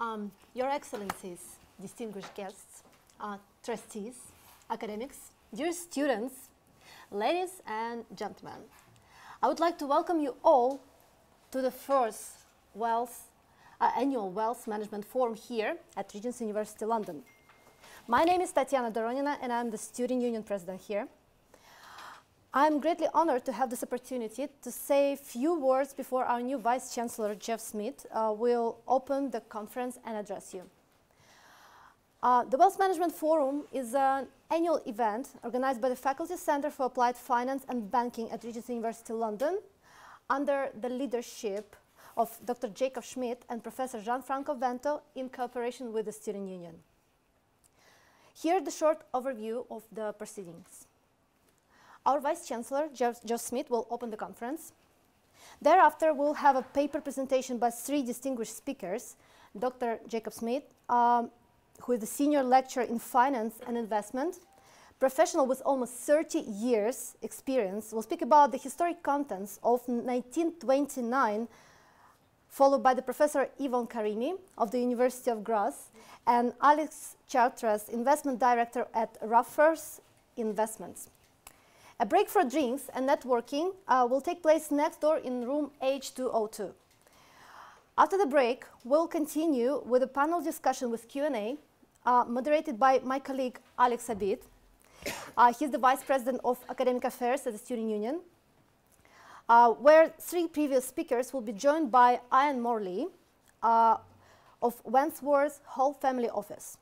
Um, Your Excellencies, distinguished guests, uh, trustees, academics, dear students, ladies and gentlemen, I would like to welcome you all to the first wealth, uh, annual Wealth Management Forum here at Regent's University London. My name is Tatiana Doronina and I'm the Student Union President here. I'm greatly honored to have this opportunity to say a few words before our new Vice Chancellor, Jeff Smith, uh, will open the conference and address you. Uh, the Wealth Management Forum is an annual event organized by the Faculty Center for Applied Finance and Banking at Regent's University London under the leadership of Dr. Jacob Schmidt and Professor Gianfranco Vento in cooperation with the Student Union. Here the short overview of the proceedings. Our Vice Chancellor, Jeff, Smith, will open the conference. Thereafter, we'll have a paper presentation by three distinguished speakers, Dr. Jacob Schmidt, um, who is a senior lecturer in finance and investment, professional with almost 30 years experience, will speak about the historic contents of 1929, followed by the Professor Yvonne Karimi of the University of Graz, and Alex Chartres, investment director at Ruffers Investments. A break for drinks and networking uh, will take place next door in room H202. After the break, we'll continue with a panel discussion with Q&A uh, moderated by my colleague Alex Abid. Uh, he's the Vice President of Academic Affairs at the Student Union, uh, where three previous speakers will be joined by Ian Morley uh, of Wentworth Hall Family Office.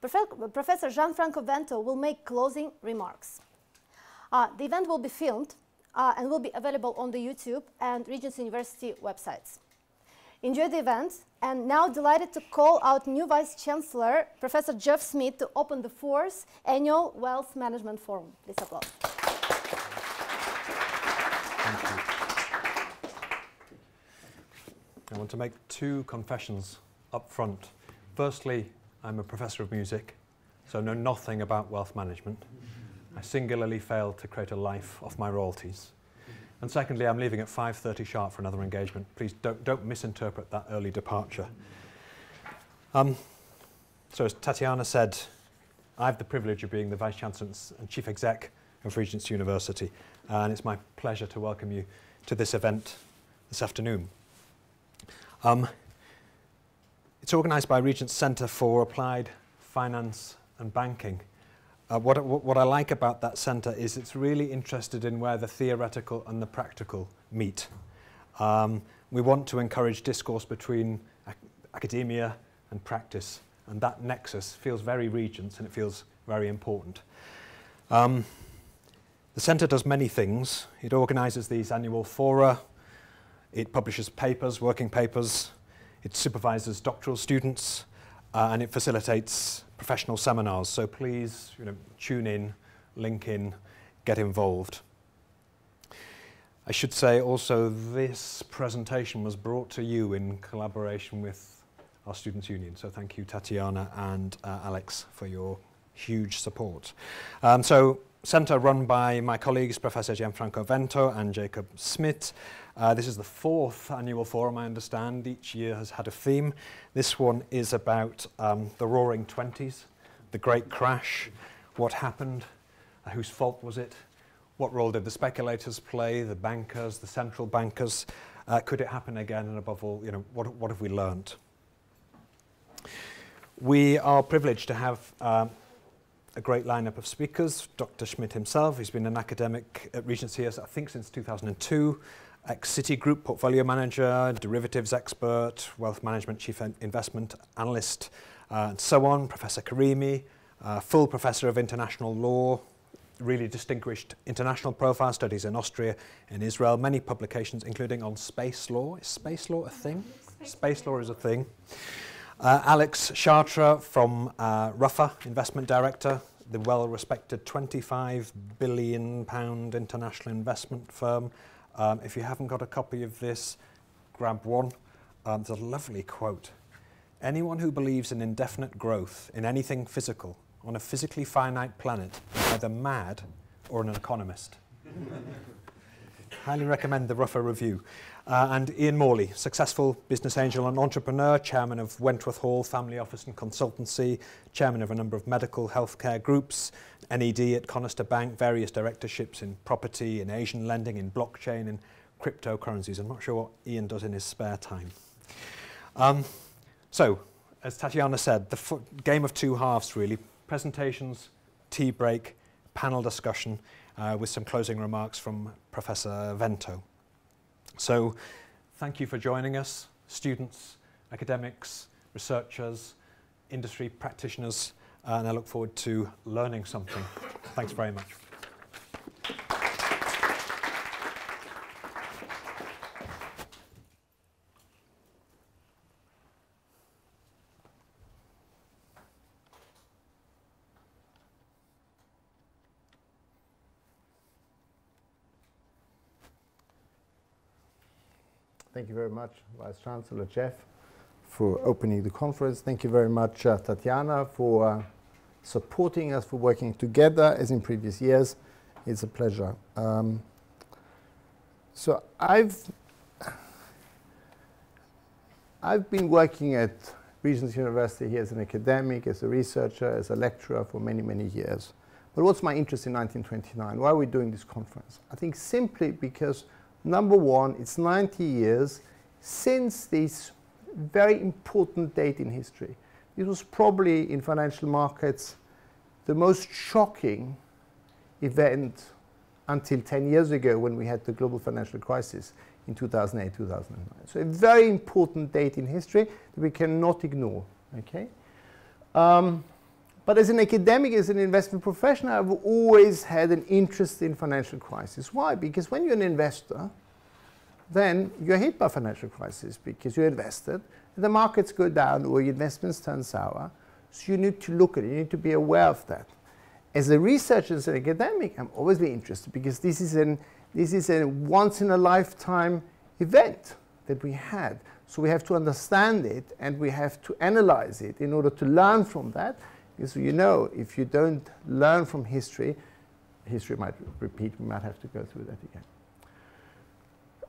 Profe Professor Gianfranco Vento will make closing remarks. Uh, the event will be filmed uh, and will be available on the YouTube and Regent's University websites. Enjoy the event, and now delighted to call out new Vice Chancellor, Professor Jeff Smith, to open the fourth annual Wealth Management Forum. Please applaud. I want to make two confessions up front. Firstly, I'm a professor of music, so know nothing about wealth management. I singularly failed to create a life off my royalties. And secondly, I'm leaving at 5.30 sharp for another engagement. Please don't, don't misinterpret that early departure. Um, so as Tatiana said, I have the privilege of being the Vice Chancellor and Chief Exec of Regent's University, and it's my pleasure to welcome you to this event this afternoon. Um, it's organised by Regent's Centre for Applied Finance and Banking, uh, what, what I like about that centre is it's really interested in where the theoretical and the practical meet. Um, we want to encourage discourse between ac academia and practice, and that nexus feels very Regents and it feels very important. Um, the centre does many things. It organises these annual fora, it publishes papers, working papers, it supervises doctoral students, uh, and it facilitates professional seminars. So please you know, tune in, link in, get involved. I should say also this presentation was brought to you in collaboration with our Students' Union. So thank you, Tatiana and uh, Alex, for your huge support. Um, so centre run by my colleagues, Professor Gianfranco Vento and Jacob Schmidt. Uh, this is the fourth annual forum, I understand. Each year has had a theme. This one is about um, the roaring 20s, the great crash, what happened, uh, whose fault was it, what role did the speculators play, the bankers, the central bankers, uh, could it happen again, and above all, you know, what, what have we learned? We are privileged to have um, a great lineup of speakers. Dr. Schmidt himself, he's been an academic at Regent's, I think, since 2002 ex-Citigroup portfolio manager, derivatives expert, wealth management chief investment analyst, uh, and so on. Professor Karimi, uh, full professor of international law, really distinguished international profile, studies in Austria and Israel, many publications, including on space law. Is space law a thing? Space, space law is a thing. Uh, Alex Chartra from uh, Ruffer, investment director, the well-respected 25 billion pound international investment firm, um, if you haven't got a copy of this, grab one. Um, there's a lovely quote. Anyone who believes in indefinite growth in anything physical on a physically finite planet is either mad or an economist. highly recommend the Ruffer Review. Uh, and Ian Morley, successful business angel and entrepreneur, chairman of Wentworth Hall Family Office and Consultancy, chairman of a number of medical healthcare groups, NED at Conister Bank, various directorships in property, in Asian lending, in blockchain, in cryptocurrencies. I'm not sure what Ian does in his spare time. Um, so, as Tatiana said, the game of two halves really. Presentations, tea break, panel discussion, uh, with some closing remarks from Professor Vento. So thank you for joining us, students, academics, researchers, industry practitioners, and I look forward to learning something. Thanks very much. Thank you very much, Vice Chancellor Jeff, for opening the conference. Thank you very much, uh, Tatiana, for uh, supporting us, for working together as in previous years. It's a pleasure. Um, so I've I've been working at Regent's University here as an academic, as a researcher, as a lecturer for many, many years. But what's my interest in 1929? Why are we doing this conference? I think simply because Number one, it's 90 years since this very important date in history. This was probably in financial markets the most shocking event until 10 years ago when we had the global financial crisis in 2008, 2009. So a very important date in history that we cannot ignore. Okay. Um, but as an academic, as an investment professional, I've always had an interest in financial crisis. Why? Because when you're an investor, then you're hit by financial crisis because you invested, the markets go down or your investments turn sour. So you need to look at it, you need to be aware of that. As a researcher, as an academic, I'm always interested because this is, an, this is a once in a lifetime event that we had. So we have to understand it and we have to analyze it in order to learn from that because you know, if you don't learn from history, history might repeat, we might have to go through that again.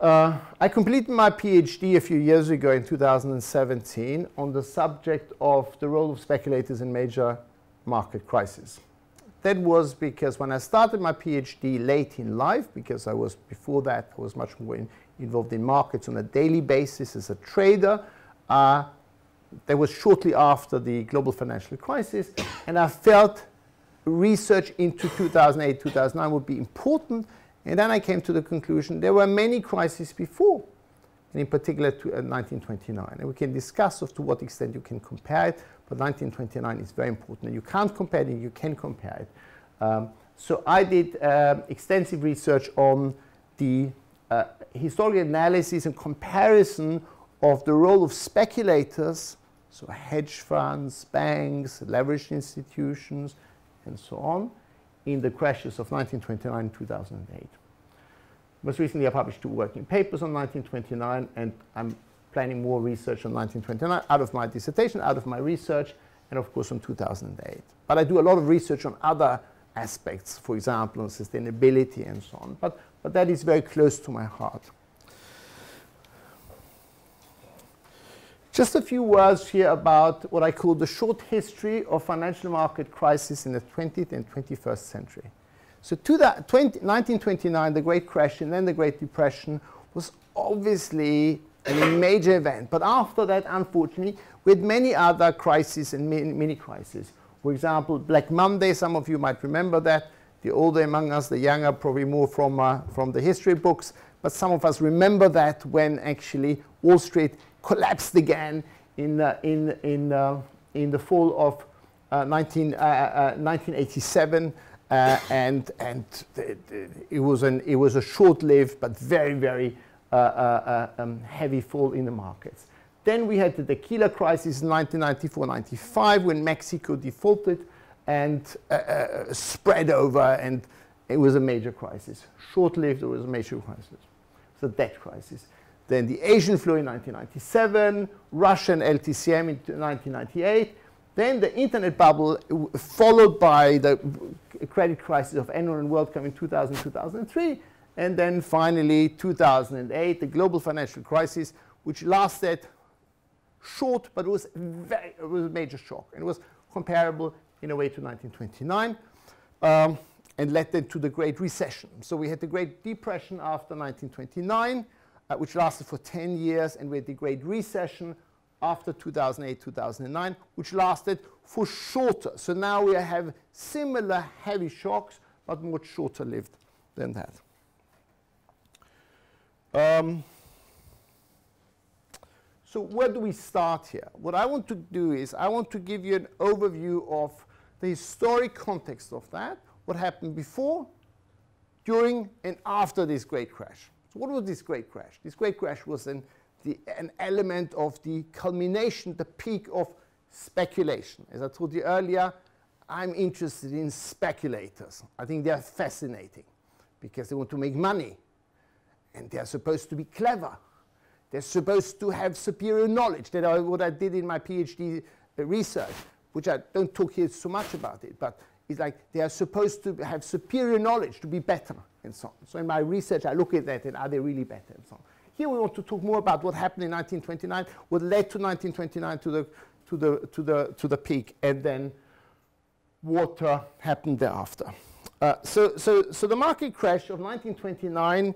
Uh, I completed my PhD a few years ago in 2017 on the subject of the role of speculators in major market crises. That was because when I started my PhD late in life, because I was before that, I was much more in, involved in markets on a daily basis as a trader. Uh, that was shortly after the global financial crisis, and I felt research into 2008, 2009 would be important. And then I came to the conclusion there were many crises before, and in particular to, uh, 1929. And we can discuss of to what extent you can compare it, but 1929 is very important. And you can't compare it, you can compare it. Um, so I did uh, extensive research on the uh, historical analysis and comparison of the role of speculators so hedge funds, banks, leveraged institutions, and so on, in the crashes of 1929 and 2008. Most recently, I published two working papers on 1929, and I'm planning more research on 1929 out of my dissertation, out of my research, and of course on 2008. But I do a lot of research on other aspects, for example, on sustainability and so on. But, but that is very close to my heart. Just a few words here about what I call the short history of financial market crisis in the 20th and 21st century. So to that 20, 1929, the Great Crash and then the Great Depression was obviously a major event. But after that, unfortunately, we had many other crises and mini crises. For example, Black Monday, some of you might remember that. The older among us, the younger, probably more from, uh, from the history books. But some of us remember that when actually Wall Street collapsed again in, uh, in, in, uh, in the fall of uh, 19, 1987. Uh, uh, and and it was an it was a short-lived but very very uh, um, heavy fall in the markets. Then we had the tequila crisis in 1994-95 when Mexico defaulted and spread over, and it was a major crisis. Short-lived, it was a major crisis. It's a debt crisis then the Asian flu in 1997, Russian LTCM in 1998, then the internet bubble followed by the credit crisis of Enron and WorldCom in 2000, 2003, And then finally, 2008, the global financial crisis, which lasted short, but it was, very, it was a major shock. And it was comparable in a way to 1929 um, and led then to the Great Recession. So we had the Great Depression after 1929, uh, which lasted for 10 years, and we had the Great Recession after 2008, 2009, which lasted for shorter. So now we have similar heavy shocks, but much shorter lived than that. Um, so where do we start here? What I want to do is I want to give you an overview of the historic context of that, what happened before, during, and after this great crash. So what was this great crash? This great crash was an, the, an element of the culmination, the peak of speculation. As I told you earlier, I'm interested in speculators. I think they're fascinating because they want to make money and they're supposed to be clever. They're supposed to have superior knowledge. That is what I did in my PhD research, which I don't talk here so much about it, but it's like they are supposed to have superior knowledge to be better and so on. So in my research, I look at that and are they really better and so on. Here we want to talk more about what happened in 1929, what led to 1929 to the, to the, to the, to the peak, and then what uh, happened thereafter. Uh, so, so, so the market crash of 1929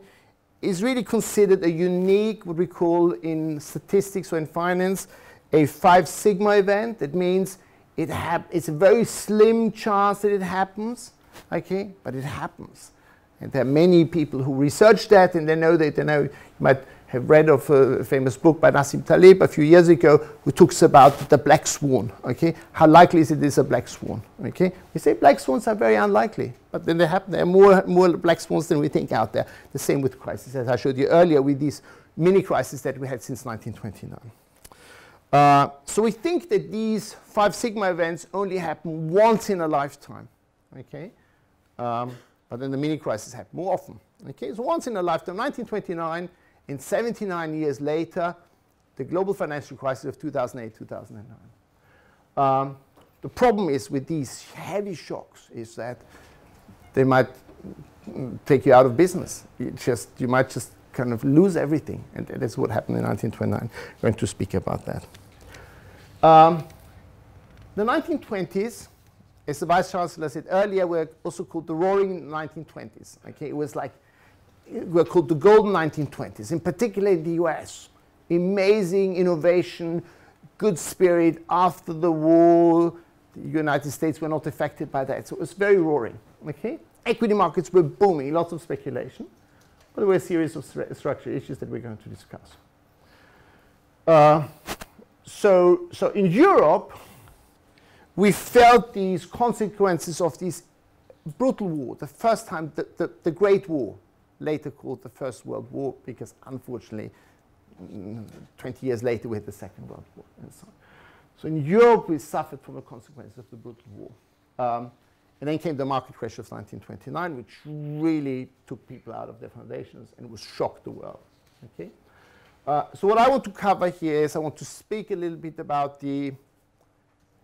is really considered a unique, what we call in statistics or in finance, a five sigma event. That means it it's a very slim chance that it happens, okay, but it happens. And there are many people who research that and they know that, they know, you might have read of a famous book by Nassim Taleb a few years ago who talks about the black swan. Okay, how likely is it is a black swan? Okay, we say black swans are very unlikely, but then they happen. There are more more black swans than we think out there. The same with crises, as I showed you earlier, with these mini crises that we had since 1929. Uh, so we think that these five sigma events only happen once in a lifetime. Okay, um, but then the mini crises happen more often. Okay, so once in a lifetime, 1929 in 79 years later, the global financial crisis of 2008, 2009. Um, the problem is with these heavy shocks is that they might take you out of business. You just you might just kind of lose everything, and that's what happened in 1929. I'm going to speak about that. Um, the 1920s, as the vice chancellor said earlier, were also called the Roaring 1920s. Okay, it was like were called the golden 1920s, in particular in the US. Amazing innovation, good spirit after the war. The United States were not affected by that. So it was very roaring. Okay? Equity markets were booming, lots of speculation. But there were a series of structural issues that we're going to discuss. Uh, so, so in Europe, we felt these consequences of this brutal war, the first time, the, the, the Great War, later called the First World War because unfortunately mm, 20 years later we had the Second World War and so. So in Europe we suffered from the consequences of the brutal war. Um, and then came the market crash of 1929 which really took people out of their foundations and was shocked the world. Okay? Uh, so what I want to cover here is I want to speak a little bit about the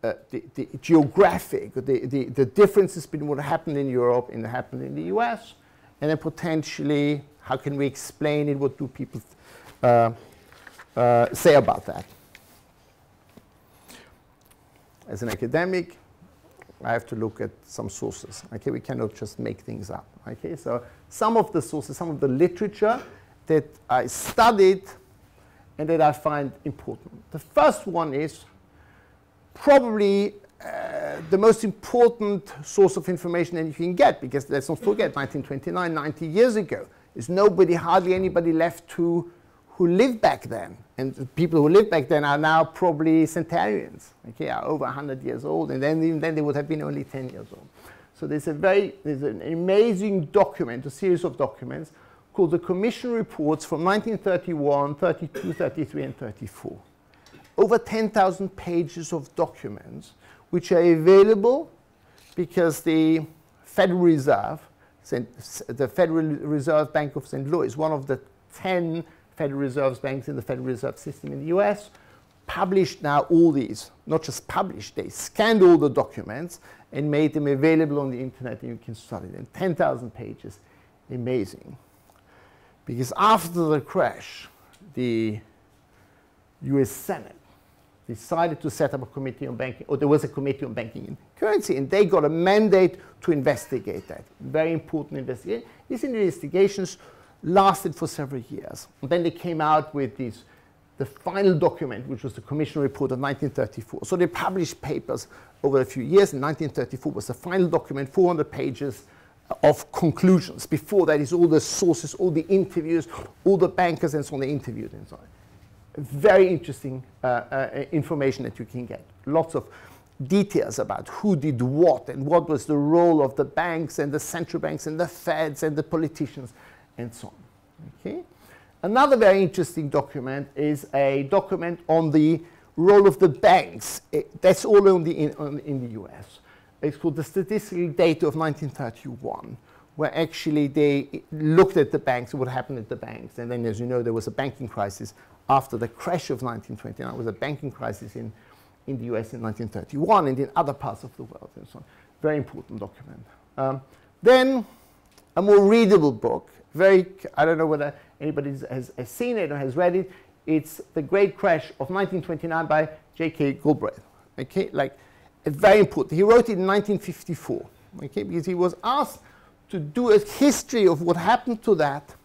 uh, the, the, geographic, the, the, the, differences between what happened in Europe and what happened in the US, and then potentially how can we explain it? What do people uh, uh, say about that? As an academic, I have to look at some sources. Okay, we cannot just make things up. Okay, so some of the sources, some of the literature that I studied and that I find important. The first one is probably uh, the most important source of information that you can get, because let's not forget, 1929, 90 years ago, there's nobody, hardly anybody left to, who lived back then. And the people who lived back then are now probably centenarians, okay, are over 100 years old, and then even then they would have been only 10 years old. So there's a very, there's an amazing document, a series of documents, called the Commission Reports from 1931, 32, 33, and 34. Over 10,000 pages of documents which are available because the Federal Reserve, the Federal Reserve Bank of St. Louis, one of the 10 Federal Reserve banks in the Federal Reserve System in the US, published now all these, not just published, they scanned all the documents and made them available on the internet and you can study them. 10,000 pages, amazing. Because after the crash, the US Senate decided to set up a committee on banking, or there was a committee on banking and currency, and they got a mandate to investigate that. Very important investigation. These investigations lasted for several years. And then they came out with this, the final document, which was the Commission report of 1934. So they published papers over a few years. In 1934 was the final document, 400 pages of conclusions. Before that is all the sources, all the interviews, all the bankers and so on they interviewed and so on very interesting uh, uh, information that you can get. Lots of details about who did what and what was the role of the banks and the central banks and the feds and the politicians and so on. Okay? Another very interesting document is a document on the role of the banks. It, that's all in the, in, in the US. It's called the Statistical Data of 1931 where actually they looked at the banks what happened at the banks. And then, as you know, there was a banking crisis after the crash of 1929. There was a banking crisis in, in the US in 1931 and in other parts of the world and so on. Very important document. Um, then a more readable book, very, I don't know whether anybody has, has seen it or has read it. It's The Great Crash of 1929 by J.K. Galbraith. Okay, like, very important. He wrote it in 1954, okay, because he was asked to do a history of what happened to that.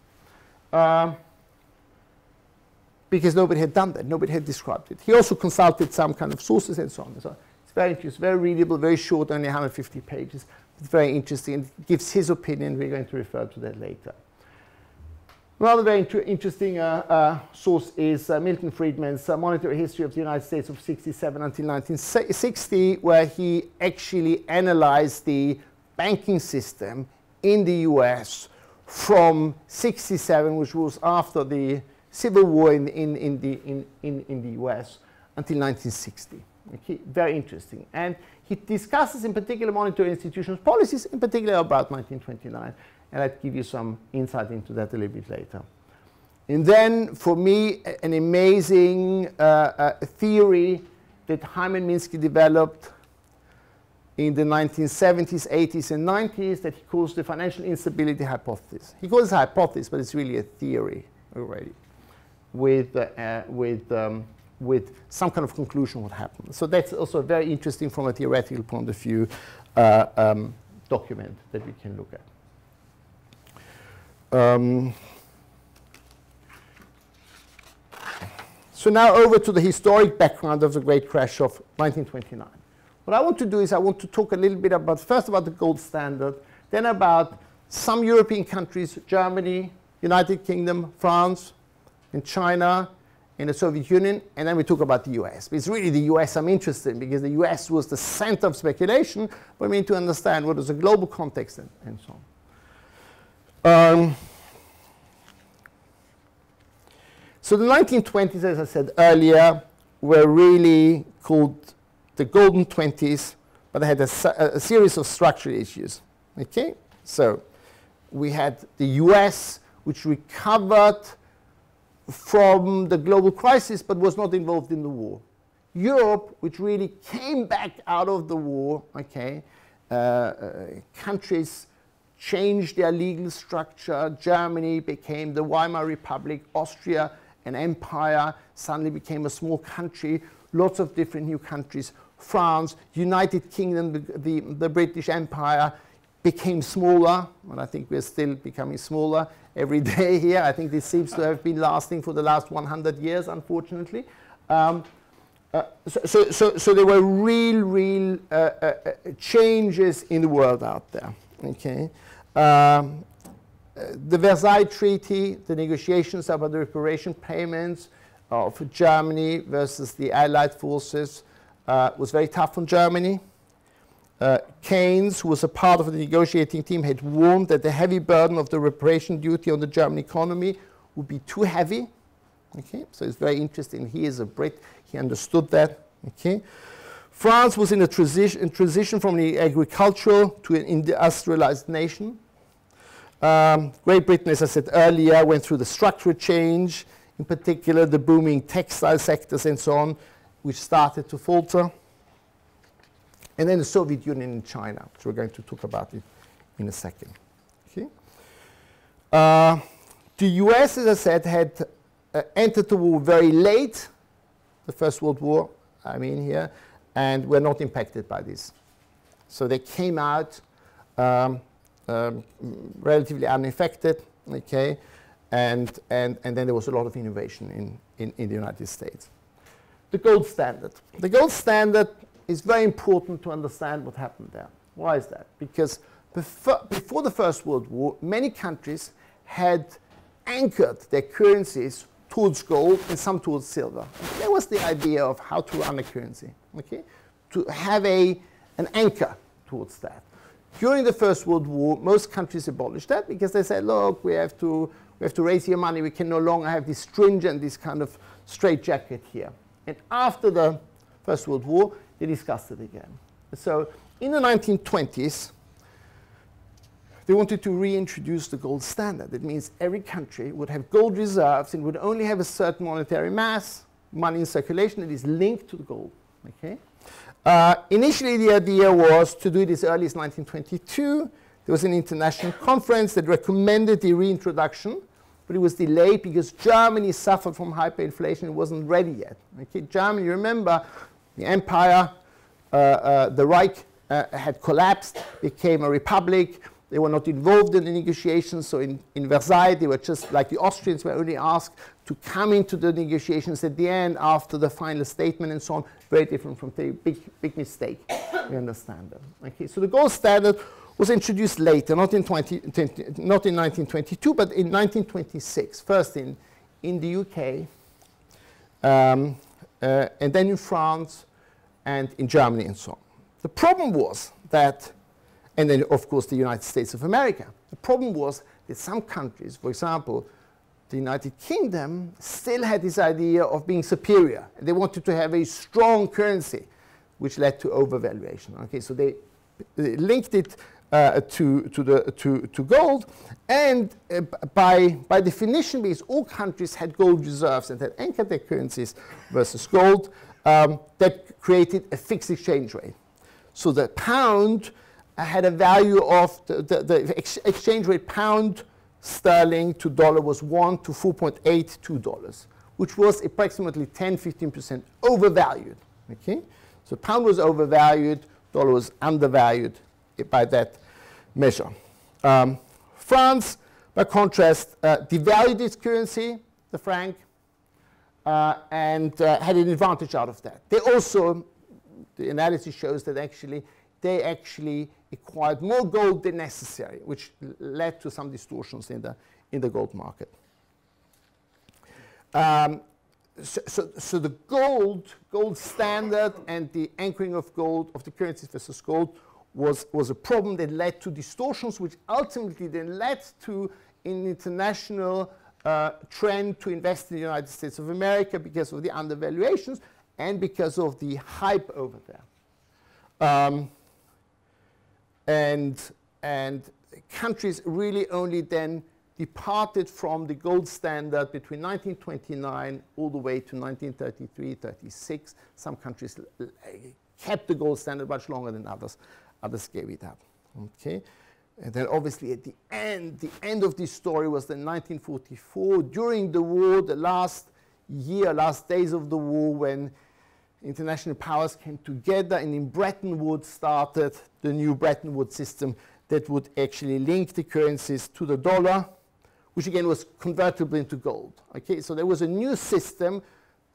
Uh, because nobody had done that, nobody had described it. He also consulted some kind of sources and so on. and So on. it's very interesting, very readable, very short, only 150 pages. It's very interesting and gives his opinion. We're going to refer to that later. Another very inter interesting uh, uh, source is uh, Milton Friedman's Monetary History of the United States of 67 until 1960, where he actually analyzed the banking system in the US from 67, which was after the civil war in, in, in, the, in, in, in the US until 1960. Okay, very interesting. And he discusses in particular monetary institutions policies, in particular about 1929. And I'll give you some insight into that a little bit later. And then, for me, an amazing uh, uh, theory that Hyman Minsky developed in the 1970s, 80s, and 90s that he calls the financial instability hypothesis. He calls it a hypothesis, but it's really a theory already with, uh, with, um, with some kind of conclusion what happened. So that's also very interesting from a theoretical point of view uh, um, document that we can look at. Um, so now over to the historic background of the great crash of 1929. What I want to do is I want to talk a little bit about, first about the gold standard, then about some European countries, Germany, United Kingdom, France, and China, and the Soviet Union, and then we talk about the US. It's really the US I'm interested in because the US was the center of speculation, but we need to understand what is the global context and, and so on. Um, so the 1920s, as I said earlier, were really called the golden 20s, but they had a, a series of structural issues. Okay, so we had the US, which recovered from the global crisis but was not involved in the war. Europe, which really came back out of the war, okay, uh, uh, countries changed their legal structure. Germany became the Weimar Republic, Austria, an empire, suddenly became a small country, lots of different new countries. France, United Kingdom, the, the, the British Empire became smaller, and I think we're still becoming smaller every day here. I think this seems to have been lasting for the last 100 years, unfortunately. Um, uh, so, so, so, so, there were real, real uh, uh, uh changes in the world out there. Okay, um, the Versailles Treaty, the negotiations about the reparation payments of Germany versus the Allied forces uh, was very tough on Germany. Uh, Keynes, who was a part of the negotiating team, had warned that the heavy burden of the reparation duty on the German economy would be too heavy. Okay, so it's very interesting. He is a Brit. He understood that. Okay, France was in a transition, from the agricultural to an industrialized nation. Um, Great Britain, as I said earlier, went through the structural change, in particular the booming textile sectors and so on, which started to falter and then the Soviet Union and China, which we're going to talk about it in a second. Okay? Uh, The US, as I said, had uh, entered the war very late, the First World War, I mean here, and were not impacted by this. So they came out um, um, relatively unaffected, okay, and, and, and then there was a lot of innovation in, in, in the United States. The gold standard. The gold standard is very important to understand what happened there. Why is that? Because before, before the First World War, many countries had anchored their currencies towards gold and some towards silver. That was the idea of how to run a currency, okay? To have a, an anchor towards that. During the First World War, most countries abolished that because they said, look, we have to, we have to raise your money. We can no longer have this stringent, this kind of straitjacket here. And after the First World War, they discussed it again. So in the 1920s, they wanted to reintroduce the gold standard. It means every country would have gold reserves and would only have a certain monetary mass, money in circulation that is linked to the gold. Okay? Uh, initially, the idea was to do it as early as 1922. There was an international conference that recommended the reintroduction, but it was delayed because Germany suffered from hyperinflation. It wasn't ready yet. Okay? Germany, remember, the empire, uh, uh, the Reich uh, had collapsed, became a republic. They were not involved in the negotiations. So in, in Versailles, they were just like the Austrians were only asked to come into the negotiations at the end after the final statement and so on. Very different from the big, big mistake. we understand them. Okay, so the gold standard was introduced later, not in, 20, 20, not in 1922, but in 1926. First in, in the UK, um, uh, and then in France, and in Germany, and so on. The problem was that and then, of course, the United States of America. The problem was that some countries, for example, the United Kingdom, still had this idea of being superior. They wanted to have a strong currency, which led to overvaluation. Okay, so they, they linked it uh, to, to, the, to, to gold, and uh, by, by definition, because all countries had gold reserves and had anchored their currencies versus gold, um, that created a fixed exchange rate. So the pound had a value of the, the, the ex exchange rate pound sterling to dollar was 1 to 4.82 dollars, which was approximately 10, 15% overvalued. Okay? So pound was overvalued, dollar was undervalued by that measure. Um, France, by contrast, uh, devalued its currency, the franc, uh, and uh, had an advantage out of that. They also, the analysis shows that actually they actually acquired more gold than necessary, which led to some distortions in the, in the gold market. Um, so, so, so, the gold, gold standard and the anchoring of gold, of the currencies versus gold, was, was a problem that led to distortions, which ultimately then led to an international uh, trend to invest in the United States of America because of the undervaluations and because of the hype over there. Um, and, and countries really only then departed from the gold standard between 1929 all the way to 1933, 36. Some countries kept the gold standard much longer than others. Others gave it up. Okay. And then obviously at the end, the end of this story was in 1944. During the war, the last year, last days of the war, when international powers came together and in Bretton Woods started the new Bretton Woods system that would actually link the currencies to the dollar, which again was convertible into gold. Okay, so there was a new system.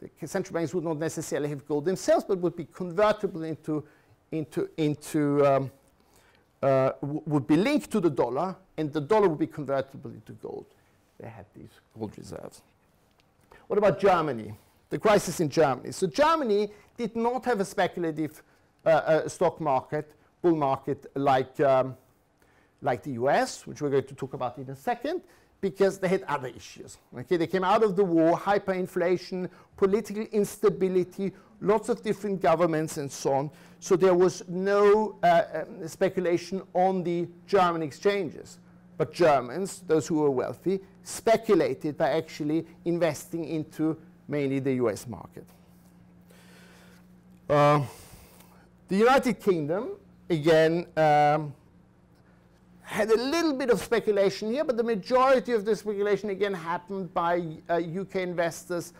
The central banks would not necessarily have gold themselves, but would be convertible into, into, into um, uh, would be linked to the dollar, and the dollar would be convertible into gold. They had these gold reserves. What about Germany? The crisis in Germany. So Germany did not have a speculative uh, uh, stock market, bull market like, um, like the US, which we're going to talk about in a second, because they had other issues. Okay, they came out of the war, hyperinflation, political instability, lots of different governments and so on. So there was no uh, um, speculation on the German exchanges. But Germans, those who were wealthy, speculated by actually investing into mainly the US market. Uh, the United Kingdom, again, um, had a little bit of speculation here, but the majority of the speculation again happened by UK uh, investors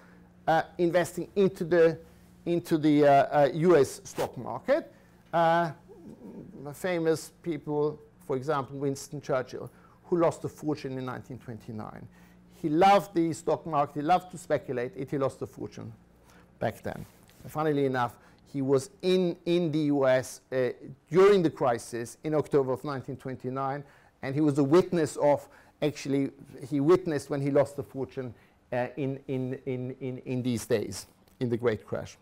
uh, investing into the into the US uh, stock market. famous people, for example, Winston Churchill, who lost a fortune in 1929. He loved the stock market, he loved to speculate, it he lost a fortune back then. Funnily enough, he was in, in the US uh, during the crisis in October of 1929, and he was a witness of, actually, he witnessed when he lost the fortune uh, in, in, in, in, in these days, in the Great Crash.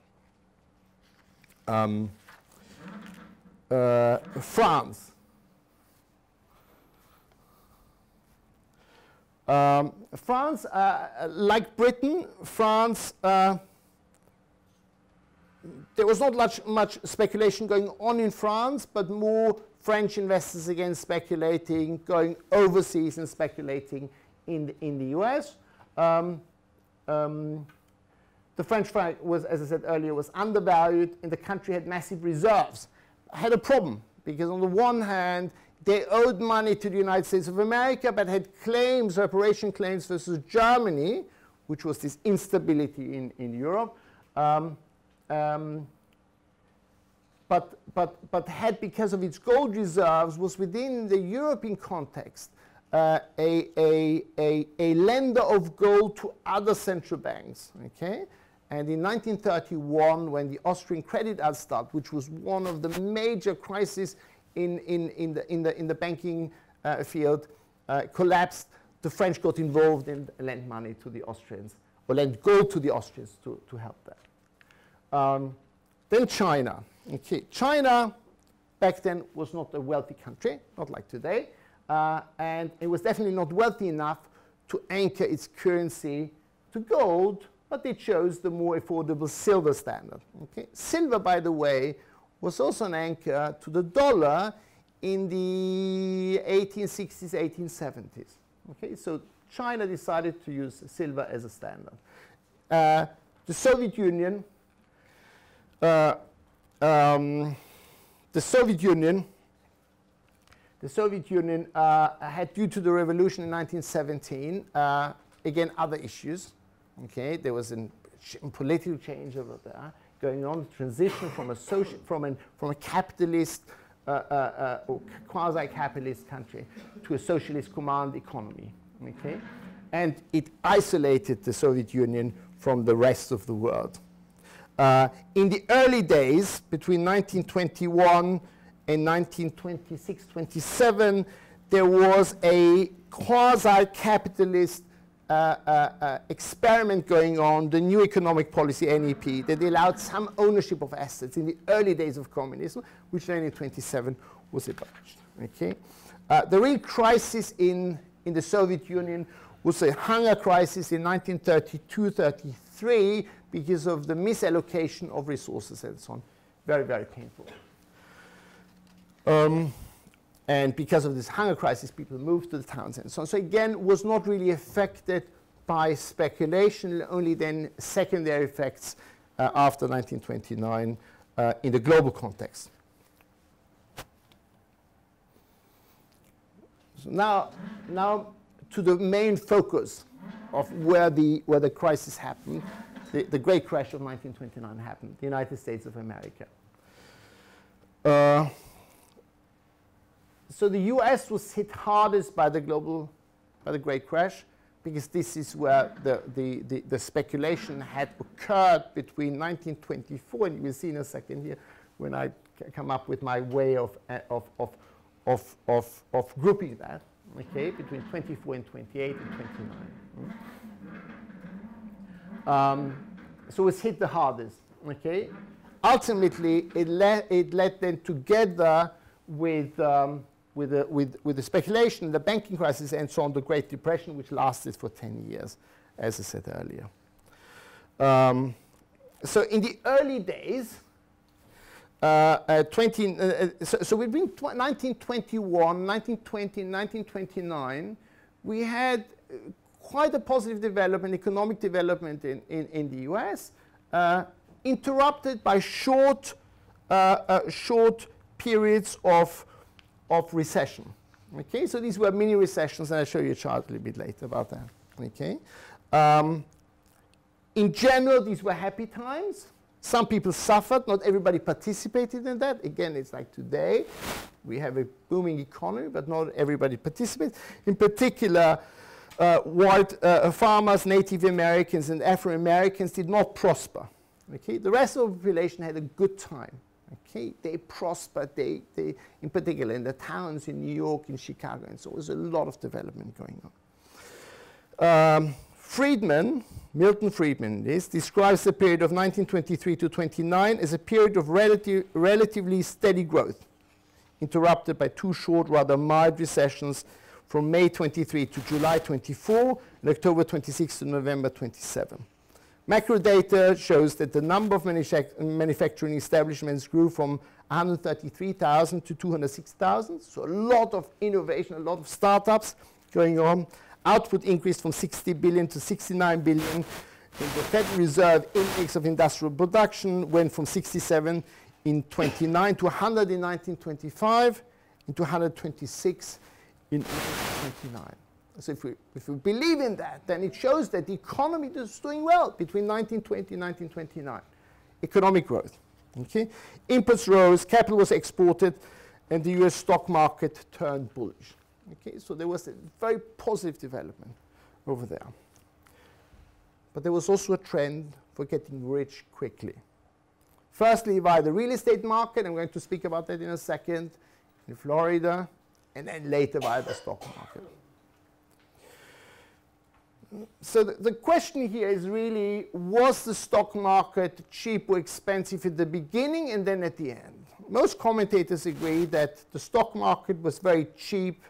Um, uh, France. Um, France, uh, like Britain, France uh, there was not much, much speculation going on in France, but more French investors again speculating, going overseas and speculating in the, in the US. Um, um, the French franc was, as I said earlier, was undervalued, and the country had massive reserves. Had a problem because on the one hand, they owed money to the United States of America, but had claims, reparation claims versus Germany, which was this instability in, in Europe. Um, um, but, but, but had, because of its gold reserves, was within the European context uh, a, a, a, a lender of gold to other central banks. Okay? And in 1931, when the Austrian credit Creditanstalt, which was one of the major crises in, in, in, the, in, the, in the banking uh, field, uh, collapsed, the French got involved and lent money to the Austrians, or lent gold to the Austrians to, to help them. Um, then China. Okay, China back then was not a wealthy country, not like today, uh, and it was definitely not wealthy enough to anchor its currency to gold, but they chose the more affordable silver standard. Okay? Silver, by the way, was also an anchor to the dollar in the 1860s, 1870s. Okay? So China decided to use silver as a standard. Uh, the Soviet Union uh, um, the Soviet Union, the Soviet Union uh, had, due to the revolution in 1917, uh, again other issues. Okay, there was a political change over there going on, transition from a social, from an, from a capitalist uh, uh, uh, or quasi-capitalist country to a socialist command economy. Okay, and it isolated the Soviet Union from the rest of the world. Uh, in the early days, between 1921 and 1926, 27, there was a quasi-capitalist experiment going on, the new economic policy, NEP, that allowed some ownership of assets in the early days of communism, which then in 27 was abolished. Okay? Uh, the real crisis in, in the Soviet Union was a hunger crisis in 1932-33 because of the misallocation of resources and so on. Very, very painful. Um, and because of this hunger crisis, people moved to the towns and so on. So again, was not really affected by speculation, only then secondary effects uh, after 1929 uh, in the global context. So now, now to the main focus of where the, where the crisis happened the, the great crash of 1929 happened, the United States of America. Uh, so the US was hit hardest by the global, by the great crash, because this is where the, the, the, the speculation had occurred between 1924, and you will see in a second here, when I come up with my way of, uh, of, of, of, of, of grouping that, okay, between 24 and 28 and 29. Mm um, so it's hit the hardest. Okay, ultimately it led it led them together with um, with the, with with the speculation, the banking crisis, and so on, the Great Depression, which lasted for 10 years, as I said earlier. Um, so in the early days, uh, uh, 20, uh, uh, so, so, between 1921, 1920, 1929, we had quite a positive development, economic development in, in, in the US, uh, interrupted by short, uh, uh, short periods of, of recession. Okay, so these were mini recessions, and I'll show you a chart a little bit later about that. Okay. Um, in general, these were happy times. Some people suffered, not everybody participated in that. Again, it's like today, we have a booming economy, but not everybody participates. In particular, uh, white uh, farmers, Native Americans, and Afro Americans did not prosper. Okay? The rest of the population had a good time. Okay? They prospered, they, they, in particular in the towns in New York, in Chicago, and so there was a lot of development going on. Um, Friedman, Milton Friedman, this describes the period of 1923 to 29 as a period of relative, relatively steady growth, interrupted by two short, rather mild recessions from May 23 to July 24 and October 26 to November 27. Macro data shows that the number of manufacturing establishments grew from 133,000 to 206,000. So a lot of innovation, a lot of startups going on. Output increased from 60 billion to 69 billion. the Federal Reserve index of industrial production went from 67 in 29 to 100 in 1925 and to 126 in 1929. So if we, if we believe in that, then it shows that the economy is doing well between 1920 and 1929. Economic growth. Okay? Inputs rose, capital was exported, and the US stock market turned bullish. Okay? So there was a very positive development over there. But there was also a trend for getting rich quickly. Firstly, via the real estate market, I'm going to speak about that in a second, in Florida, and then later via the stock market so the, the, question here is really, was the stock market cheap or expensive at the beginning and then at the end? Most commentators agree that the stock market was very cheap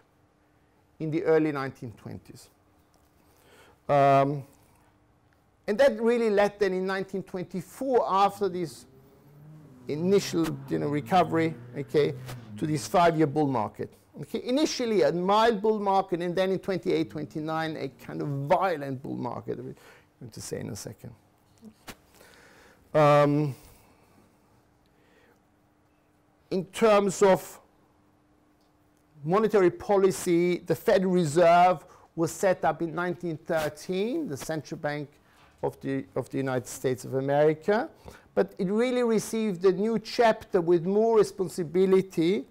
in the early 1920s. Um, and that really led then in 1924, after this initial you know, recovery, okay, to this five-year bull market. Okay, initially a mild bull market, and then in 28, 29, a kind of violent bull market. I'm going to say in a second. Um, in terms of monetary policy, the Federal Reserve was set up in 1913, the central bank of the, of the United States of America. But it really received a new chapter with more responsibility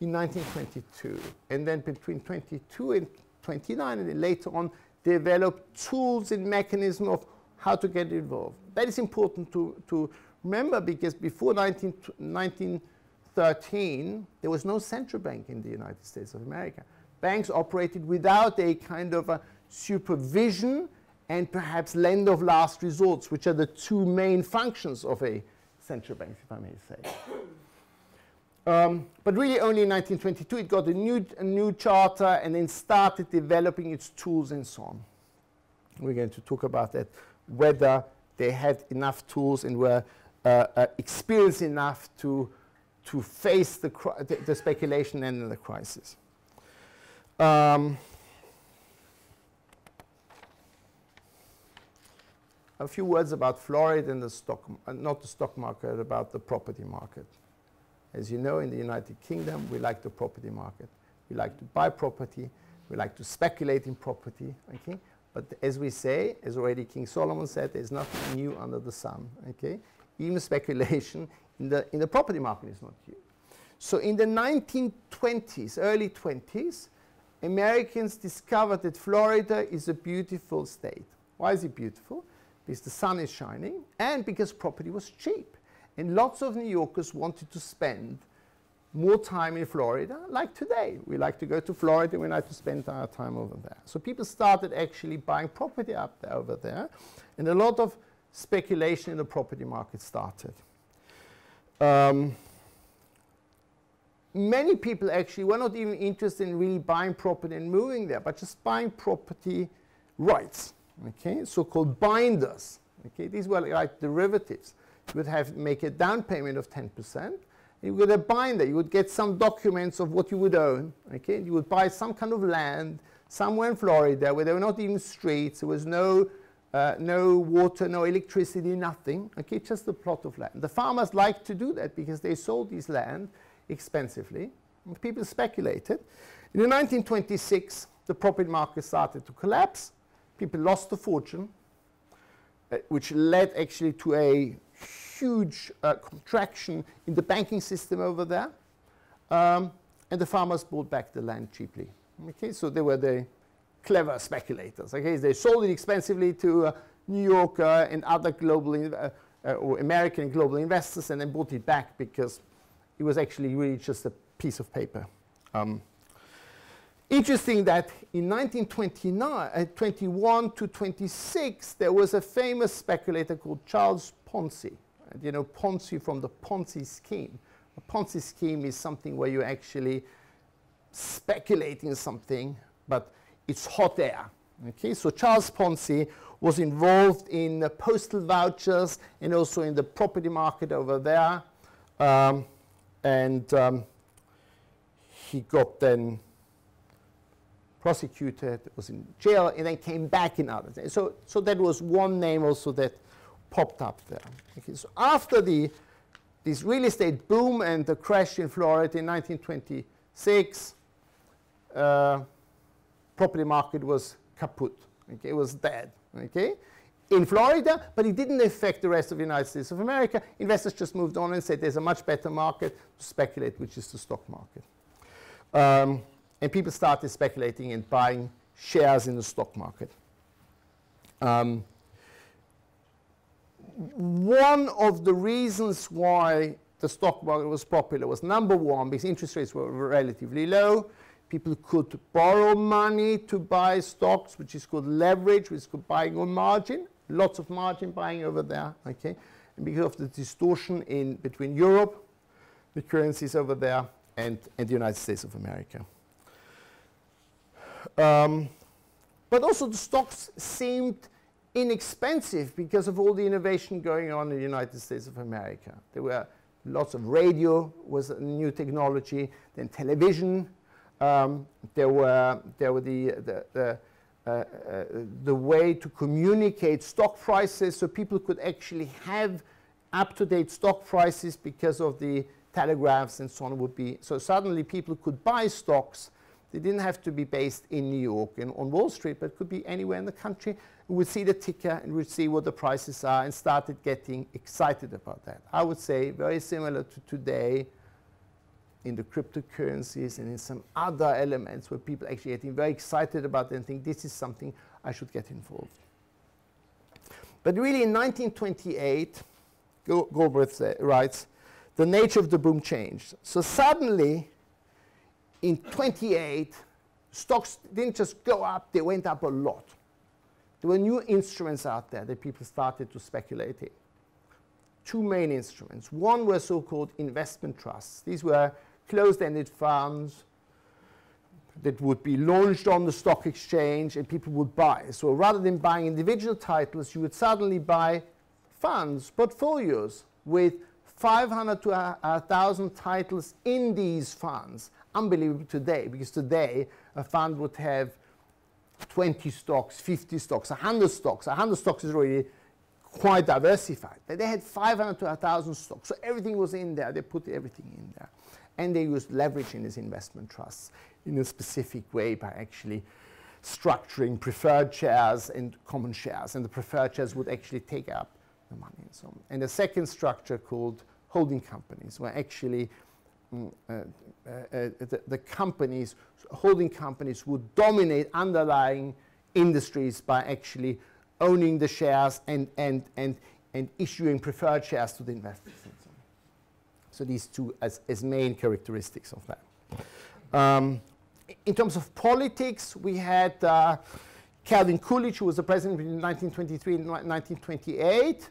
in 1922. And then between 22 and 29, and later on, developed tools and mechanisms of how to get involved. That is important to, to remember because before 19, 1913, there was no central bank in the United States of America. Banks operated without a kind of a supervision and perhaps lend of last resorts, which are the two main functions of a central bank, if I may say. Um, but really only in 1922 it got a new, a new charter and then started developing its tools and so on. We're going to talk about that, whether they had enough tools and were uh, uh, experienced enough to, to face the, the, the speculation and the crisis. Um, a few words about Florida and the stock, uh, not the stock market, about the property market. As you know, in the United Kingdom, we like the property market. We like to buy property. We like to speculate in property. Okay? But as we say, as already King Solomon said, there's nothing new under the sun. Okay? Even speculation in the, in the property market is not new. So in the 1920s, early 20s, Americans discovered that Florida is a beautiful state. Why is it beautiful? Because the sun is shining and because property was cheap. And lots of New Yorkers wanted to spend more time in Florida, like today. We like to go to Florida, we like to spend our time over there. So people started actually buying property up there, over there, and a lot of speculation in the property market started. Um, many people actually were not even interested in really buying property and moving there, but just buying property rights, okay, so-called binders. Okay, these were like derivatives would have make a down payment of 10%. You would a binder. You would get some documents of what you would own. Okay, you would buy some kind of land somewhere in Florida where there were not even streets. There was no uh, no water, no electricity, nothing. Okay, just a plot of land. The farmers liked to do that because they sold this land expensively. People speculated. In 1926, the property market started to collapse. People lost a fortune, uh, which led actually to a huge uh, contraction in the banking system over there. Um, and the farmers bought back the land cheaply. Okay, so they were the clever speculators. Okay, they sold it expensively to uh, New York uh, and other global uh, uh, or American global investors, and then bought it back because it was actually really just a piece of paper. Um, interesting that in 1929, uh, 21 to 26, there was a famous speculator called Charles Ponzi. You know Ponzi from the Ponzi scheme. A Ponzi scheme is something where you're actually speculate in something, but it's hot air. Okay, so Charles Ponzi was involved in postal vouchers and also in the property market over there. Um, and um, he got then prosecuted, was in jail, and then came back in other days. So, so that was one name also that popped up there. Okay, so after the this real estate boom and the crash in Florida in 1926, uh, property market was kaput. Okay, it was dead. Okay, in Florida, but it didn't affect the rest of the United States of America. Investors just moved on and said there's a much better market to speculate, which is the stock market. Um, and people started speculating and buying shares in the stock market. Um, one of the reasons why the stock market was popular was number one, because interest rates were relatively low. People could borrow money to buy stocks, which is called leverage, which is called buying on margin. Lots of margin buying over there, okay? And because of the distortion in between Europe, the currencies over there, and, and the United States of America. Um, but also the stocks seemed inexpensive because of all the innovation going on in the United States of America. There were lots of radio was a new technology, then television. Um, there were there were the the, the, uh, uh, the way to communicate stock prices, so people could actually have up-to-date stock prices because of the telegraphs and so on would be so suddenly people could buy stocks they didn't have to be based in New York and on Wall Street, but could be anywhere in the country. We would see the ticker and we'd see what the prices are and started getting excited about that. I would say very similar to today in the cryptocurrencies and in some other elements where people actually getting very excited about and think this is something I should get involved. But really in 1928, Galbraith writes, the nature of the boom changed. So suddenly, in 28, stocks didn't just go up, they went up a lot. There were new instruments out there that people started to speculate in. Two main instruments. One were so-called investment trusts. These were closed-ended funds that would be launched on the stock exchange and people would buy. So rather than buying individual titles, you would suddenly buy funds, portfolios with 500 to 1,000 titles in these funds unbelievable today because today a fund would have 20 stocks, 50 stocks, 100 stocks. 100 stocks is already quite diversified. But they had 500 to 1,000 stocks. So everything was in there. They put everything in there. And they used leverage in these investment trusts in a specific way by actually structuring preferred shares and common shares. And the preferred shares would actually take up the money and so on. And the second structure called holding companies, where actually the, the, companies, holding companies would dominate underlying industries by actually owning the shares and, and, and, and issuing preferred shares to the investors. So, so, these two as, as main characteristics of that. Um, in terms of politics, we had uh, Calvin Coolidge, who was the president between 1923 and 1928.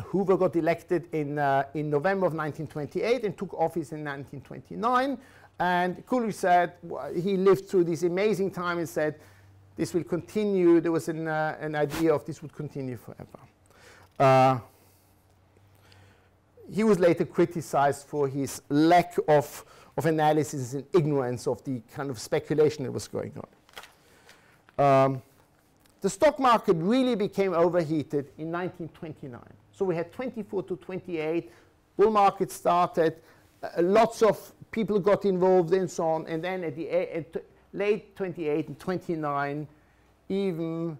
Hoover got elected in, uh, in November of 1928 and took office in 1929. And Coolidge said, he lived through this amazing time and said, this will continue. There was an, uh, an idea of this would continue forever. Uh, he was later criticized for his lack of, of analysis and ignorance of the kind of speculation that was going on. Um, the stock market really became overheated in 1929. So we had 24 to 28, bull market started, uh, lots of people got involved and so on. And then at the at late 28 and 29, even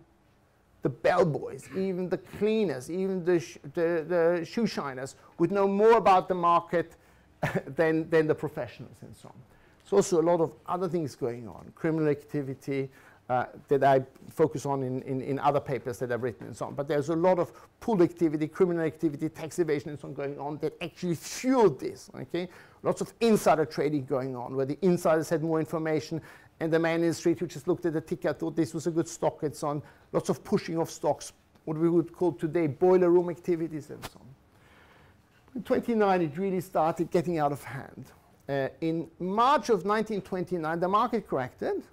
the bellboys, even the cleaners, even the, sh the, the, shoe shiners would know more about the market than, than the professionals and so on. There's also a lot of other things going on, criminal activity, uh, that I focus on in, in, in, other papers that I've written and so on. But there's a lot of pool activity, criminal activity, tax evasion and so on going on that actually fueled this, okay? Lots of insider trading going on where the insiders had more information and the man in the street who just looked at the ticker thought this was a good stock and so on. Lots of pushing of stocks, what we would call today boiler room activities and so on. In 29, it really started getting out of hand. Uh, in March of 1929, the market corrected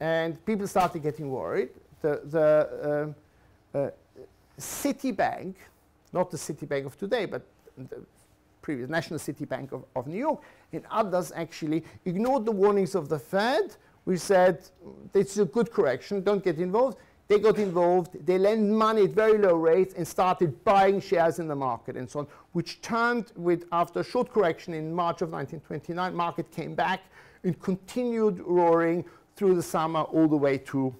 and people started getting worried. The, the uh, uh, Citibank, not the Citibank of today, but the previous National Citibank of, of New York, and others actually ignored the warnings of the Fed. We said, this is a good correction, don't get involved. They got involved, they lent money at very low rates and started buying shares in the market and so on, which turned with, after a short correction in March of 1929, market came back and continued roaring through the summer all the way to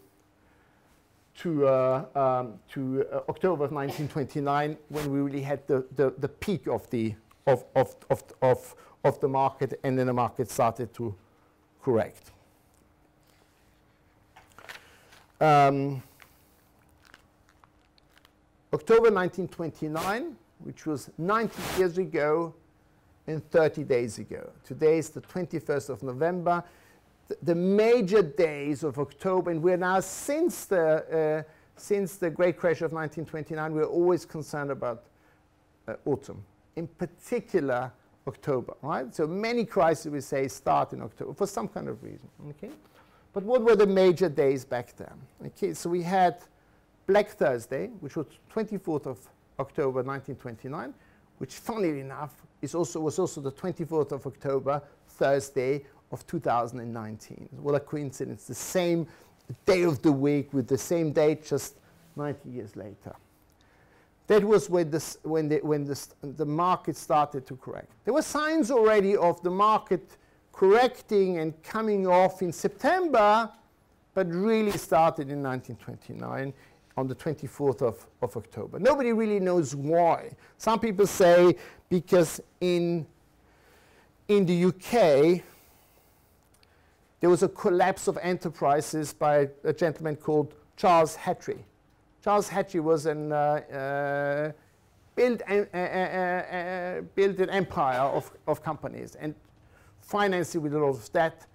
to, uh, um, to uh, October of 1929 when we really had the, the, the peak of the, of, of, of, of, of the market and then the market started to correct. Um, October 1929, which was 90 years ago and 30 days ago. Today is the 21st of November the major days of October, and we're now since the, uh, since the great crash of 1929, we're always concerned about uh, autumn, in particular October, right? So many crises, we say, start in October for some kind of reason, okay? But what were the major days back then? Okay, so we had Black Thursday, which was 24th of October 1929, which funnily enough is also, was also the 24th of October, Thursday of 2019. What a coincidence. The same day of the week with the same date just 90 years later. That was when, this, when, the, when the, the market started to correct. There were signs already of the market correcting and coming off in September, but really started in 1929 on the 24th of, of October. Nobody really knows why. Some people say because in, in the UK, there was a collapse of enterprises by a gentleman called Charles Hatry. Charles Hatry was an, uh, built, an, built an empire of, of companies and financed it with a lot of debt,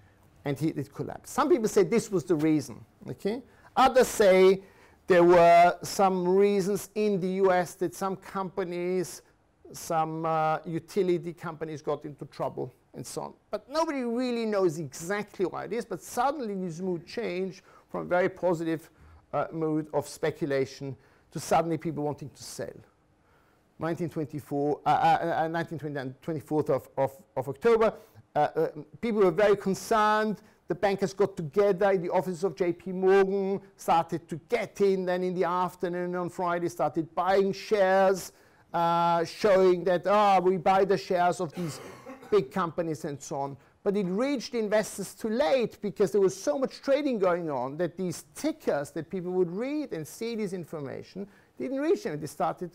and he, it collapsed. Some people say this was the reason. Okay? Others say there were some reasons in the US that some companies, some uh, utility companies got into trouble and so on. But nobody really knows exactly why it is, but suddenly this mood changed from a very positive uh, mood of speculation to suddenly people wanting to sell. 1924, uh, uh, 1929, uh, 24th of, of, of October, uh, uh, people were very concerned. The bankers got together in the office of JP Morgan, started to get in, then in the afternoon on Friday started buying shares, showing that, ah, oh, we buy the shares of these big companies and so on. But it reached investors too late because there was so much trading going on that these tickers that people would read and see this information didn't reach them. They started,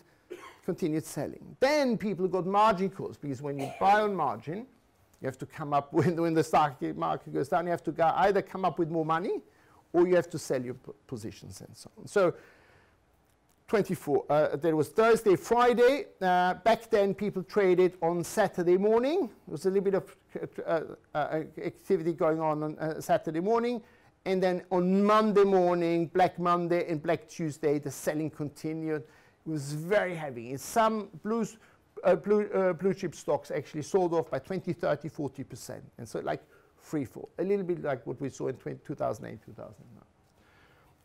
continued selling. Then people got margin calls because when you buy on margin, you have to come up with, when the stock market goes down, you have to either come up with more money or you have to sell your positions and so on. So 24. Uh, there was Thursday, Friday. Uh, back then, people traded on Saturday morning. There was a little bit of uh, uh activity going on on uh, Saturday morning. And then on Monday morning, Black Monday and Black Tuesday, the selling continued. It was very heavy. Some blues, uh, blue, blue chip stocks actually sold off by 20, 30, 40%. And so like free fall, a little bit like what we saw in 20, 2008, 2009.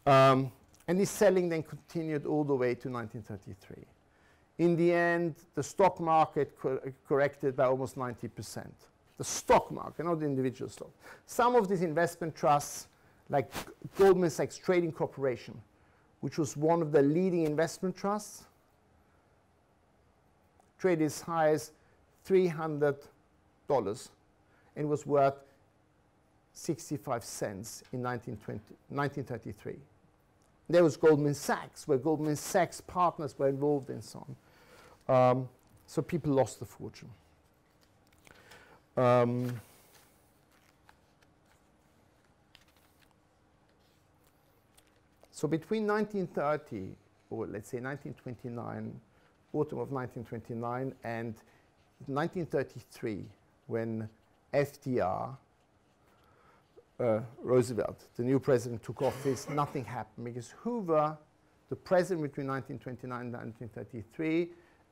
Um, and this selling then continued all the way to 1933. In the end, the stock market co corrected by almost 90%. The stock market, not the individual stock. Some of these investment trusts, like Goldman Sachs Trading Corporation, which was one of the leading investment trusts, traded as high as $300 and was worth 65 cents in 1933. There was Goldman Sachs, where Goldman Sachs partners were involved and so on. Um, so people lost the fortune. Um, so between 1930, or let's say 1929, autumn of 1929, and 1933, when FDR, uh, Roosevelt, the new president, took office, nothing happened because Hoover, the president between 1929 and 1933,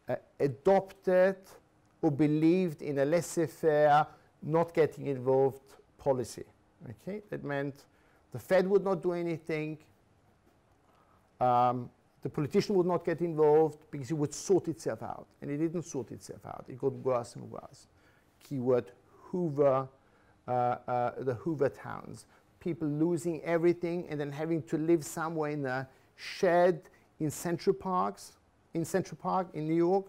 uh, adopted or believed in a laissez-faire, not getting involved policy. Okay, that meant the Fed would not do anything. Um, the politician would not get involved because it would sort itself out. And it didn't sort itself out. It got worse and worse. Keyword Hoover, the Hoover towns. People losing everything and then having to live somewhere in a shed in Central Parks, in Central Park in New York.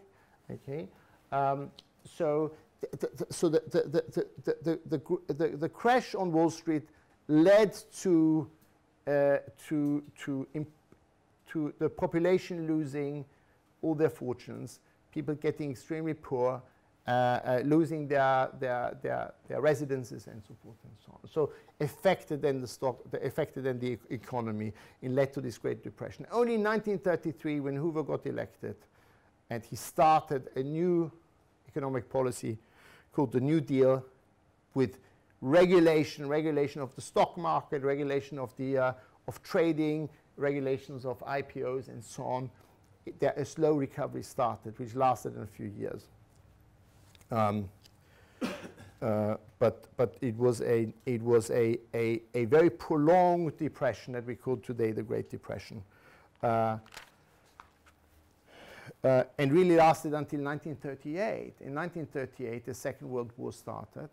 Okay, um, so so the, the, the, the, the, the, crash on Wall Street led to uh, to to to the population losing all their fortunes, people getting extremely poor, uh, uh, losing their, their, their, their, residences and so forth and so on. So affected then the stock, the affected then the economy and led to this Great Depression. Only in 1933, when Hoover got elected, and he started a new economic policy called the New Deal with regulation, regulation of the stock market, regulation of the uh, of trading, regulations of IPOs and so on. It, there, a slow recovery started, which lasted in a few years. Um, uh, but but it was a it was a, a, a very prolonged depression that we call today the Great Depression, uh, uh, and really lasted until 1938. In 1938, the Second World War started,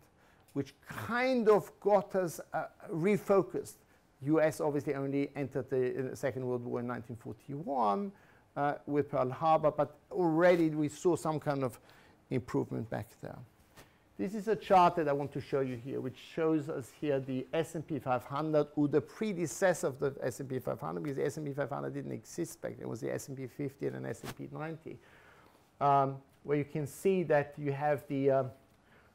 which kind of got us uh, refocused. U.S. obviously only entered the uh, Second World War in 1941 uh, with Pearl Harbor, but already we saw some kind of improvement back there. This is a chart that I want to show you here, which shows us here the S&P 500 or the predecessor of the S&P 500, because the S&P 500 didn't exist back then. It was the S&P 50 and an S&P 90, um, where you can see that you have the uh,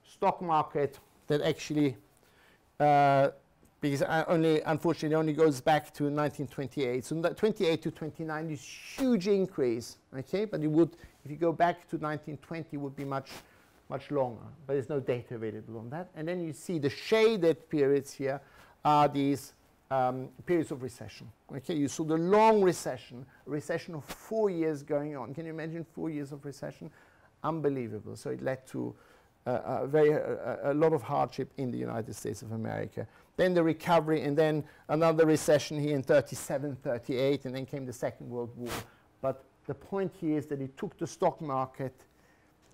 stock market that actually, uh, because only, unfortunately, only goes back to 1928. So 28 to 29 is huge increase, okay? But it would, if you go back to 1920, would be much, much longer. But there's no data available on that. And then you see the shaded periods here are these um, periods of recession. Okay, you saw the long recession, recession of four years going on. Can you imagine four years of recession? Unbelievable. So it led to uh, a, very, a, a lot of hardship in the United States of America. Then the recovery, and then another recession here in 37, 38, and then came the Second World War. But the point here is that it took the stock market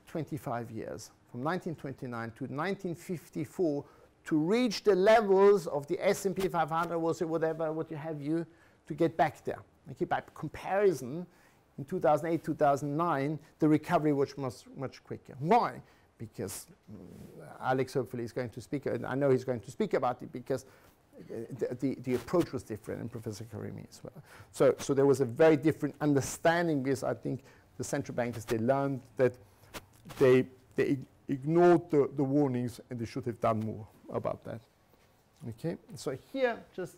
25 years, from 1929 to 1954, to reach the levels of the S&P 500 or whatever, what you have you, to get back there. Okay, by comparison, in 2008, 2009, the recovery was much, much quicker. Why? Because um, Alex hopefully is going to speak, and I know he's going to speak about it because the, the, the, approach was different, and Professor Karimi as well. So, so there was a very different understanding because I think the central bankers, they learned that they, they ignored the, the warnings and they should have done more about that. Okay, so here, just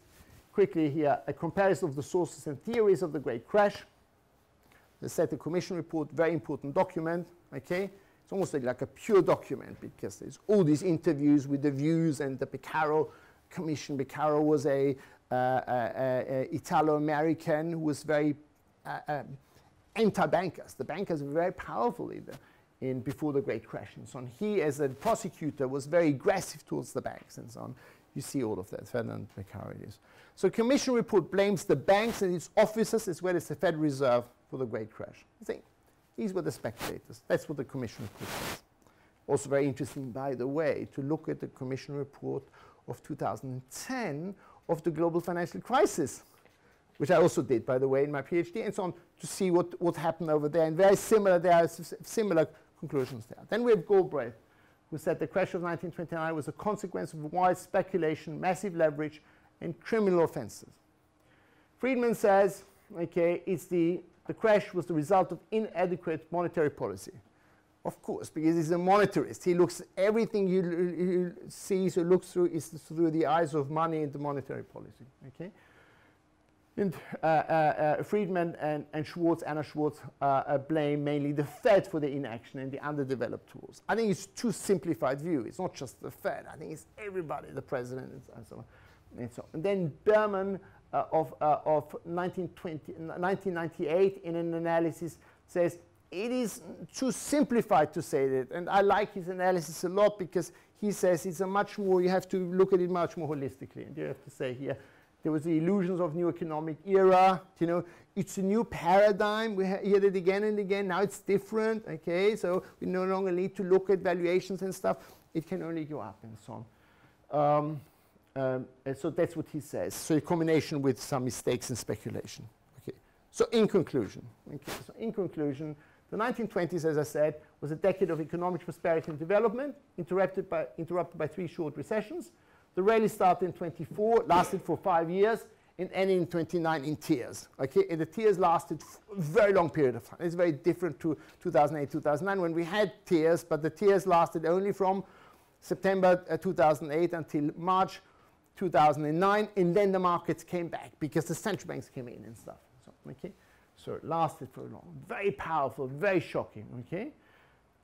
quickly here, a comparison of the sources and theories of the Great Crash. The SETA Commission report, very important document, okay? It's almost like a pure document because there's all these interviews with the views and the Pecora Commission. Pecora was a, uh, a, a Italo-American who was very uh, um, anti-bankers. The bankers were very powerful in, in, before the Great Crash and so on. He, as a prosecutor, was very aggressive towards the banks and so on. You see all of that, Ferdinand it is. So commission report blames the banks and its officers as well as the Federal Reserve for the Great Crash. You think, these were the speculators. That's what the commission report says. Also very interesting, by the way, to look at the commission report of 2010 of the global financial crisis, which I also did, by the way, in my PhD, and so on, to see what, what happened over there. And very similar, there are similar conclusions there. Then we have Galbraith, who said the crash of 1929 was a consequence of wide speculation, massive leverage, and criminal offenses. Friedman says, okay, it's the, the crash was the result of inadequate monetary policy. Of course, because he's a monetarist. He looks, everything he, he sees or looks through is through the eyes of money and the monetary policy, okay? And uh, uh, uh, Friedman and, and, Schwartz, Anna Schwartz, uh, uh, blame mainly the Fed for the inaction and the underdeveloped tools. I think it's too simplified view. It's not just the Fed. I think it's everybody, the president and so on. And, so on. and then Bierman of, of 1920, 1998 in an analysis says it is too simplified to say that. And I like his analysis a lot because he says it's a much more, you have to look at it much more holistically. And you have to say here, there was the illusions of new economic era. You know, it's a new paradigm. We hear it again and again. Now it's different. Okay, so we no longer need to look at valuations and stuff. It can only go up and so on. Um, um, and so that's what he says. So a combination with some mistakes and speculation. Okay. So in conclusion, okay. So in conclusion, the 1920s, as I said, was a decade of economic prosperity and development, interrupted by, interrupted by three short recessions. The rally started in 24, lasted for five years, and ended in 29 in tears. Okay, and the tears lasted a very long period of time. It's very different to 2008, 2009 when we had tears, but the tears lasted only from September uh, 2008 until March 2009, and then the markets came back because the central banks came in and stuff. So, okay, so it lasted for a long. Very powerful, very shocking. Okay,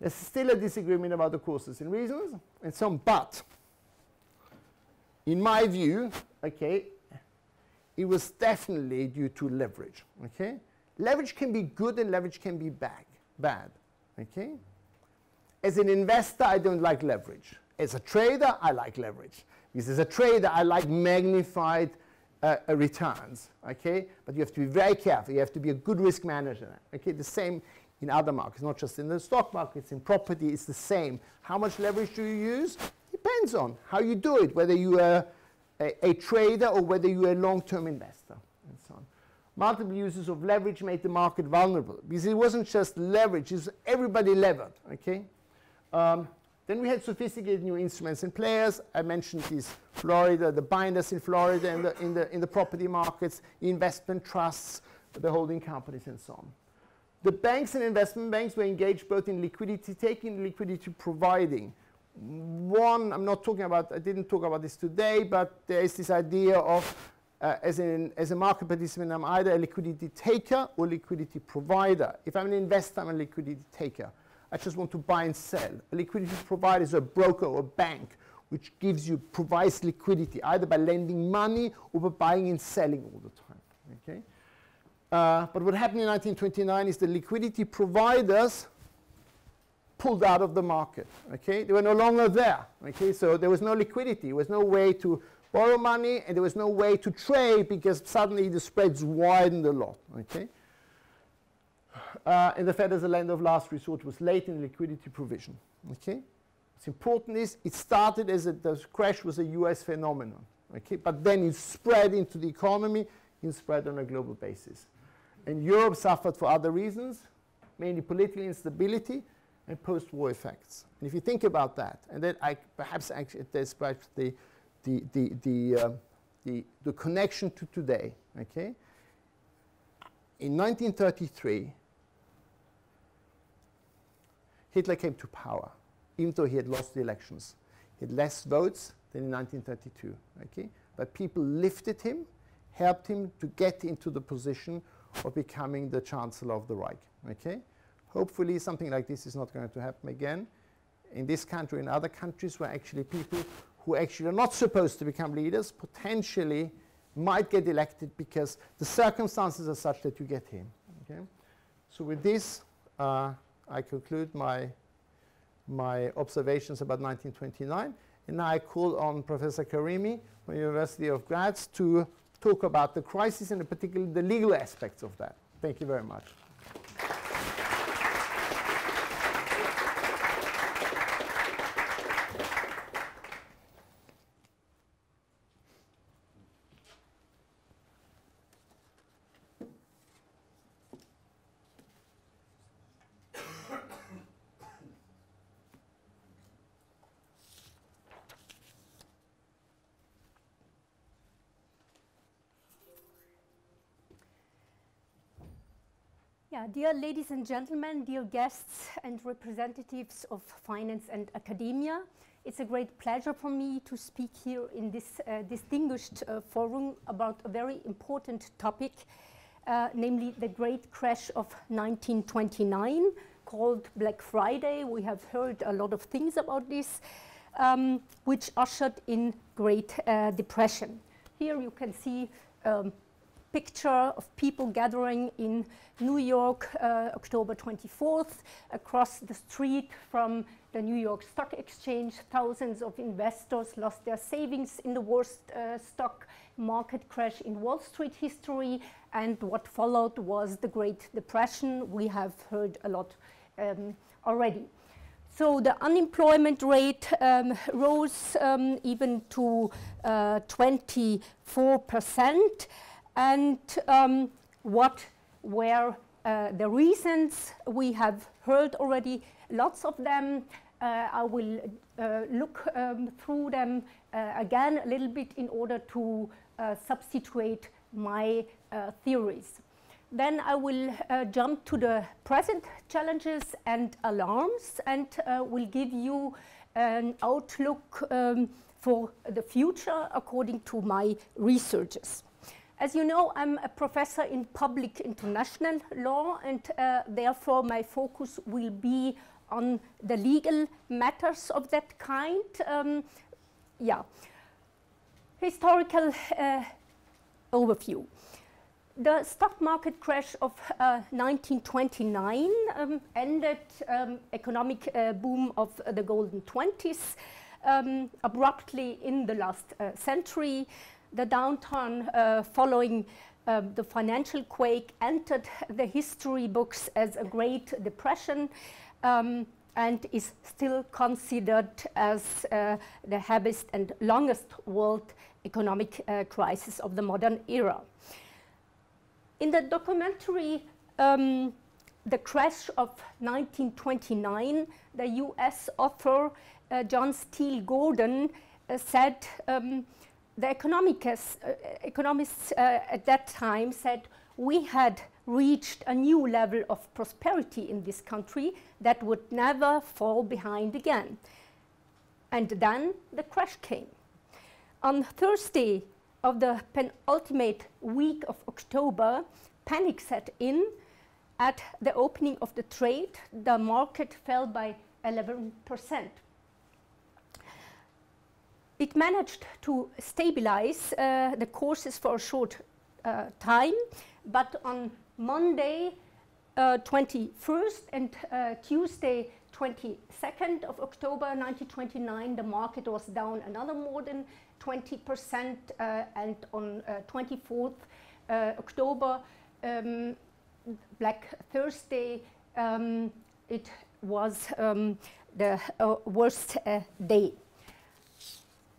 there's still a disagreement about the causes and reasons, and some but in my view, okay, it was definitely due to leverage. Okay, leverage can be good and leverage can be bad. Bad. Okay. As an investor, I don't like leverage. As a trader, I like leverage. Because is a trade that I like magnified uh, uh, returns. Okay, but you have to be very careful. You have to be a good risk manager. Okay, the same in other markets, not just in the stock markets. In property, it's the same. How much leverage do you use? Depends on how you do it, whether you are a, a trader or whether you are a long-term investor and so on. Multiple uses of leverage made the market vulnerable because it wasn't just leverage, it was everybody levered, okay? Um, then we had sophisticated new instruments and players. I mentioned these Florida, the binders in Florida in the, in the, in the property markets, investment trusts, the holding companies and so on. The banks and investment banks were engaged both in liquidity taking liquidity providing. One, I'm not talking about, I didn't talk about this today, but there is this idea of, uh, as, in, as a market participant, I'm either a liquidity taker or liquidity provider. If I'm an investor, I'm a liquidity taker. I just want to buy and sell. A liquidity provider is a broker or a bank which gives you, provides liquidity, either by lending money or by buying and selling all the time. Okay? Uh, but what happened in 1929 is the liquidity providers pulled out of the market. Okay, they were no longer there. Okay, so there was no liquidity. There was no way to borrow money, and there was no way to trade because suddenly the spreads widened a lot. Okay, uh, and the Fed as a lender of last resort was late in liquidity provision. Okay, what's important is it started as a, the crash was a U.S. phenomenon. Okay, but then it spread into the economy. It spread on a global basis, and Europe suffered for other reasons, mainly political instability and post-war effects. And if you think about that, and then I perhaps actually describes the, the, the, the, uh, the, the connection to today, okay? In 1933, Hitler came to power, even though he had lost the elections. He had less votes than in 1932, okay? But people lifted him, helped him to get into the position of becoming the Chancellor of the Reich, okay? Hopefully something like this is not going to happen again in this country and other countries where actually people who actually are not supposed to become leaders potentially might get elected because the circumstances are such that you get him. Okay? So with this, uh, I conclude my, my observations about 1929. And now I call on Professor Karimi from the University of Graz to talk about the crisis and particularly the legal aspects of that. Thank you very much. Dear ladies and gentlemen, dear guests and representatives of finance and academia, it's a great pleasure for me to speak here in this uh, distinguished uh, forum about a very important topic, uh, namely the great crash of 1929 called Black Friday. We have heard a lot of things about this, um, which ushered in Great uh, Depression. Here you can see um, picture of people gathering in New York, uh, October 24th, across the street from the New York Stock Exchange. Thousands of investors lost their savings in the worst uh, stock market crash in Wall Street history, and what followed was the Great Depression. We have heard a lot um, already. So the unemployment rate um, rose um, even to uh, 24 percent and um, what were uh, the reasons? We have heard already lots of them. Uh, I will uh, look um, through them uh, again a little bit in order to uh, substitute my uh, theories. Then I will jump to the present challenges and alarms and will give you an outlook um, for the future according to my researches. As you know, I'm a professor in public international law, and uh, therefore my focus will be on the legal matters of that kind. Um, yeah. Historical uh, overview. The stock market crash of uh, 1929 um, ended um, economic uh, boom of the golden 20s um, abruptly in the last uh, century the downturn uh, following uh, the financial quake entered the history books as a Great Depression um, and is still considered as uh, the heaviest and longest world economic uh, crisis of the modern era. In the documentary um, The Crash of 1929, the US author uh, John Steele Gordon uh, said um, the economists, uh, economists uh, at that time said we had reached a new level of prosperity in this country that would never fall behind again. And then the crash came. On Thursday of the penultimate week of October, panic set in. At the opening of the trade, the market fell by 11 percent it managed to stabilize uh, the courses for a short uh, time, but on Monday, uh, 21st and uh, Tuesday, 22nd of October 1929, the market was down another more than 20 percent, uh, and on 24th uh, October, um, Black Thursday, um, it was um, the worst day.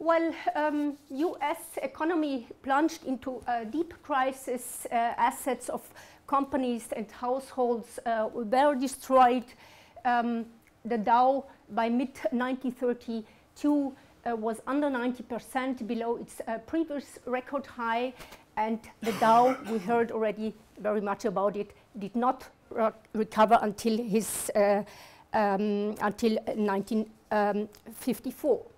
Well, um, U.S. economy plunged into a deep crisis. Uh, assets of companies and households uh, were destroyed. Um, the Dow by mid 1932 uh, was under 90% below its uh, previous record high, and the Dow, we heard already very much about it, did not re recover until his uh, um, until 1954.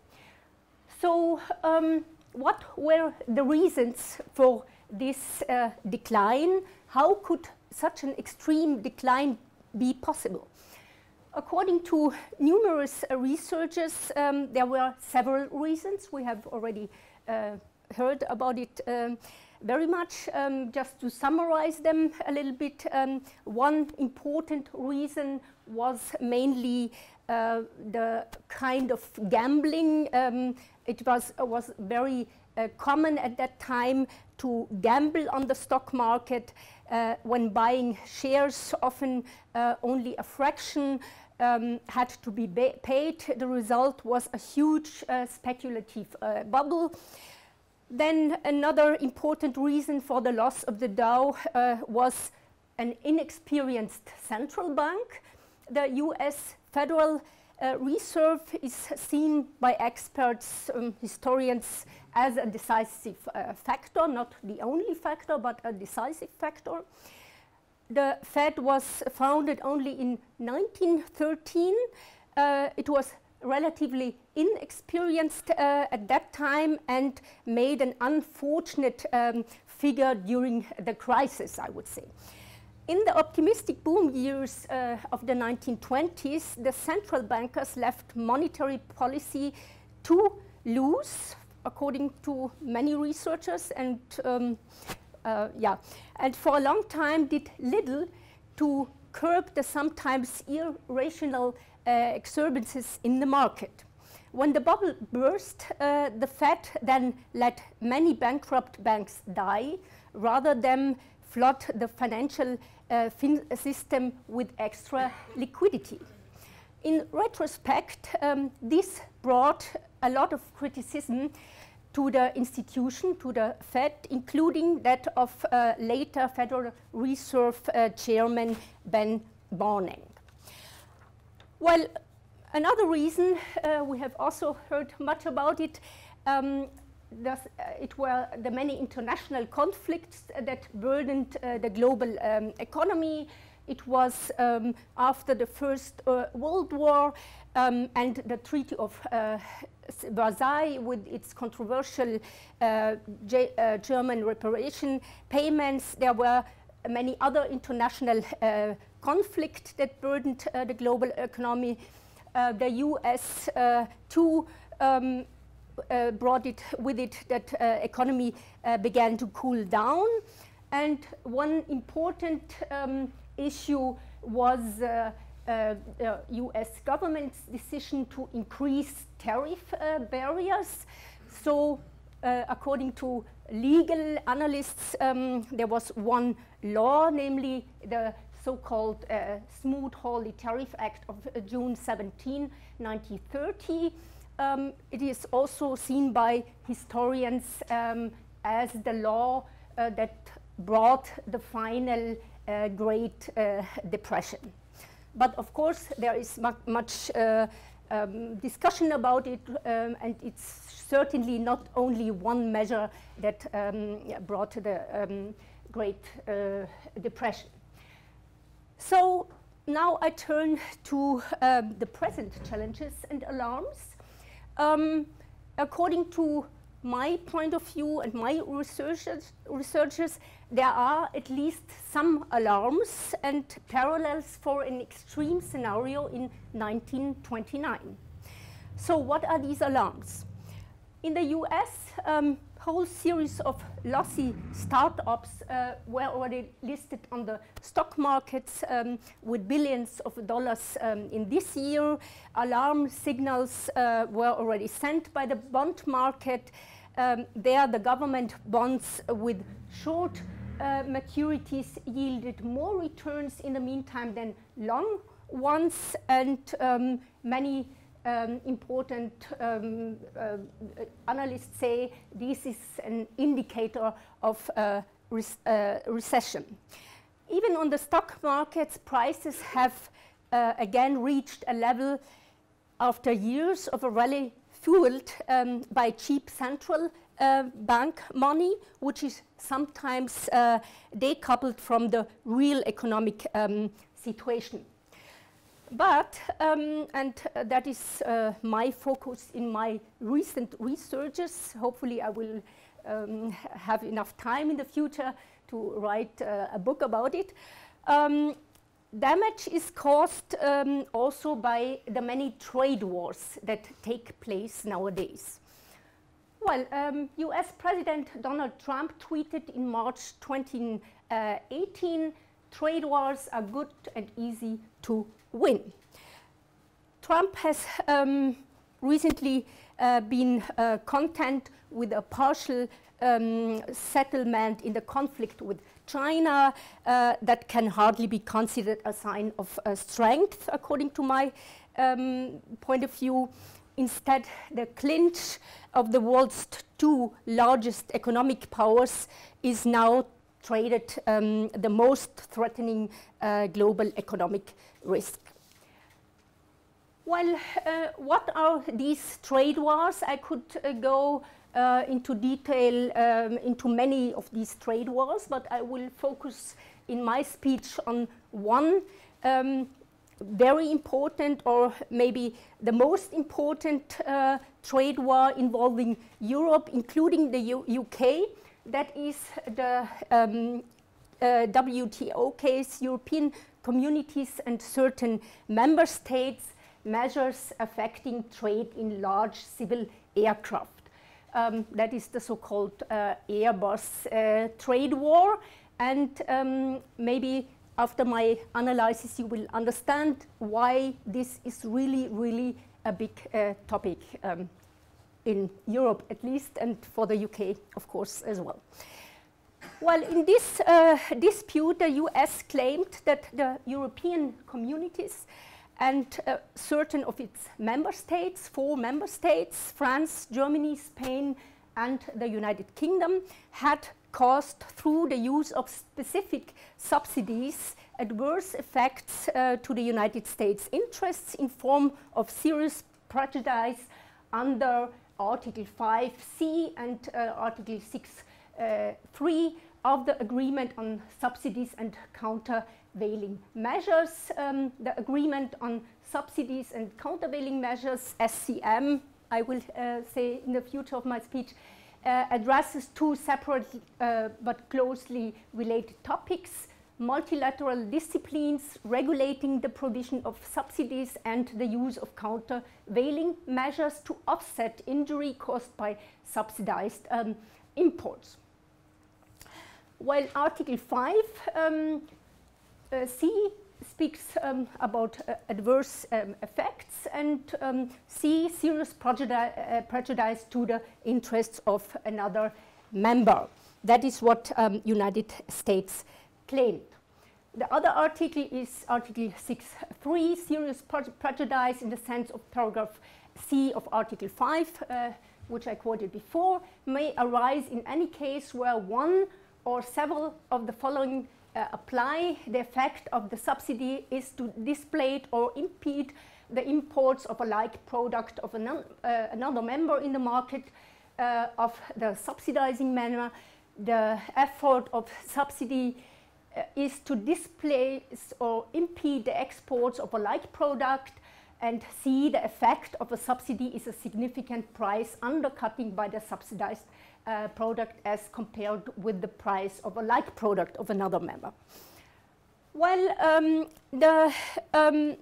So um, what were the reasons for this uh, decline? How could such an extreme decline be possible? According to numerous uh, researchers, um, there were several reasons. We have already uh, heard about it um, very much. Um, just to summarize them a little bit, um, one important reason was mainly uh, the kind of gambling um, it was, uh, was very uh, common at that time to gamble on the stock market uh, when buying shares, often uh, only a fraction um, had to be paid. The result was a huge speculative bubble. Then another important reason for the loss of the Dow was an inexperienced central bank. The US Federal uh, reserve is seen by experts, um, historians, as a decisive uh, factor, not the only factor, but a decisive factor. the Fed was founded only in 1913. Uh, it was relatively inexperienced uh, at that time and made an unfortunate um, figure during the crisis, I would say. In the optimistic boom years uh, of the 1920s, the central bankers left monetary policy too loose, according to many researchers, and um, uh, yeah, and for a long time did little to curb the sometimes irrational uh, in the market. When the bubble burst, uh, the Fed then let many bankrupt banks die rather than flood the financial uh, system with extra liquidity. In retrospect, um, this brought a lot of criticism to the institution, to the Fed, including that of uh, later Federal Reserve uh, Chairman Ben Bernanke. Well, another reason, uh, we have also heard much about it, um, uh, it were the many international conflicts that burdened uh, the global um, economy. It was um, after the First uh, World War um, and the Treaty of uh, Versailles with its controversial uh, uh, German reparation payments. There were many other international conflicts that burdened the global economy. the US too um, uh, brought it with it that uh, economy uh, began to cool down. And one important um, issue was uh, uh, the US government's decision to increase tariff uh, barriers. So according to legal analysts, um, there was one law, namely the so-called Smoot-Hawley Tariff Act of June 17, 1930, um, it is also seen by historians um, as the law uh, that brought the final uh, Great uh, Depression. But of course, there is mu much uh, um, discussion about it, um, and it's certainly not only one measure that um, brought the um, Great uh, Depression. So now I turn to the present challenges and alarms. Um, according to my point of view and my researchers, researchers, there are at least some alarms and parallels for an extreme scenario in 1929. So what are these alarms? In the US, um, whole series of lossy startups uh, were already listed on the stock markets um, with billions of dollars um, in this year. Alarm signals uh, were already sent by the bond market. Um, there, the government bonds with short uh, maturities yielded more returns in the meantime than long ones, and um, many um, important um, uh, analysts say this is an indicator of uh, uh, recession. Even on the stock markets, prices have uh, again reached a level after years of a rally fueled um, by cheap central uh, bank money, which is sometimes uh, decoupled from the real economic um, situation. But, um, and uh, that is uh, my focus in my recent researches. Hopefully I will um, have enough time in the future to write uh, a book about it. Um, damage is caused um, also by the many trade wars that take place nowadays. Well, US um, President Donald Trump tweeted in March 2018, trade wars are good and easy to win. Trump has um, recently uh, been uh, content with a partial um, settlement in the conflict with China uh, that can hardly be considered a sign of uh, strength, according to my um, point of view. Instead, the clinch of the world's two largest economic powers is now traded um, the most threatening uh, global economic risk. Well, uh, what are these trade wars? I could uh, go uh, into detail um, into many of these trade wars, but I will focus in my speech on one um, very important or maybe the most important uh, trade war involving Europe, including the U UK. That is the um, uh, WTO case, European communities and certain member states measures affecting trade in large civil aircraft. Um, that is the so-called uh, Airbus uh, trade war. And um, maybe after my analysis, you will understand why this is really, really a big uh, topic um, in Europe at least, and for the UK, of course, as well. Well, in this uh, dispute, the US claimed that the European communities and uh, certain of its member states, four member states, France, Germany, Spain, and the United Kingdom, had caused through the use of specific subsidies adverse effects uh, to the United States interests in form of serious prejudice under Article 5C and uh, Article 6.3 uh, of the Agreement on Subsidies and Countervailing Measures. Um, the Agreement on Subsidies and Countervailing Measures, SCM, I will uh, say in the future of my speech, uh, addresses two separate uh, but closely related topics multilateral disciplines regulating the provision of subsidies and the use of countervailing measures to offset injury caused by subsidized um, imports. While Article 5 um, C speaks um, about uh, adverse um, effects and um, C serious prejudice, uh, prejudice to the interests of another member. That is what um, United States claimed. The other article is Article 6.3, serious prejudice in the sense of paragraph C of Article 5, uh, which I quoted before, may arise in any case where one or several of the following uh, apply. The effect of the subsidy is to displace or impede the imports of a like product of uh, another member in the market uh, of the subsidizing manner. The effort of subsidy uh, is to displace or impede the exports of a like product and see the effect of a subsidy is a significant price undercutting by the subsidized uh, product as compared with the price of a like product of another member. Well, um, the, um,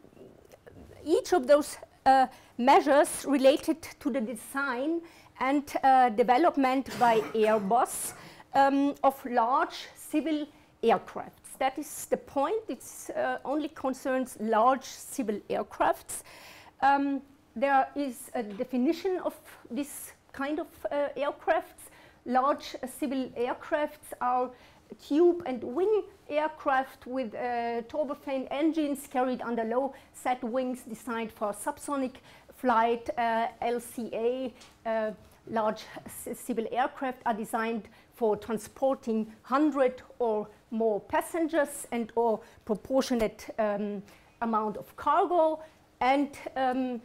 each of those uh, measures related to the design and uh, development by Airbus um, of large civil aircrafts. That is the point. It uh, only concerns large civil aircrafts. Um, there is a definition of this kind of uh, aircrafts. Large civil aircrafts are tube and wing aircraft with uh, turbofan engines carried under low set wings designed for subsonic flight. Uh, LCA, uh, large civil aircraft, are designed for transporting 100 or more passengers and or proportionate um, amount of cargo and um,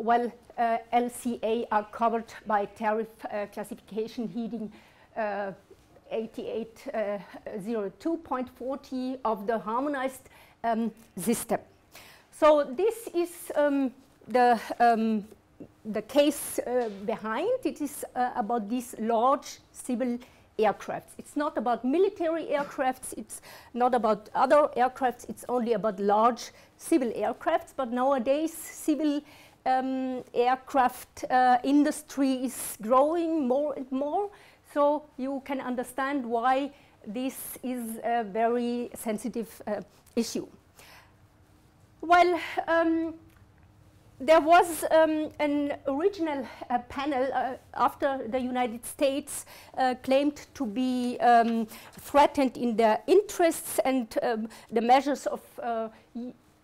well uh, LCA are covered by tariff uh, classification heading uh, 8802.40 uh, of the harmonized um, system. So this is um, the um, the case uh, behind. It is about these large civil aircrafts. It's not about military aircrafts, it's not about other aircrafts, it's only about large civil aircrafts. But nowadays, civil um, aircraft uh, industry is growing more and more. So you can understand why this is a very sensitive uh, issue. Well, um, there was um, an original uh, panel uh, after the United States uh, claimed to be um, threatened in their interests and um, the measures of uh,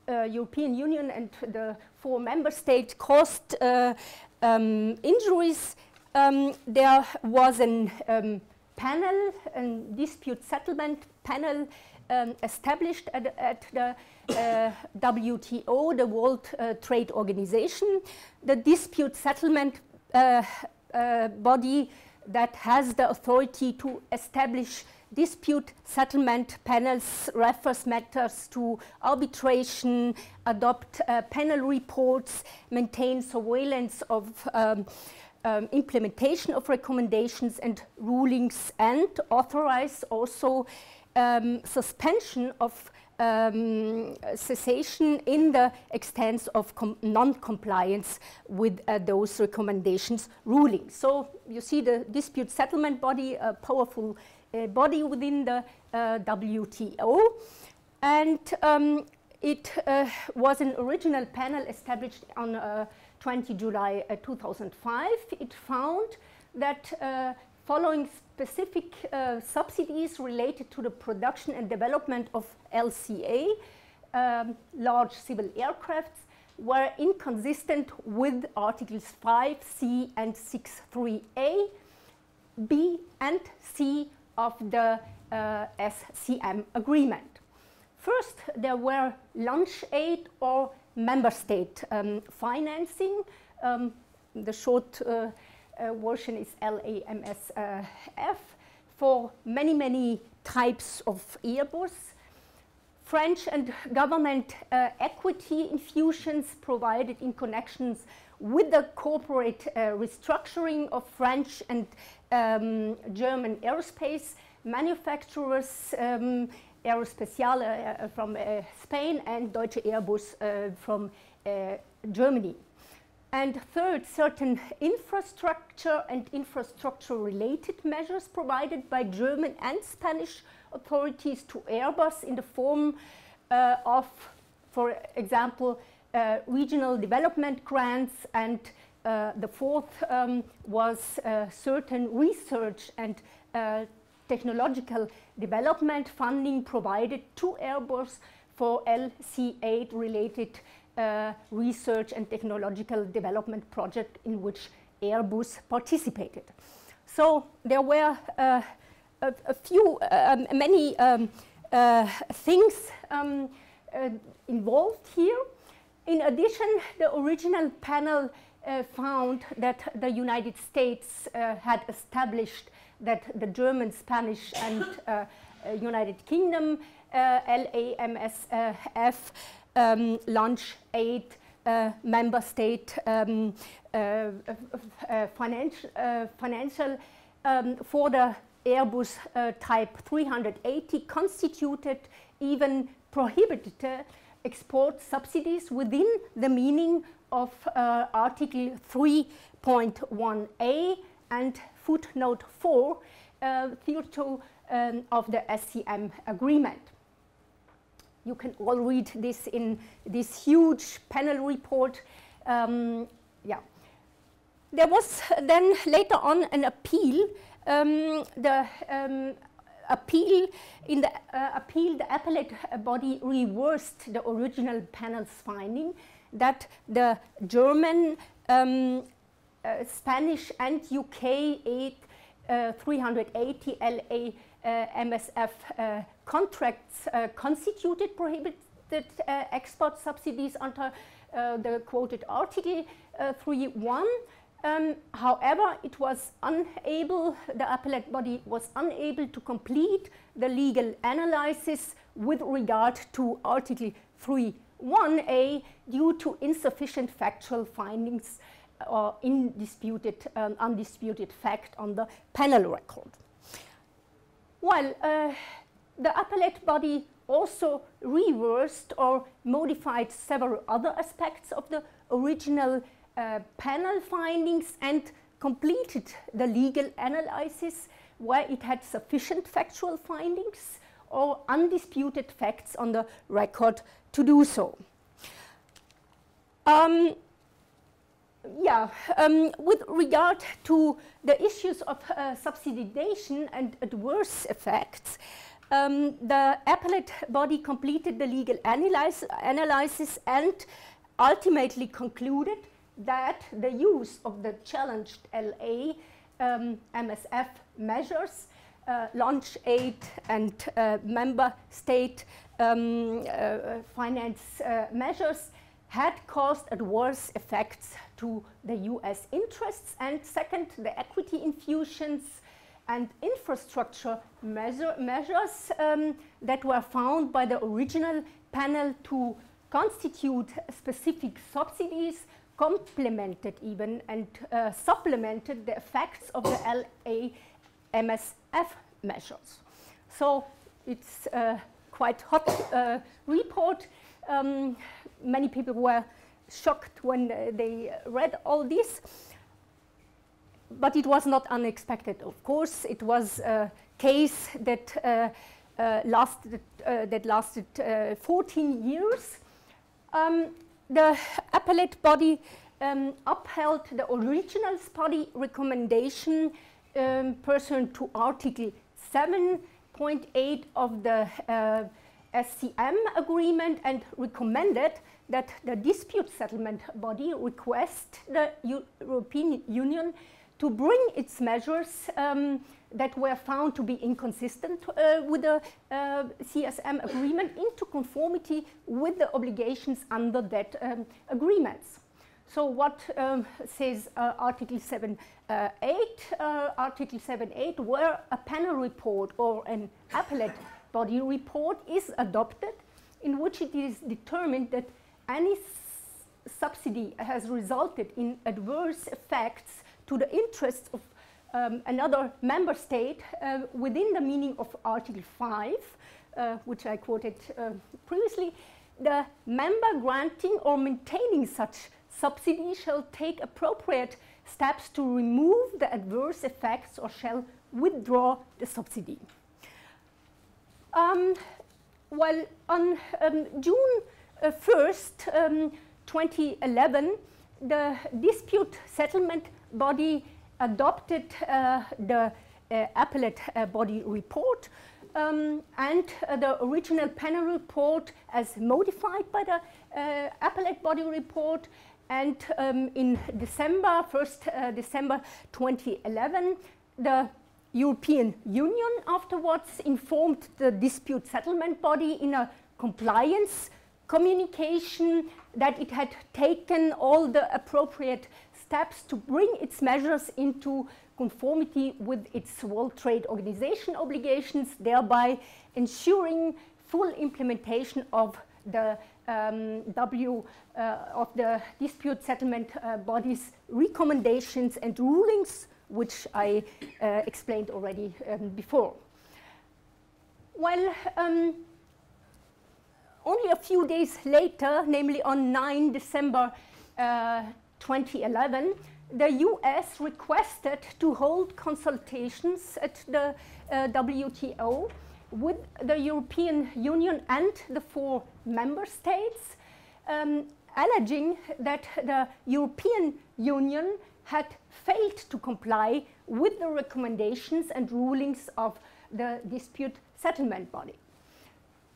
uh, European Union and the four member state caused uh, um, injuries. Um, there was a um, panel, a dispute settlement panel um, established at, at the uh, WTO, the World uh, Trade Organization, the dispute settlement uh, uh, body that has the authority to establish dispute settlement panels refers matters to arbitration, adopt uh, panel reports, maintain surveillance of um, um, implementation of recommendations and rulings, and authorize also um, suspension of um, cessation in the extent of non-compliance with uh, those recommendations rulings. So you see the dispute settlement body, a powerful body within the uh, WTO. And um, it uh, was an original panel established on uh, 20 July uh, 2005. It found that following specific uh, subsidies related to the production and development of LCA, um, large civil aircrafts, were inconsistent with Articles 5, C, and 6.3a, B, and C of the uh, SCM agreement. First, there were launch aid or member state um, financing. Um, the short uh, uh, version is LAMSF for many, many types of Airbus. French and government uh, equity infusions provided in connections with the corporate uh, restructuring of French and um, German aerospace manufacturers, um, Aerospatiale uh, from uh, Spain and Deutsche Airbus uh, from uh, Germany. And third, certain infrastructure and infrastructure related measures provided by German and Spanish authorities to Airbus in the form uh, of, for example, uh, regional development grants and uh, the fourth um, was uh, certain research and uh, technological development funding provided to Airbus for LCA related uh, research and technological development project in which Airbus participated. So there were uh, a, a, few, um, many um, uh, things um, uh, involved here. In addition, the original panel uh, found that the United States uh, had established that the German, Spanish, and United Kingdom LAMSF um, launch aid uh, member state um, uh, uh, financial, financial um, for the Airbus type 380 constituted even prohibited export subsidies within the meaning of uh, Article 3.1a and footnote 4 uh, um, of the SCM agreement. You can all read this in this huge panel report. Um, yeah. There was then later on an appeal. Um, the um, appeal in the uh, appeal, the appellate body reversed the original panel's finding that the German, um, uh, Spanish, and UK 8, uh, 380 LA uh, MSF uh, contracts uh, constituted prohibited export subsidies under the quoted Article 3.1. Um, however, it was unable, the appellate body was unable to complete the legal analysis with regard to Article 3.1a due to insufficient factual findings or indisputed, um, undisputed fact on the panel record. Well, uh, the appellate body also reversed or modified several other aspects of the original uh, panel findings and completed the legal analysis where it had sufficient factual findings or undisputed facts on the record to do so. Um, yeah, um, with regard to the issues of uh, subsidization and adverse effects, um, the appellate body completed the legal analysis and ultimately concluded that the use of the challenged LA um, MSF measures, uh, launch aid and uh, member state um, uh, finance uh, measures had caused adverse effects to the US interests. And second, the equity infusions and infrastructure measure, measures um, that were found by the original panel to constitute specific subsidies complemented even and uh, supplemented the effects of the LAMSF measures. So it's a quite hot uh, report. Um, many people were shocked when uh, they read all this but it was not unexpected, of course. It was a case that uh, uh, lasted, uh, that lasted uh, 14 years. Um, the appellate body um, upheld the original study recommendation um, pursuant to Article 7.8 of the uh, SCM agreement and recommended that the dispute settlement body request the U European Union to bring its measures um, that were found to be inconsistent uh, with the uh, CSM agreement into conformity with the obligations under that um, agreements. So what um, says uh, Article 7.8? Uh, uh, Article 7.8, where a panel report or an appellate body report is adopted, in which it is determined that any subsidy has resulted in adverse effects to the interests of um, another member state uh, within the meaning of Article 5, uh, which I quoted uh, previously, the member granting or maintaining such subsidy shall take appropriate steps to remove the adverse effects or shall withdraw the subsidy. Um, well, on um, June 1st, uh, um, 2011, the dispute settlement body adopted uh, the uh, appellate uh, body report um, and the original panel report as modified by the appellate body report. And um, in December, 1st uh, December 2011, the European Union afterwards informed the dispute settlement body in a compliance communication that it had taken all the appropriate steps to bring its measures into conformity with its World Trade Organization obligations, thereby ensuring full implementation of the um, W uh, of the dispute settlement uh, body's recommendations and rulings, which I uh, explained already um, before. Well, um, only a few days later, namely on 9 December uh, 2011, the US requested to hold consultations at the uh, WTO with the European Union and the four member states, um, alleging that the European Union had failed to comply with the recommendations and rulings of the dispute settlement body.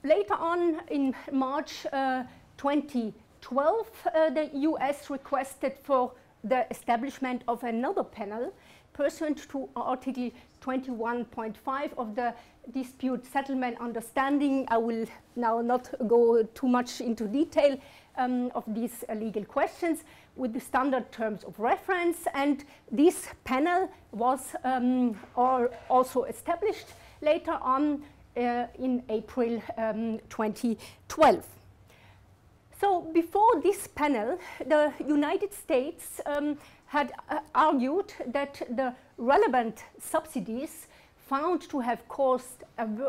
Later on in March uh, 20 12, uh, the US requested for the establishment of another panel pursuant to Article 21.5 of the dispute settlement understanding. I will now not go too much into detail um, of these uh, legal questions with the standard terms of reference. And this panel was um, also established later on uh, in April um, 2012. So before this panel, the United States um, had uh, argued that the relevant subsidies found to have caused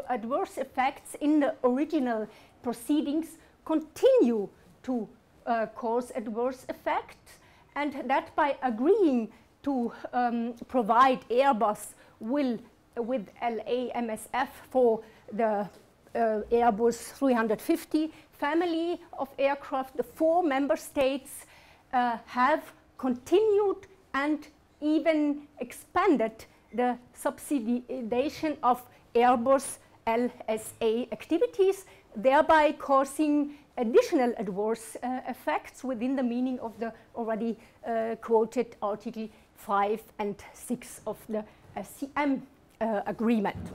adverse effects in the original proceedings continue to uh, cause adverse effects and that by agreeing to um, provide Airbus will, with LAMSF for the Airbus 350 family of aircraft, the four member states uh, have continued and even expanded the subsidization of Airbus LSA activities, thereby causing additional adverse uh, effects within the meaning of the already uh, quoted Article 5 and 6 of the SCM uh, agreement.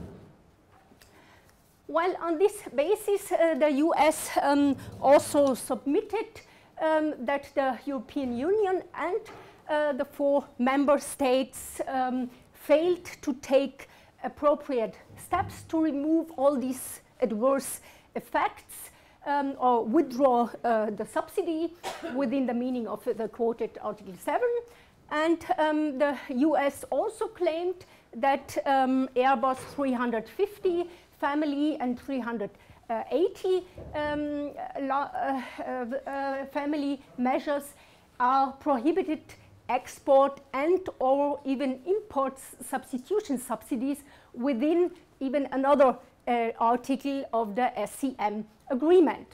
While on this basis, uh, the US um, also submitted um, that the European Union and uh, the four member states um, failed to take appropriate steps to remove all these adverse effects um, or withdraw uh, the subsidy within the meaning of the quoted Article 7. And um, the US also claimed that um, Airbus 350 family and 380 um, uh, uh, family measures are prohibited export and or even import substitution subsidies within even another uh, article of the SCM agreement.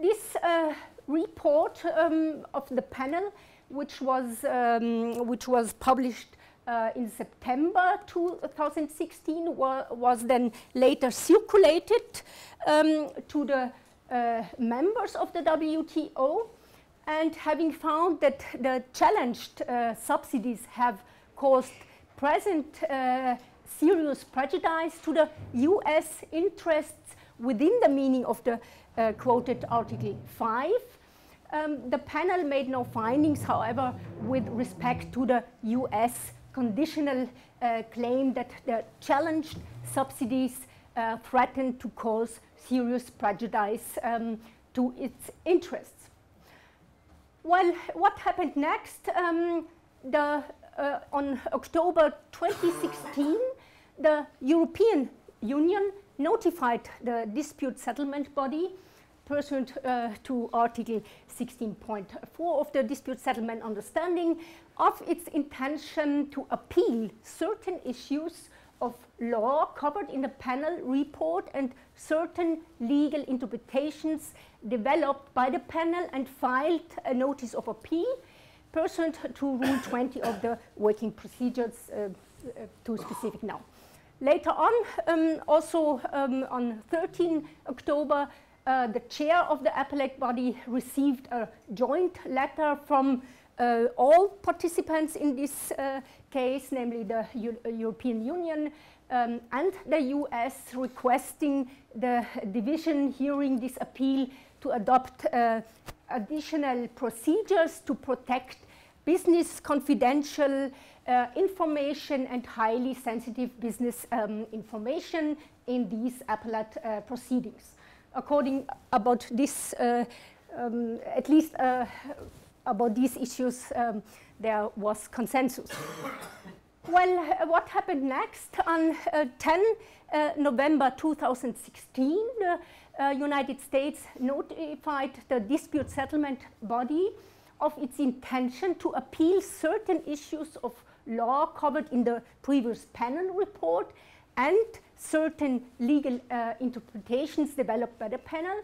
This uh, report um, of the panel, which was, um, which was published uh, in September 2016, wa was then later circulated um, to the uh, members of the WTO. And having found that the challenged uh, subsidies have caused present uh, serious prejudice to the US interests within the meaning of the uh, quoted Article 5. Um, the panel made no findings, however, with respect to the US conditional uh, claim that the challenged subsidies uh, threaten to cause serious prejudice um, to its interests. Well, what happened next? Um, the, uh, on October 2016, the European Union notified the dispute settlement body pursuant uh, to Article 16.4 of the dispute settlement understanding of its intention to appeal certain issues of law covered in the panel report and certain legal interpretations developed by the panel and filed a notice of appeal pursuant to Rule 20 of the working procedures, uh, uh, too specific now. Later on, um, also um, on 13 October, uh, the chair of the appellate body received a joint letter from uh, all participants in this uh, case, namely the U European Union um, and the US, requesting the division hearing this appeal to adopt uh, additional procedures to protect business confidential uh, information and highly sensitive business um, information in these appellate uh, proceedings. According about this, uh, um, at least uh, about these issues, um, there was consensus. well, uh, what happened next? On uh, 10 November 2016, the United States notified the dispute settlement body of its intention to appeal certain issues of law covered in the previous panel report and certain legal uh, interpretations developed by the panel.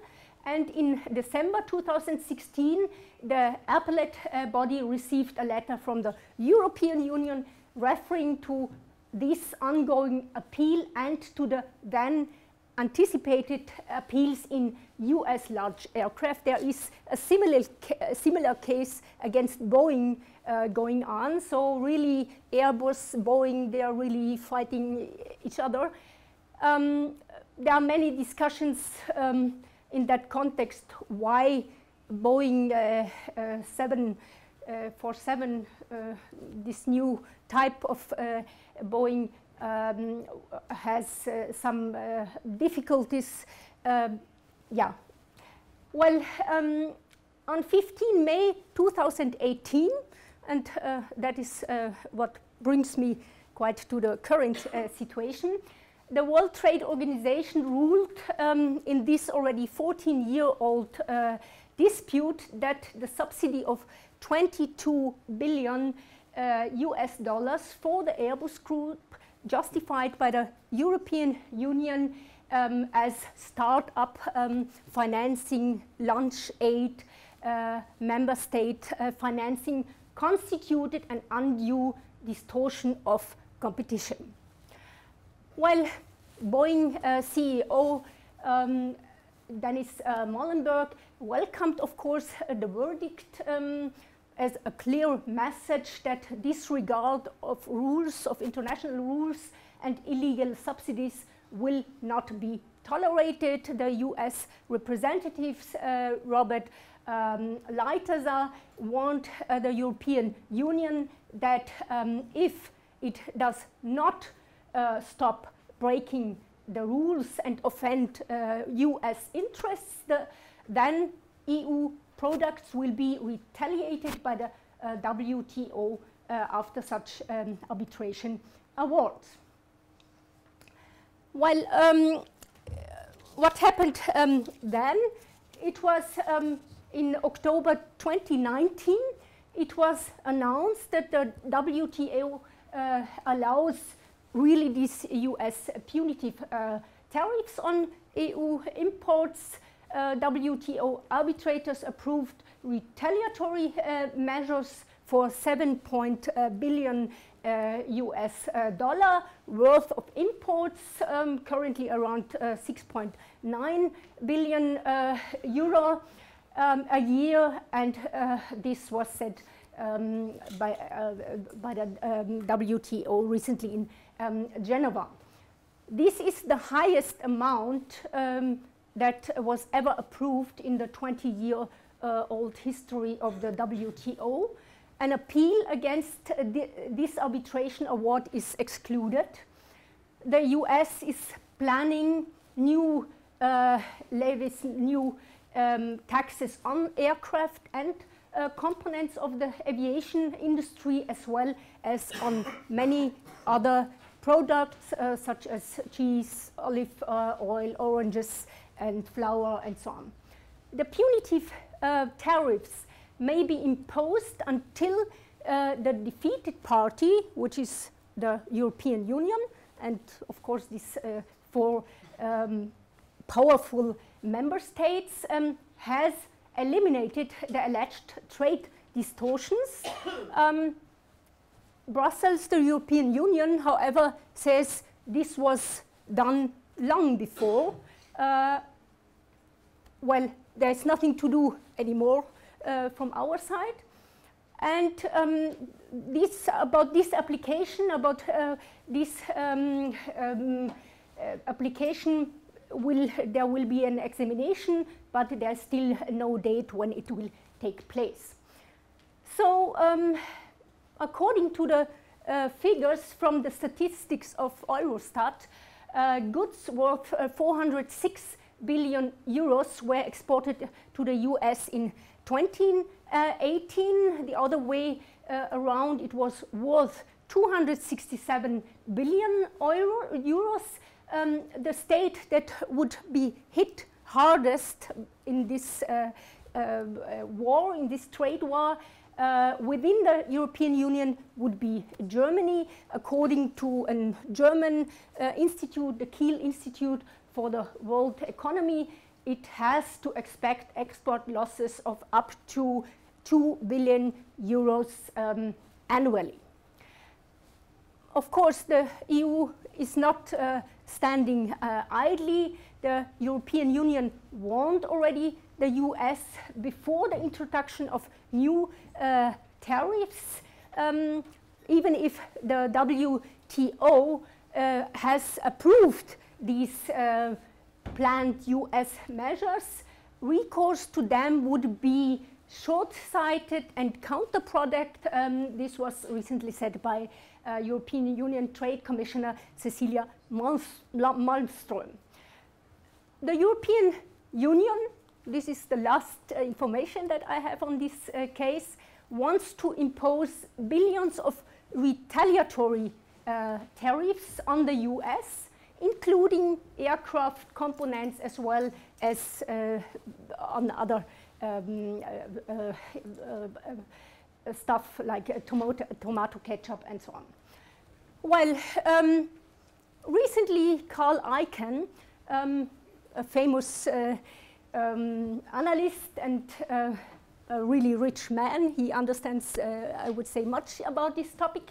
And in December 2016, the appellate uh, body received a letter from the European Union referring to this ongoing appeal and to the then anticipated appeals in US large aircraft. There is a similar, ca similar case against Boeing uh, going on. So really Airbus, Boeing, they are really fighting each other. Um, there are many discussions um, in that context why Boeing uh, uh, 747, uh, uh, this new type of uh, Boeing um, has some difficulties. Um, yeah. Well, um, on 15 May 2018, and that is what brings me quite to the current situation. The World Trade Organization ruled um, in this already 14 year old uh, dispute that the subsidy of 22 billion US uh, dollars for the Airbus Group justified by the European Union um, as startup um, financing, launch aid, uh, member state uh, financing constituted an undue distortion of competition. Well, Boeing uh, CEO um, Dennis uh, welcomed, of course, uh, the verdict um, as a clear message that disregard of rules, of international rules and illegal subsidies will not be tolerated. The US representatives, uh, Robert um, Lighthizer want uh, the European Union that um, if it does not uh, stop breaking the rules and offend uh, US interests, the, then EU products will be retaliated by the uh, WTO uh, after such um, arbitration awards. Well, um, what happened um, then? It was um, in October 2019, it was announced that the WTO uh, allows really these US punitive uh, tariffs on EU imports. Uh, WTO arbitrators approved retaliatory uh, measures for 7 uh, billion US uh, dollar worth of imports, um, currently around 6.9 billion euro um, a year, and this was said um, by, uh, by the um, WTO recently in um, Geneva. This is the highest amount um, that was ever approved in the 20 year uh, old history of the WTO. An appeal against this arbitration award is excluded. The US is planning new uh, levies, new um, taxes on aircraft and uh, components of the aviation industry as well as on many other products uh, such as cheese, olive uh, oil, oranges, and flour, and so on. The punitive uh, tariffs may be imposed until uh, the defeated party, which is the European Union, and of course these four um, powerful member states, um, has eliminated the alleged trade distortions. Um, Brussels, the European Union, however, says this was done long before. Uh, well, there's nothing to do anymore uh, from our side. And um, this, about this application, about uh, this um, um, uh, application, will, there will be an examination, but there's still no date when it will take place. So um, according to the uh, figures from the statistics of Eurostat, uh, goods worth uh, 406 billion euros were exported to the US in 2018. The other way uh, around, it was worth 267 billion euro, euros. Um, the state that would be hit hardest in this uh, uh, war, in this trade war, uh, within the European Union would be Germany, according to a German uh, institute, the Kiel Institute for the World Economy. It has to expect export losses of up to 2 billion euros um, annually. Of course, the EU is not uh, standing uh, idly. The European Union warned already the US before the introduction of new uh, tariffs, um, even if the WTO uh, has approved these uh, planned US measures, recourse to them would be short-sighted and counterproductive. Um, this was recently said by uh, European Union Trade Commissioner Cecilia Malmström. The European Union this is the last uh, information that I have on this uh, case, wants to impose billions of retaliatory uh, tariffs on the US, including aircraft components as well as uh, on other um, uh, uh, stuff like tomato, tomato ketchup and so on. Well, um, recently Carl Icahn, um, a famous um, analyst and uh, a really rich man. He understands, uh, I would say, much about this topic.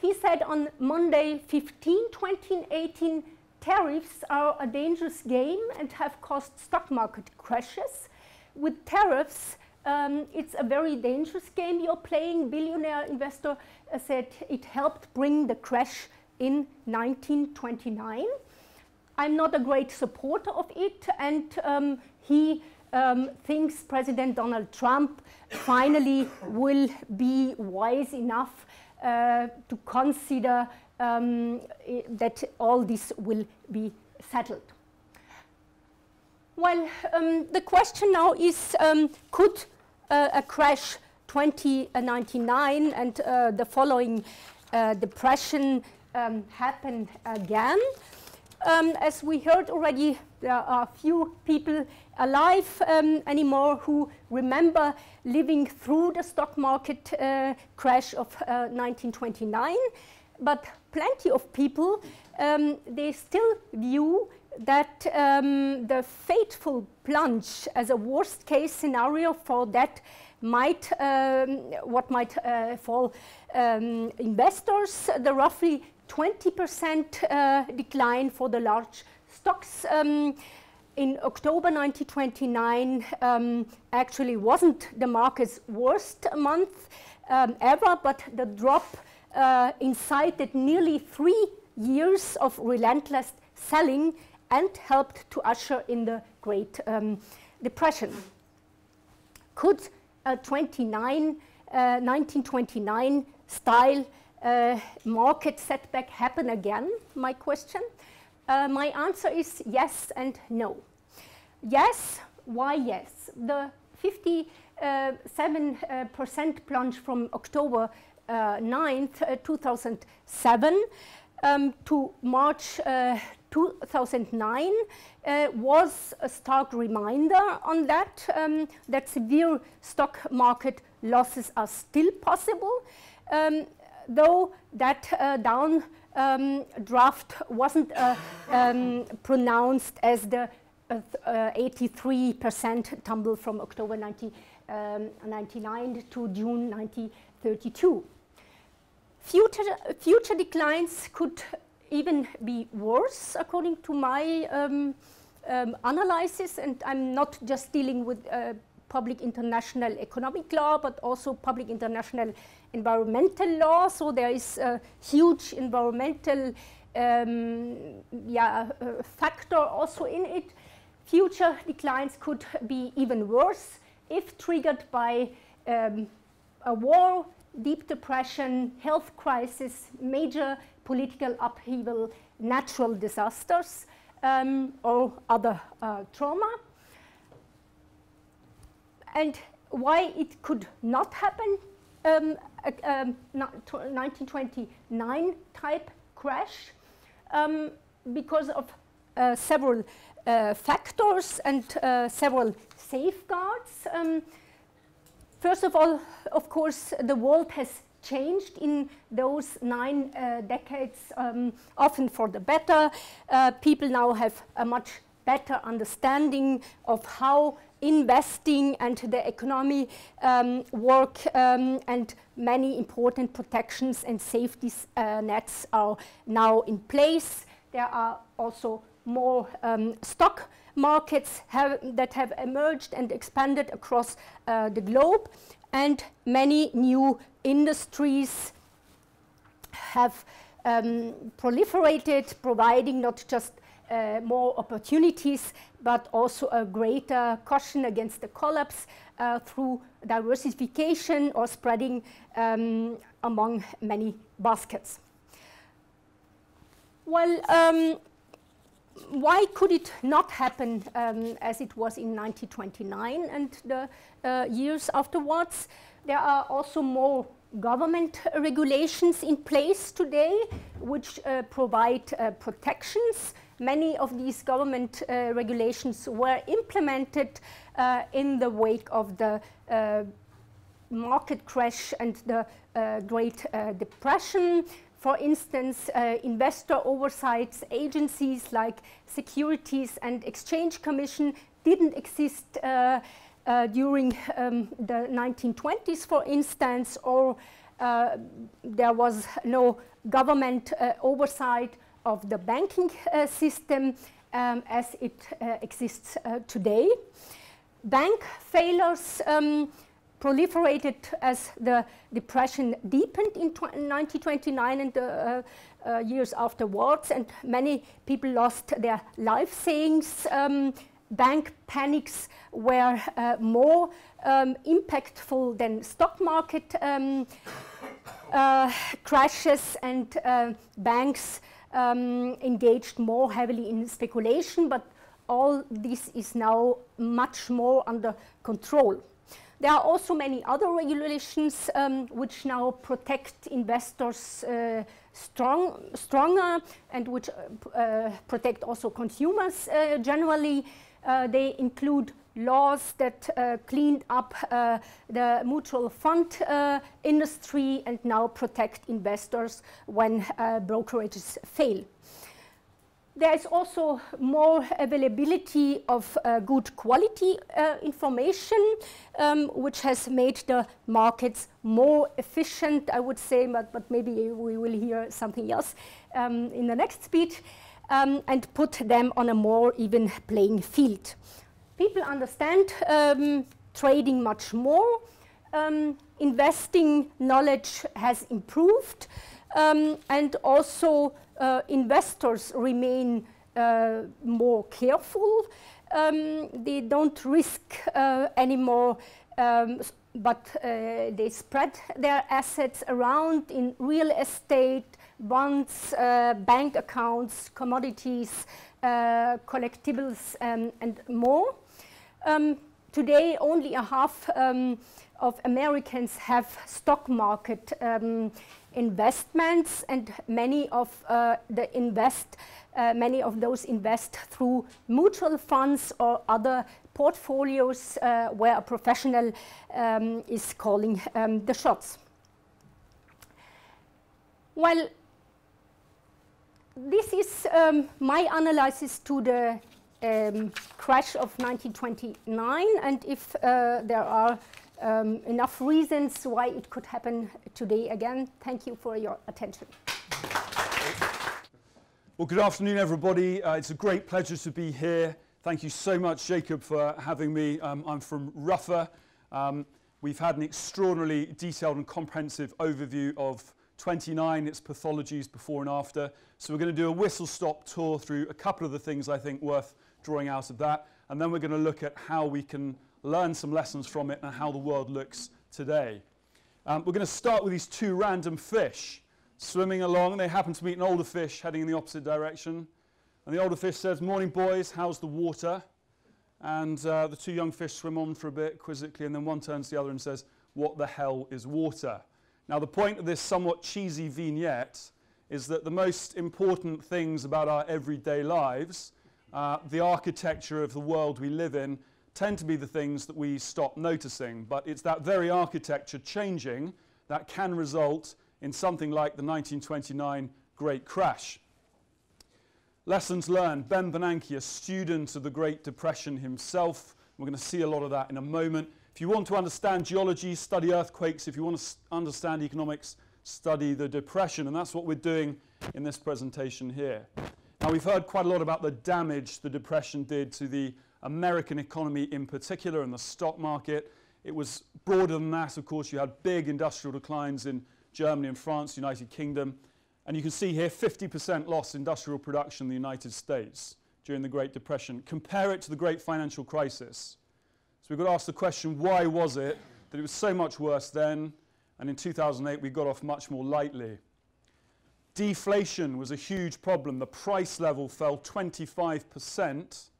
He said on Monday 15, 2018, tariffs are a dangerous game and have caused stock market crashes. With tariffs, um, it's a very dangerous game you're playing. Billionaire investor uh, said it helped bring the crash in 1929. I'm not a great supporter of it, and um, he um, thinks President Donald Trump finally will be wise enough uh, to consider um, that all this will be settled. Well, um, the question now is, um, could uh, a crash 2099 and uh, the following uh, depression um, happen again? Um, as we heard already, there are few people alive um, anymore who remember living through the stock market uh, crash of 1929, but plenty of people, um, they still view that um, the fateful plunge as a worst case scenario for that might um, what might uh, fall um, investors the roughly 20% uh, decline for the large stocks um, in October 1929 um, actually wasn't the market's worst month um, ever but the drop uh, incited nearly three years of relentless selling and helped to usher in the Great um, Depression. Could a 29, uh, 1929 style uh, market setback happen again? My question. Uh, my answer is yes and no. Yes, why yes? The 57% uh, plunge from October 9th, uh, 2007 um, to March uh, 2009 uh, was a stark reminder on that, um, that severe stock market losses are still possible, um, though that uh, down um, draft wasn't uh, um, pronounced as the 83% uh, tumble from October 1999 um, to June 1932. Future, future declines could even be worse, according to my um, um, analysis. And I'm not just dealing with uh, public international economic law, but also public international environmental law. So there is a huge environmental um, yeah, uh, factor also in it. Future declines could be even worse if triggered by um, a war, deep depression, health crisis, major political upheaval, natural disasters, um, or other uh, trauma. And why it could not happen, um, um, 1929 type crash, um, because of uh, several uh, factors and uh, several safeguards. Um, first of all, of course, the world has changed in those nine uh, decades, um, often for the better. Uh, people now have a much better understanding of how investing and the economy um, work um, and many important protections and safety uh, nets are now in place. There are also more um, stock markets have, that have emerged and expanded across uh, the globe and many new industries have um, proliferated, providing not just uh, more opportunities, but also a greater caution against the collapse uh, through diversification or spreading um, among many baskets. Well, um, why could it not happen um, as it was in 1929 and the uh, years afterwards? There are also more government regulations in place today which uh, provide uh, protections. Many of these government uh, regulations were implemented uh, in the wake of the uh, market crash and the Great Depression. For instance, uh, investor oversight agencies like Securities and Exchange Commission didn't exist uh, uh, during um, the 1920s, for instance, or uh, there was no government uh, oversight of the banking uh, system um, as it exists today. Bank failures um, proliferated as the depression deepened in 1929 and the uh, uh, years afterwards, and many people lost their life savings. Um, bank panics were uh, more um, impactful than stock market um, uh, crashes and uh, banks um, engaged more heavily in speculation, but all this is now much more under control. There are also many other regulations um, which now protect investors uh, strong, stronger and which uh, protect also consumers uh, generally. Uh, they include laws that uh, cleaned up uh, the mutual fund uh, industry and now protect investors when uh, brokerages fail. There is also more availability of uh, good quality uh, information, um, which has made the markets more efficient, I would say, but, but maybe we will hear something else um, in the next speech, um, and put them on a more even playing field people understand um, trading much more. Um, investing knowledge has improved, um, and also uh, investors remain uh, more careful. Um, they don't risk uh, anymore, um, but uh, they spread their assets around in real estate, bonds, uh, bank accounts, commodities, uh, collectibles, um, and more. Um, today, only a half um, of Americans have stock market um, investments, and many of uh, the invest, uh, many of those invest through mutual funds or other portfolios uh, where a professional um, is calling um, the shots. Well, this is um, my analysis to the um, crash of 1929 and if uh, there are um, enough reasons why it could happen today again. Thank you for your attention. Well, good afternoon, everybody. Uh, it's a great pleasure to be here. Thank you so much, Jacob, for having me. Um, I'm from Ruffer. Um, we've had an extraordinarily detailed and comprehensive overview of 29, its pathologies before and after. So we're going to do a whistle-stop tour through a couple of the things I think worth drawing out of that. And then we're going to look at how we can learn some lessons from it and how the world looks today. Um, we're going to start with these two random fish swimming along. They happen to meet an older fish heading in the opposite direction. And the older fish says, Morning, boys, how's the water? And uh, the two young fish swim on for a bit quizzically, and then one turns to the other and says, What the hell is water? Now, the point of this somewhat cheesy vignette is that the most important things about our everyday lives uh, the architecture of the world we live in tend to be the things that we stop noticing. But it's that very architecture changing that can result in something like the 1929 Great Crash. Lessons learned. Ben Bernanke, a student of the Great Depression himself. We're going to see a lot of that in a moment. If you want to understand geology, study earthquakes. If you want to understand economics, study the Depression. And that's what we're doing in this presentation here. Now, we've heard quite a lot about the damage the Depression did to the American economy in particular and the stock market. It was broader than that, of course. You had big industrial declines in Germany and France, United Kingdom. And you can see here 50% loss industrial production in the United States during the Great Depression. Compare it to the Great Financial Crisis. So we've got to ask the question, why was it that it was so much worse then? And in 2008, we got off much more lightly. Deflation was a huge problem. The price level fell 25%.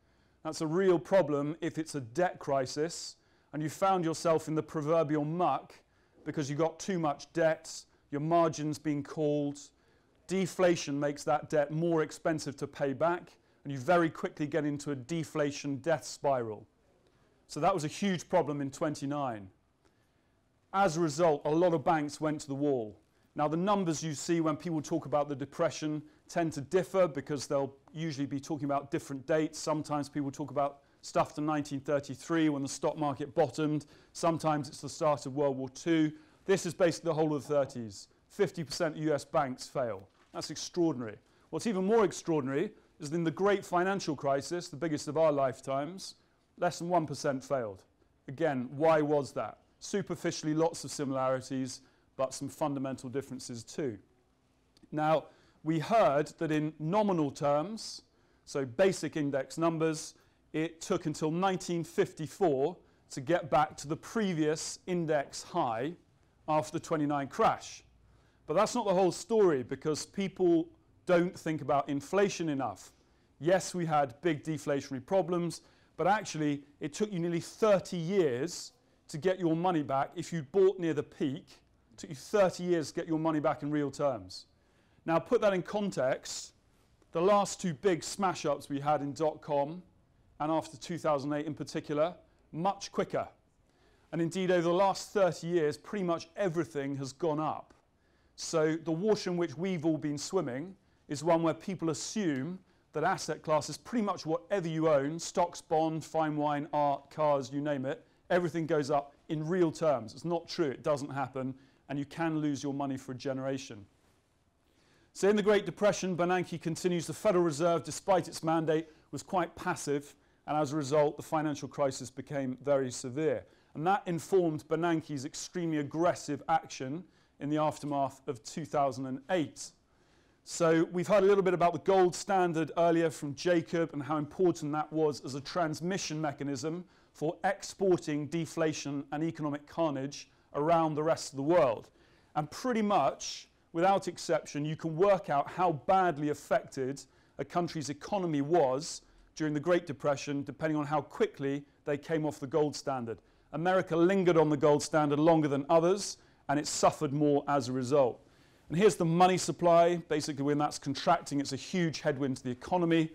That's a real problem if it's a debt crisis and you found yourself in the proverbial muck because you got too much debt, your margins being called. Deflation makes that debt more expensive to pay back and you very quickly get into a deflation death spiral. So that was a huge problem in 29. As a result, a lot of banks went to the wall. Now, the numbers you see when people talk about the Depression tend to differ because they'll usually be talking about different dates. Sometimes people talk about stuff to 1933 when the stock market bottomed. Sometimes it's the start of World War II. This is basically the whole of the 30s. 50% of US banks fail. That's extraordinary. What's even more extraordinary is in the great financial crisis, the biggest of our lifetimes, less than 1% failed. Again, why was that? Superficially, lots of similarities but some fundamental differences too. Now, we heard that in nominal terms, so basic index numbers, it took until 1954 to get back to the previous index high after the 29 crash. But that's not the whole story because people don't think about inflation enough. Yes, we had big deflationary problems, but actually it took you nearly 30 years to get your money back if you bought near the peak. Took you 30 years to get your money back in real terms. Now, put that in context, the last two big smash ups we had in dot com and after 2008 in particular, much quicker. And indeed, over the last 30 years, pretty much everything has gone up. So the water in which we've all been swimming is one where people assume that asset class is pretty much whatever you own stocks, bond, fine wine, art, cars, you name it everything goes up in real terms. It's not true, it doesn't happen, and you can lose your money for a generation. So, in the Great Depression, Bernanke continues the Federal Reserve, despite its mandate, was quite passive, and as a result, the financial crisis became very severe. And that informed Bernanke's extremely aggressive action in the aftermath of 2008. So, we've heard a little bit about the gold standard earlier from Jacob and how important that was as a transmission mechanism for exporting deflation and economic carnage around the rest of the world. And pretty much, without exception, you can work out how badly affected a country's economy was during the Great Depression, depending on how quickly they came off the gold standard. America lingered on the gold standard longer than others, and it suffered more as a result. And here's the money supply. Basically, when that's contracting, it's a huge headwind to the economy.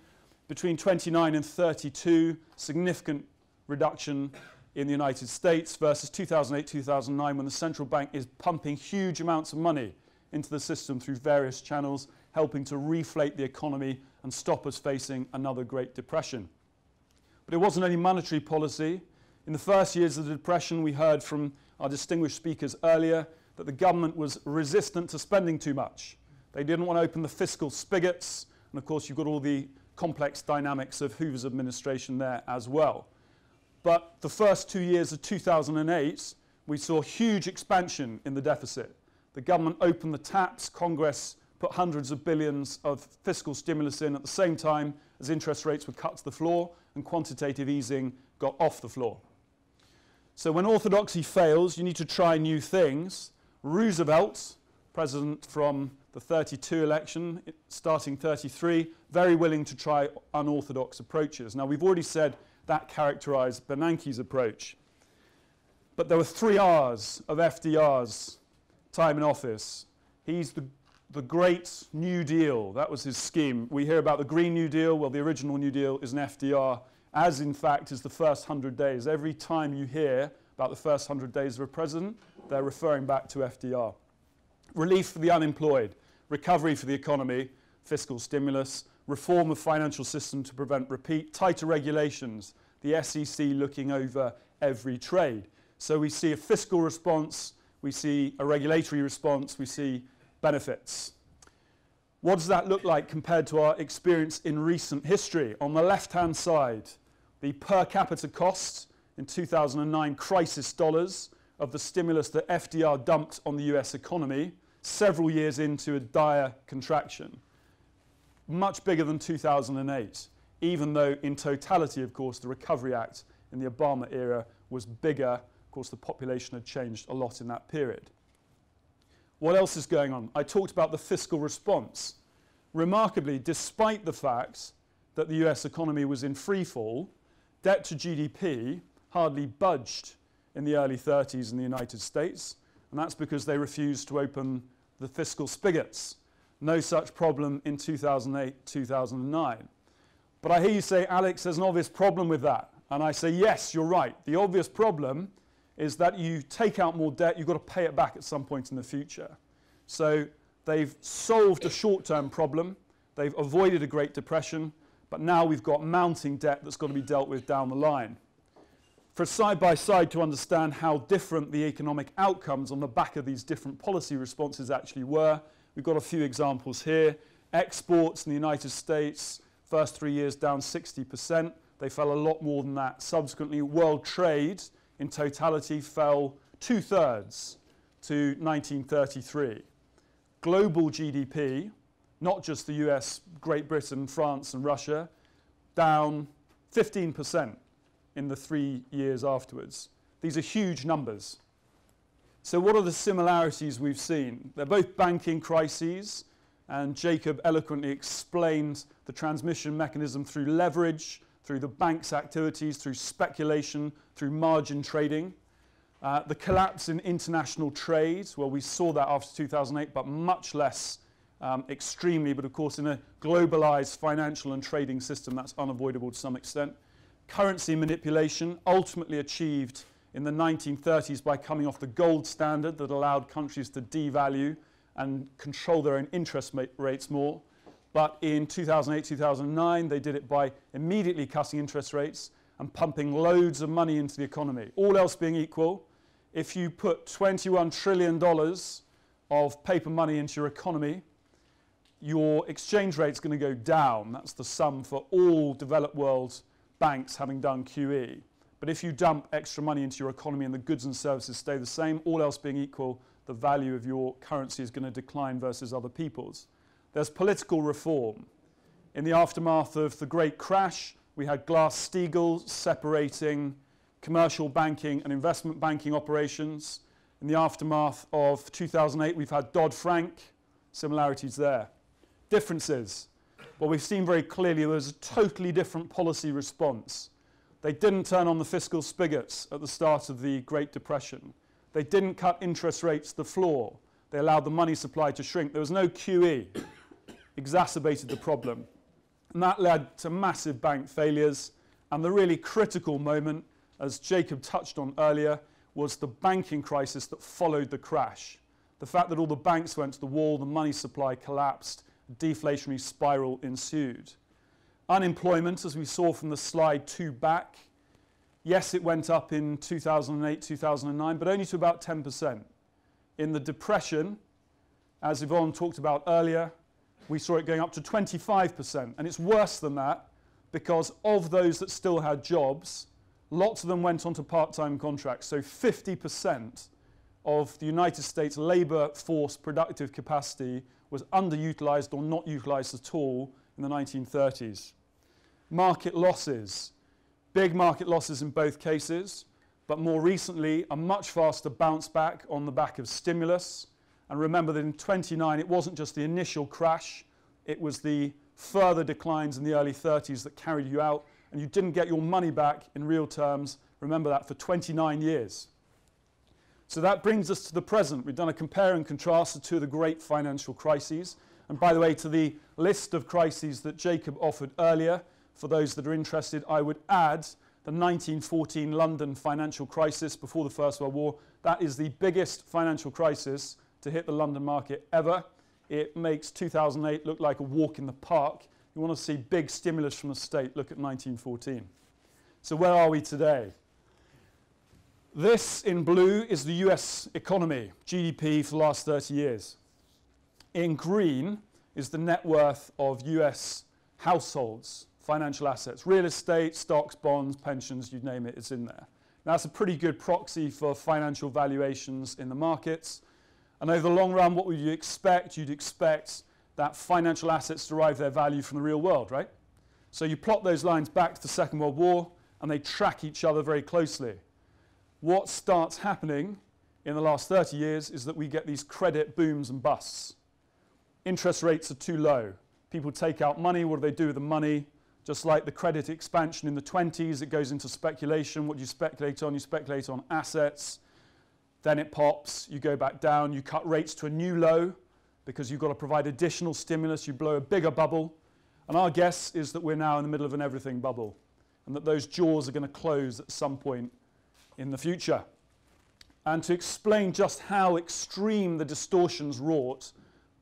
Between 29 and 32, significant reduction in the United States versus 2008 2009 when the central bank is pumping huge amounts of money into the system through various channels, helping to reflate the economy and stop us facing another Great Depression. But it wasn't only monetary policy. In the first years of the Depression, we heard from our distinguished speakers earlier that the government was resistant to spending too much. They didn't want to open the fiscal spigots, and of course, you've got all the complex dynamics of Hoover's administration there as well. But the first two years of 2008, we saw huge expansion in the deficit. The government opened the taps, Congress put hundreds of billions of fiscal stimulus in at the same time as interest rates were cut to the floor and quantitative easing got off the floor. So when orthodoxy fails, you need to try new things. Roosevelt, president from the 32 election, starting 33, very willing to try unorthodox approaches. Now, we've already said that characterized Bernanke's approach. But there were three R's of FDR's time in office. He's the, the great New Deal. That was his scheme. We hear about the Green New Deal. Well, the original New Deal is an FDR, as in fact is the first 100 days. Every time you hear about the first 100 days of a president, they're referring back to FDR. Relief for the unemployed, recovery for the economy, fiscal stimulus, reform of financial system to prevent repeat, tighter regulations, the SEC looking over every trade. So we see a fiscal response, we see a regulatory response, we see benefits. What does that look like compared to our experience in recent history? On the left-hand side, the per capita cost in 2009 crisis dollars of the stimulus that FDR dumped on the US economy several years into a dire contraction much bigger than 2008, even though in totality, of course, the Recovery Act in the Obama era was bigger. Of course, the population had changed a lot in that period. What else is going on? I talked about the fiscal response. Remarkably, despite the fact that the US economy was in free fall, debt to GDP hardly budged in the early 30s in the United States, and that's because they refused to open the fiscal spigots no such problem in 2008, 2009. But I hear you say, Alex, there's an obvious problem with that. And I say, yes, you're right. The obvious problem is that you take out more debt, you've got to pay it back at some point in the future. So they've solved a short term problem, they've avoided a Great Depression, but now we've got mounting debt that's got to be dealt with down the line. For side by side to understand how different the economic outcomes on the back of these different policy responses actually were, We've got a few examples here. Exports in the United States, first three years down 60%. They fell a lot more than that. Subsequently, world trade in totality fell two thirds to 1933. Global GDP, not just the US, Great Britain, France, and Russia, down 15% in the three years afterwards. These are huge numbers. So, what are the similarities we've seen? They're both banking crises, and Jacob eloquently explained the transmission mechanism through leverage, through the bank's activities, through speculation, through margin trading. Uh, the collapse in international trade, well, we saw that after 2008, but much less um, extremely. But of course, in a globalized financial and trading system, that's unavoidable to some extent. Currency manipulation, ultimately achieved in the 1930s by coming off the gold standard that allowed countries to devalue and control their own interest rates more. But in 2008, 2009, they did it by immediately cutting interest rates and pumping loads of money into the economy. All else being equal, if you put $21 trillion of paper money into your economy, your exchange rate is going to go down. That's the sum for all developed world banks having done QE. But if you dump extra money into your economy and the goods and services stay the same, all else being equal, the value of your currency is going to decline versus other people's. There's political reform. In the aftermath of the Great Crash, we had Glass-Steagall separating commercial banking and investment banking operations. In the aftermath of 2008, we've had Dodd-Frank, similarities there. Differences. Well, we've seen very clearly was a totally different policy response. They didn't turn on the fiscal spigots at the start of the Great Depression. They didn't cut interest rates to the floor. They allowed the money supply to shrink. There was no QE. Exacerbated the problem. And that led to massive bank failures. And the really critical moment, as Jacob touched on earlier, was the banking crisis that followed the crash. The fact that all the banks went to the wall, the money supply collapsed, a deflationary spiral ensued. Unemployment, as we saw from the slide two back, yes, it went up in 2008, 2009, but only to about 10%. In the Depression, as Yvonne talked about earlier, we saw it going up to 25%. And it's worse than that because of those that still had jobs, lots of them went on to part time contracts. So 50% of the United States labor force productive capacity was underutilized or not utilized at all in the 1930s market losses. Big market losses in both cases, but more recently, a much faster bounce back on the back of stimulus. And remember that in 29, it wasn't just the initial crash, it was the further declines in the early 30s that carried you out, and you didn't get your money back in real terms. Remember that for 29 years. So that brings us to the present. We've done a compare and contrast to two of the great financial crises. And by the way, to the list of crises that Jacob offered earlier, for those that are interested, I would add the 1914 London financial crisis before the First World War. That is the biggest financial crisis to hit the London market ever. It makes 2008 look like a walk in the park. You want to see big stimulus from the state, look at 1914. So, where are we today? This in blue is the US economy, GDP for the last 30 years. In green is the net worth of US households financial assets, real estate, stocks, bonds, pensions, you name it, it's in there. Now, that's a pretty good proxy for financial valuations in the markets. And over the long run, what would you expect? You'd expect that financial assets derive their value from the real world, right? So you plot those lines back to the Second World War, and they track each other very closely. What starts happening in the last 30 years is that we get these credit booms and busts. Interest rates are too low. People take out money. What do they do with the money? Just like the credit expansion in the 20s, it goes into speculation. What do you speculate on? You speculate on assets. Then it pops, you go back down, you cut rates to a new low because you've got to provide additional stimulus, you blow a bigger bubble. And our guess is that we're now in the middle of an everything bubble and that those jaws are going to close at some point in the future. And to explain just how extreme the distortions wrought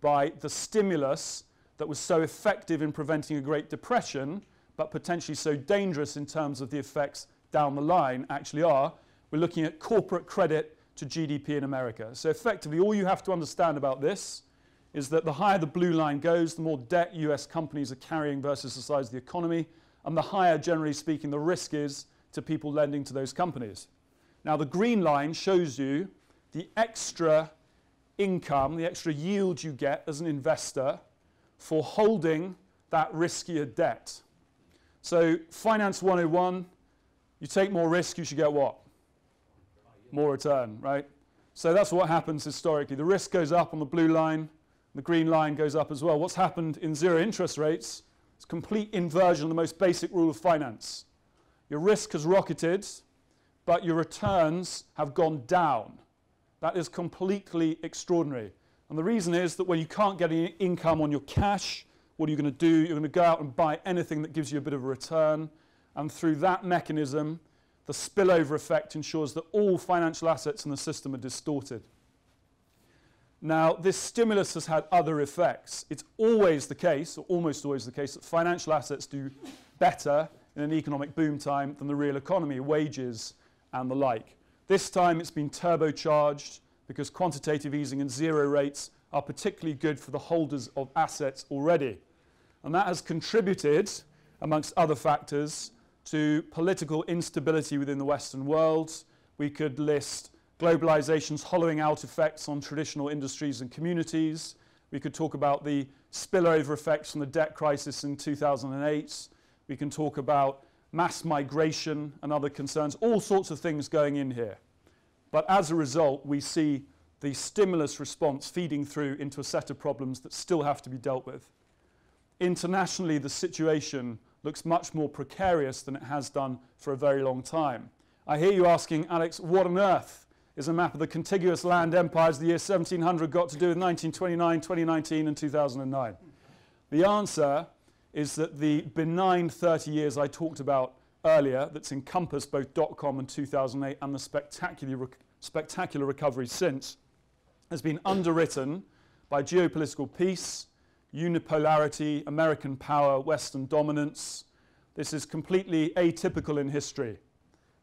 by the stimulus that was so effective in preventing a Great Depression, but potentially so dangerous in terms of the effects down the line actually are, we're looking at corporate credit to GDP in America. So effectively, all you have to understand about this is that the higher the blue line goes, the more debt US companies are carrying versus the size of the economy, and the higher, generally speaking, the risk is to people lending to those companies. Now, the green line shows you the extra income, the extra yield you get as an investor for holding that riskier debt. So Finance 101, you take more risk, you should get what? More return, right? So that's what happens historically. The risk goes up on the blue line, the green line goes up as well. What's happened in zero interest rates is complete inversion of the most basic rule of finance. Your risk has rocketed, but your returns have gone down. That is completely extraordinary. And the reason is that when you can't get any income on your cash, what are you going to do? You're going to go out and buy anything that gives you a bit of a return. And through that mechanism, the spillover effect ensures that all financial assets in the system are distorted. Now, this stimulus has had other effects. It's always the case, or almost always the case, that financial assets do better in an economic boom time than the real economy, wages and the like. This time it's been turbocharged because quantitative easing and zero rates are particularly good for the holders of assets already. And that has contributed, amongst other factors, to political instability within the Western world. We could list globalization's hollowing out effects on traditional industries and communities. We could talk about the spillover effects from the debt crisis in 2008. We can talk about mass migration and other concerns, all sorts of things going in here. But as a result, we see the stimulus response feeding through into a set of problems that still have to be dealt with. Internationally, the situation looks much more precarious than it has done for a very long time. I hear you asking, Alex, what on earth is a map of the contiguous land empires of the year 1700 got to do with 1929, 2019, and 2009? The answer is that the benign 30 years I talked about earlier, that's encompassed both dot com and 2008 and the spectacular, rec- spectacular recovery since, has been underwritten by geopolitical peace, unipolarity, American power, Western dominance. This is completely atypical in history,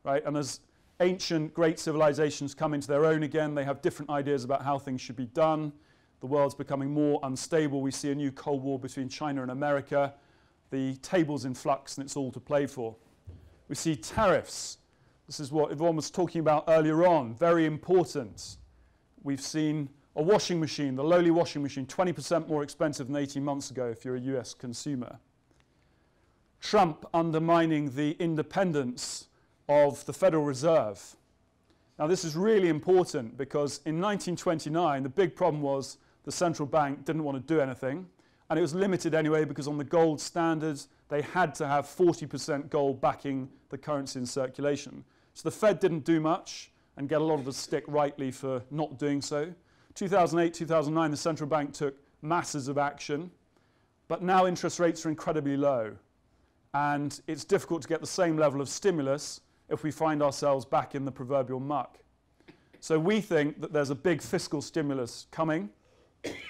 right? And as ancient great civilizations come into their own again, they have different ideas about how things should be done. The world's becoming more unstable. We see a new Cold War between China and America. The table's in flux and it's all to play for. We see tariffs. This is what Yvonne was talking about earlier on, very important. We've seen a washing machine, the lowly washing machine, 20% more expensive than 18 months ago if you're a US consumer. Trump undermining the independence of the Federal Reserve. Now, this is really important because in 1929, the big problem was the central bank didn't want to do anything, and it was limited anyway because on the gold standards, they had to have 40% gold backing the currency in circulation. So the Fed didn't do much and get a lot of the stick rightly for not doing so. 2008, 2009, the central bank took masses of action, but now interest rates are incredibly low. And it's difficult to get the same level of stimulus if we find ourselves back in the proverbial muck. So we think that there's a big fiscal stimulus coming,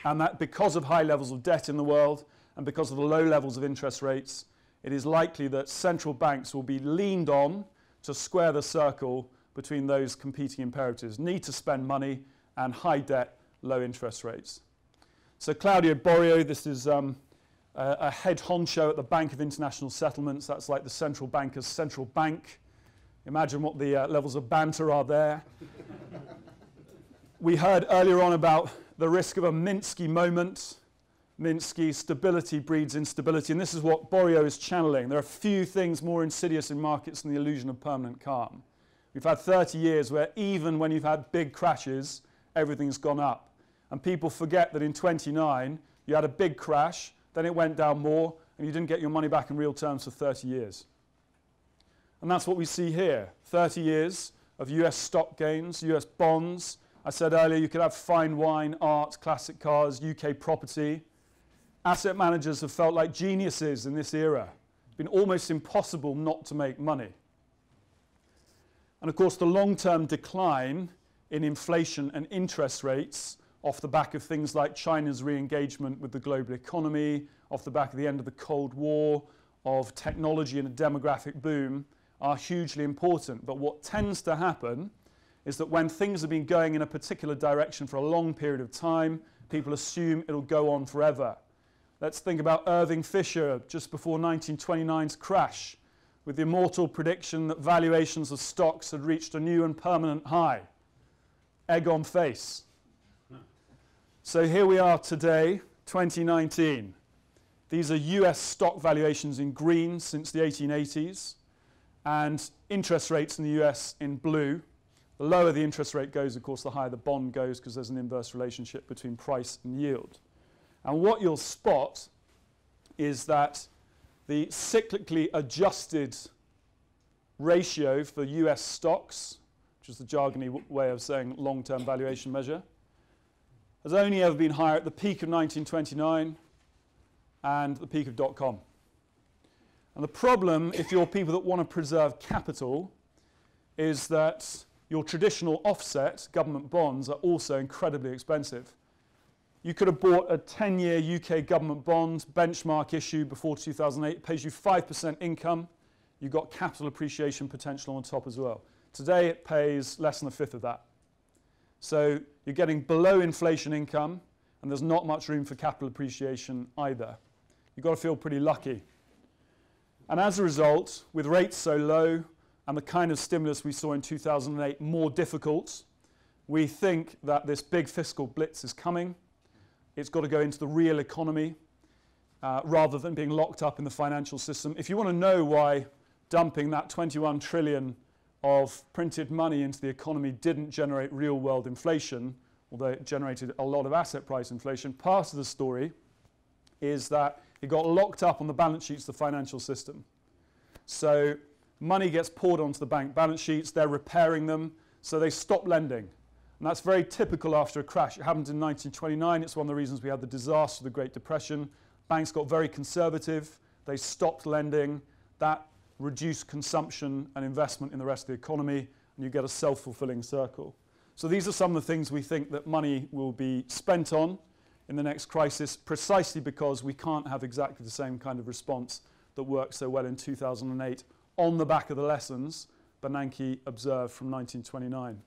and that because of high levels of debt in the world and because of the low levels of interest rates, it is likely that central banks will be leaned on to square the circle between those competing imperatives need to spend money and high debt, low interest rates. So Claudio Borio, this is um, a, a, head honcho at the Bank of International Settlements. That's like the central banker's central bank. Imagine what the uh, levels of banter are there. we heard earlier on about the risk of a Minsky moment. Minsky, stability breeds instability, and this is what Borio is channeling. There are few things more insidious in markets than the illusion of permanent calm. We've had 30 years where even when you've had big crashes, everything's gone up. And people forget that in 29, you had a big crash, then it went down more, and you didn't get your money back in real terms for 30 years. And that's what we see here 30 years of US stock gains, US bonds. I said earlier you could have fine wine, art, classic cars, UK property. Asset managers have felt like geniuses in this era. It's been almost impossible not to make money. And of course, the long term decline in inflation and interest rates off the back of things like China's re engagement with the global economy, off the back of the end of the Cold War, of technology and a demographic boom are hugely important. But what tends to happen is that when things have been going in a particular direction for a long period of time, people assume it'll go on forever. Let's think about Irving Fisher just before 1929's crash, with the immortal prediction that valuations of stocks had reached a new and permanent high egg on face. So here we are today, 2019. These are US stock valuations in green since the 1880s, and interest rates in the US in blue. The lower the interest rate goes, of course, the higher the bond goes because there's an inverse relationship between price and yield. And what you'll spot is that the cyclically adjusted ratio for US stocks, which is the jargony way of saying long term valuation measure, has only ever been higher at the peak of 1929 and the peak of dot com. And the problem, if you're people that want to preserve capital, is that your traditional offset, government bonds, are also incredibly expensive. You could have bought a 10 year UK government bond, benchmark issue before 2008, it pays you 5% income. You've got capital appreciation potential on top as well. Today it pays less than a fifth of that. So you're getting below inflation income, and there's not much room for capital appreciation either. You've got to feel pretty lucky. And as a result, with rates so low and the kind of stimulus we saw in 2008 more difficult, we think that this big fiscal blitz is coming. It's got to go into the real economy uh, rather than being locked up in the financial system. If you want to know why dumping that 21 trillion of printed money into the economy didn't generate real world inflation, although it generated a lot of asset price inflation, part of the story is that it got locked up on the balance sheets of the financial system. So money gets poured onto the bank balance sheets, they're repairing them, so they stop lending. And that's very typical after a crash. It happened in 1929. It's one of the reasons we had the disaster of the Great Depression. Banks got very conservative. They stopped lending. That reduced consumption and investment in the rest of the economy, and you get a self-fulfilling circle. So these are some of the things we think that money will be spent on in the next crisis precisely because we can't have exactly the same kind of response that worked so well in 2008 on the back of the lessons Bernanke observed from 1929.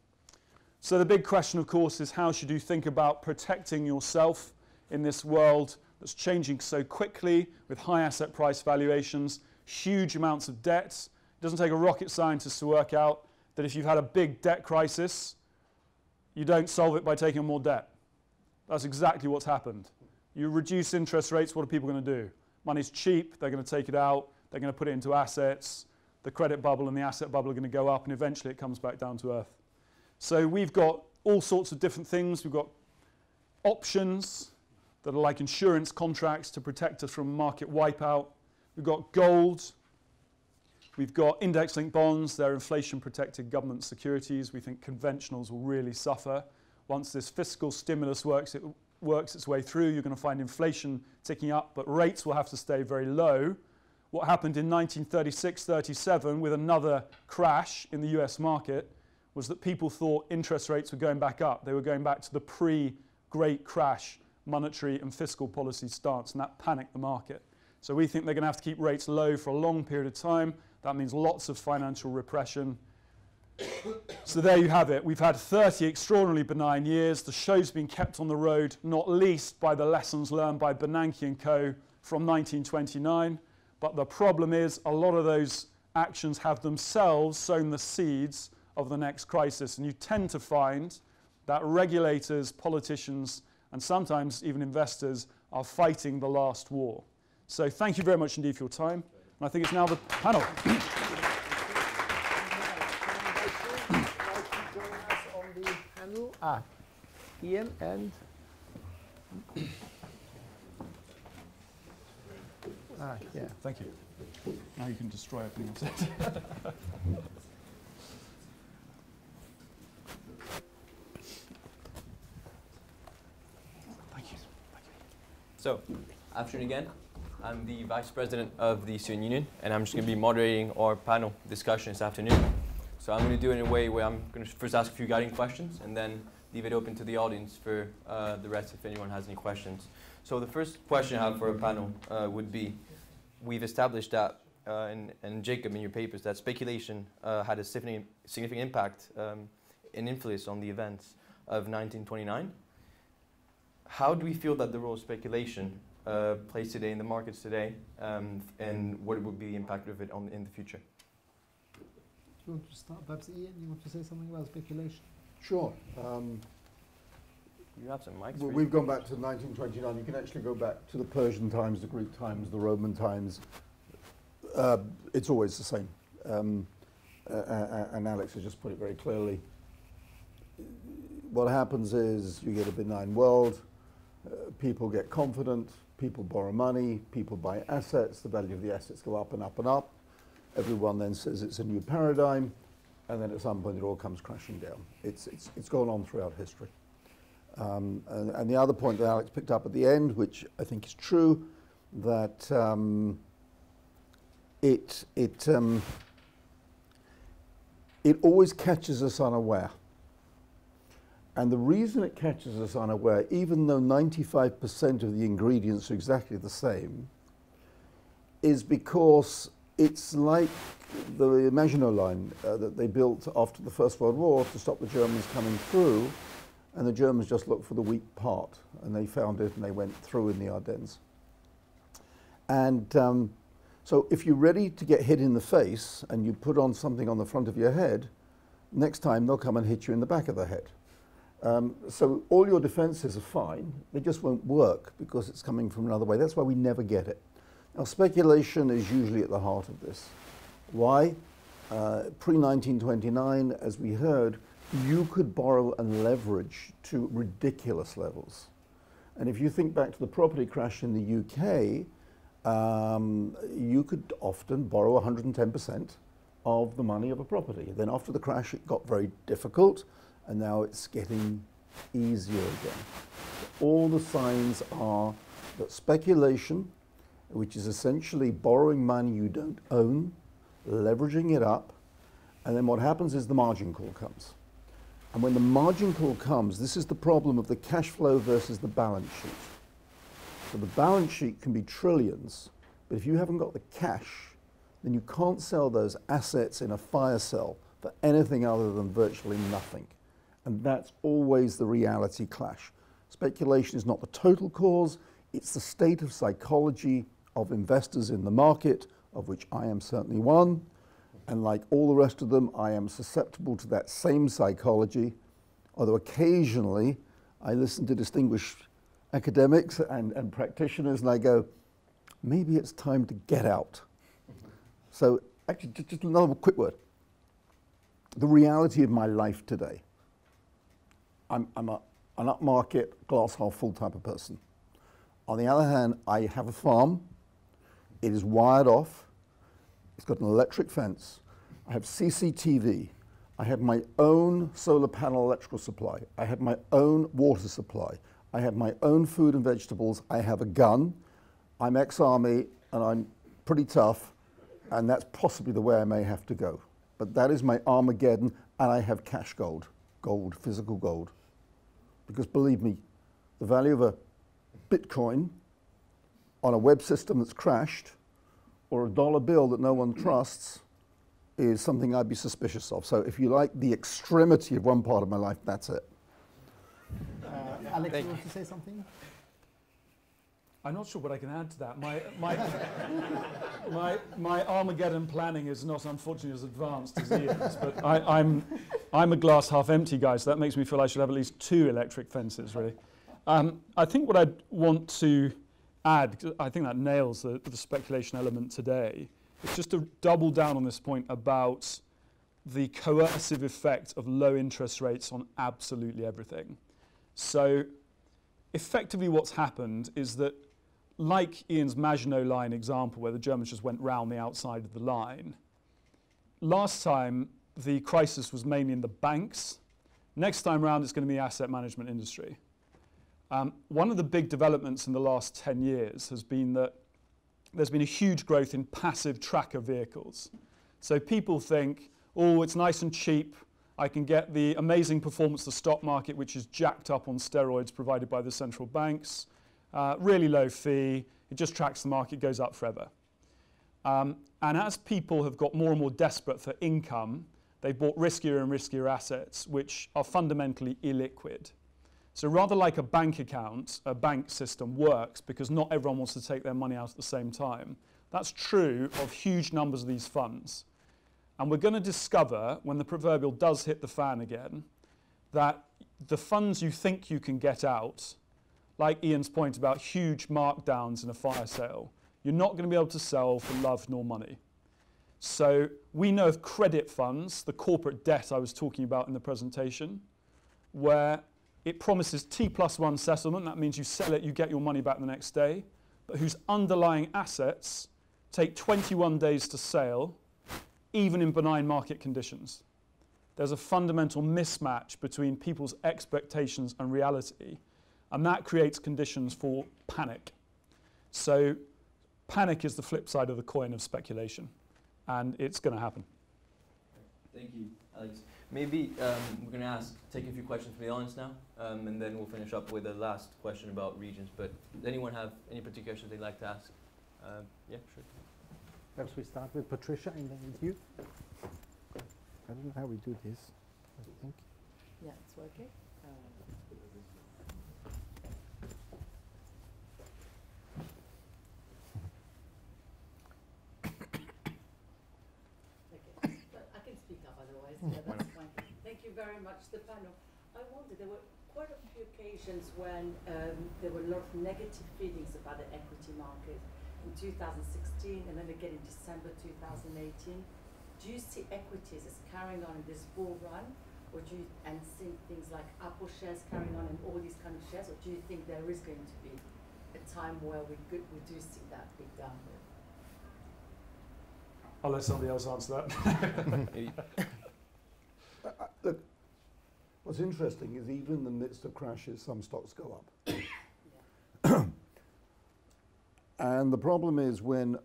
So the big question, of course, is how should you think about protecting yourself in this world that's changing so quickly with high asset price valuations, huge amounts of debt. It doesn't take a rocket scientist to work out that if you've had a big debt crisis, you don't solve it by taking more debt. That's exactly what's happened. You reduce interest rates, what are people going to do? Money's cheap, they're going to take it out, they're going to put it into assets, the credit bubble and the asset bubble are going to go up, and eventually it comes back down to earth. So we've got all sorts of different things. We've got options that are like insurance contracts to protect us from market wipeout. We've got gold. We've got index linked bonds. They're inflation protected government securities. We think conventionals will really suffer. Once this fiscal stimulus works, it works its way through, you're going to find inflation ticking up, but rates will have to stay very low. What happened in 1936 37 with another crash in the US market was that people thought interest rates were going back up. They were going back to the pre Great Crash monetary and fiscal policy stance, and that panicked the market. So we think they're going to have to keep rates low for a long period of time. That means lots of financial repression. so there you have it. We've had 30 extraordinarily benign years. The show's been kept on the road, not least by the lessons learned by Bernanke and co. from 1929. But the problem is a lot of those actions have themselves sown the seeds of the next crisis. And you tend to find that regulators, politicians, and sometimes even investors are fighting the last war. So thank you very much indeed for your time. And I think it's now the panel. ah, Ian and ah, yeah. Thank you. Now you can destroy everything I've said. So, afternoon again. I'm the Vice President of the Student Union, and I'm just going to be moderating our panel discussion this afternoon. So I'm going to do it in a way where I'm going to first ask a few guiding questions, and then leave it open to the audience for uh, the rest if anyone has any questions. So the first question I have for our panel uh, would be, we've established that, uh, and, and, Jacob in your papers, that speculation uh, had a significant, significant impact um, and influence on the events of 1929 how do we feel that the role of speculation uh, plays today in the markets today, um, and what would be the impact of it on in the future? Do you want to start? Perhaps Ian, you want to say something about speculation? Sure. Um, you have some mics. Well, we've gone back to 1929. You can actually go back to the Persian times, the Greek times, the Roman times. Uh, it's always the same. Um, uh, uh, and Alex has just put it very clearly. what happens is you get a benign world, uh, people get confident, people borrow money, people buy assets, the value of the assets go up and up and up. Everyone then says it's a new paradigm, and then at some point it all comes crashing down. It's, it's, it's gone on throughout history. Um, and, and, the other point that Alex picked up at the end, which I think is true, that um, it, it, um, it always catches us unaware. And the reason it catches us unaware, even though 95% of the ingredients are exactly the same, is because it's like the Maginot Line uh, that they built after the First World War to stop the Germans coming through, and the Germans just looked for the weak part, and they found it and they went through in the Ardennes. And um, so if you're ready to get hit in the face and you put on something on the front of your head, next time they'll come and hit you in the back of the head. Um, so all your defenses are fine, they just won't work because it's coming from another way. That's why we never get it. Now, speculation is usually at the heart of this. Why? Uh, Pre 1929, as we heard, you could borrow and leverage to ridiculous levels. And if you think back to the property crash in the UK, um, you could often borrow 110% of the money of a property. Then after the crash, it got very difficult, and now it's getting easier again. All the signs are that speculation which is essentially borrowing money you don't own, leveraging it up, and then what happens is the margin call comes. And when the margin call comes, this is the problem of the cash flow versus the balance sheet. So the balance sheet can be trillions, but if you haven't got the cash, then you can't sell those assets in a fire sale for anything other than virtually nothing. And that's always the reality clash. Speculation is not the total cause, it's the state of psychology of investors in the market, of which I am certainly one. And like all the rest of them, I am susceptible to that same psychology, although occasionally I listen to distinguished academics and, and practitioners and I go, maybe it's time to get out. So, actually, just, just another quick word. The reality of my life today. I'm, I'm a, an upmarket, glass half full type of person. On the other hand, I have a farm it is wired off. It's got an electric fence. I have CCTV. I have my own solar panel electrical supply. I have my own water supply. I have my own food and vegetables. I have a gun. I'm ex army and I'm pretty tough, and that's possibly the way I may have to go. But that is my Armageddon, and I have cash gold, gold, physical gold. Because believe me, the value of a Bitcoin on a web system that's crashed or a dollar bill that no one trusts is something I'd be suspicious of. So if you like the extremity of one part of my life, that's it. Uh, Alex, Thank you want to say something? I'm not sure what I can add to that. My, my, my, my Armageddon planning is not unfortunately as advanced as Ian's, but I, I'm, I'm a glass half empty guy, so that makes me feel I should have at least two electric fences, really. Um, I think what I'd want to add, I think that nails the, the speculation element today, it's just to double down on this point about the coercive effect of low interest rates on absolutely everything. So effectively what's happened is that like Ian's Maginot Line example where the Germans just went round the outside of the line, last time the crisis was mainly in the banks. Next time round it's going to be asset management industry. Um, one of the big developments in the last 10 years has been that there's been a huge growth in passive tracker vehicles. So people think, oh, it's nice and cheap. I can get the amazing performance of the stock market, which is jacked up on steroids provided by the central banks. Uh, really low fee. It just tracks the market, goes up forever. Um, and as people have got more and more desperate for income, they've bought riskier and riskier assets, which are fundamentally illiquid. So rather like a bank account, a bank system works because not everyone wants to take their money out at the same time. That's true of huge numbers of these funds. And we're going to discover, when the proverbial does hit the fan again, that the funds you think you can get out, like Ian's point about huge markdowns in a fire sale, you're not going to be able to sell for love nor money. So we know of credit funds, the corporate debt I was talking about in the presentation, where it promises T plus one settlement. That means you sell it, you get your money back the next day, but whose underlying assets take 21 days to sell, even in benign market conditions. There's a fundamental mismatch between people's expectations and reality, and that creates conditions for panic. So, panic is the flip side of the coin of speculation, and it's going to happen. Thank you, Alex. Maybe um, we're going to ask, take a few questions from the audience now, um, and then we'll finish up with the last question about regions. But does anyone have any particular questions they'd like to ask? Um, yeah, sure. Perhaps we start with Patricia and then with you. I don't know how we do this. I think. Yeah, it's working. Uh, Okay, but I can speak up otherwise, yeah, that's fine. Thank you very much, Stefano. I wonder, there were quite a few occasions when um, there were a lot of negative feelings about the equity market in 2016 and then again in December 2018. Do you see equities as carrying on in this bull run? Or do you, and see things like Apple shares carrying on and all these kind of shares? Or do you think there is going to be a time where we, good, we do see that big downward? I'll let somebody else answer that. Look, what's interesting is even in the midst of crashes, some stocks go up. And the problem is when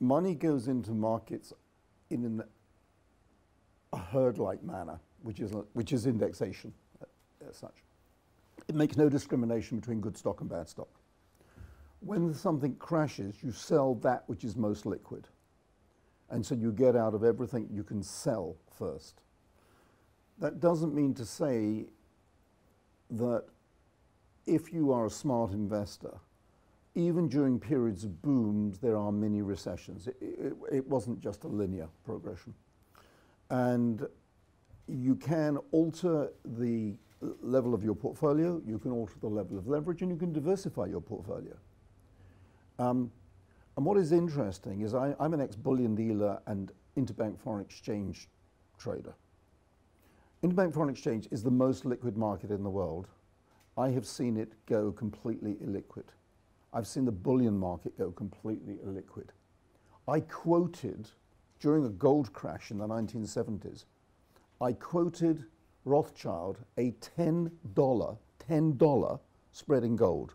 money goes into markets in an, a herd-like manner, which is, which is indexation uh, as such, it makes no discrimination between good stock and bad stock. When something crashes, you sell that which is most liquid. And so you get out of everything you can sell first. That doesn't mean to say that if you are a smart investor, even during periods of booms, there are mini recessions. It, it, it wasn't just a linear progression. And you can alter the level of your portfolio, you can alter the level of leverage, and you can diversify your portfolio. Um, and what is interesting is I, I'm an ex bullion dealer and interbank foreign exchange trader. Interbank foreign exchange is the most liquid market in the world. I have seen it go completely illiquid. I've seen the bullion market go completely illiquid. I quoted during a gold crash in the 1970s, I quoted Rothschild a $10, $10 spread in gold.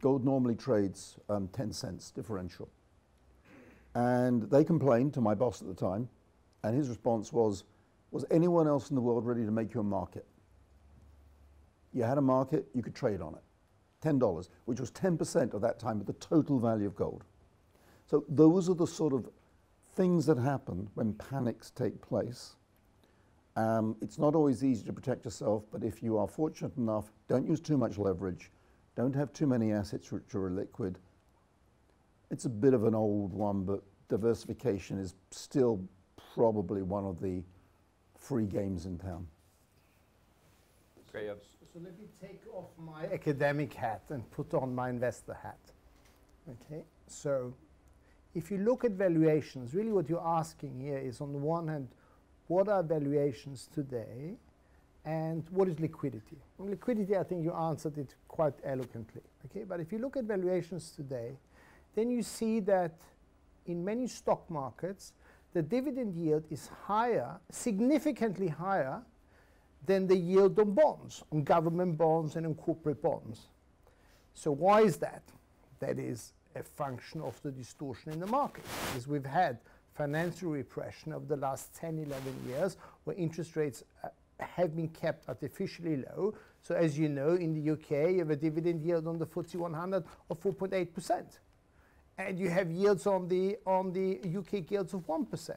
Gold normally trades um, 10 cents differential. And they complained to my boss at the time, and his response was, was anyone else in the world ready to make you a market? You had a market, you could trade on it. $10, which was 10% of that time of the total value of gold. So those are the sort of things that happen when panics take place. Um, it's not always easy to protect yourself, but if you are fortunate enough, don't use too much leverage, don't have too many assets which are liquid. It's a bit of an old one, but diversification is still probably one of the free games in town. Great. yeah. So let me take off my academic hat and put on my investor hat. Okay, so if you look at valuations, really what you're asking here is on the one hand, what are valuations today and what is liquidity? On liquidity, I think you answered it quite eloquently. Okay, but if you look at valuations today, then you see that in many stock markets, the dividend yield is higher, significantly higher than the yield on bonds, on government bonds and on corporate bonds. So why is that? That is a function of the distortion in the market. Because we've had financial repression over the last 10, 11 years where interest rates uh, have been kept artificially low. So as you know, in the UK, you have a dividend yield on the FTSE 100 of 4.8%. And you have yields on the, on the UK yields of 1%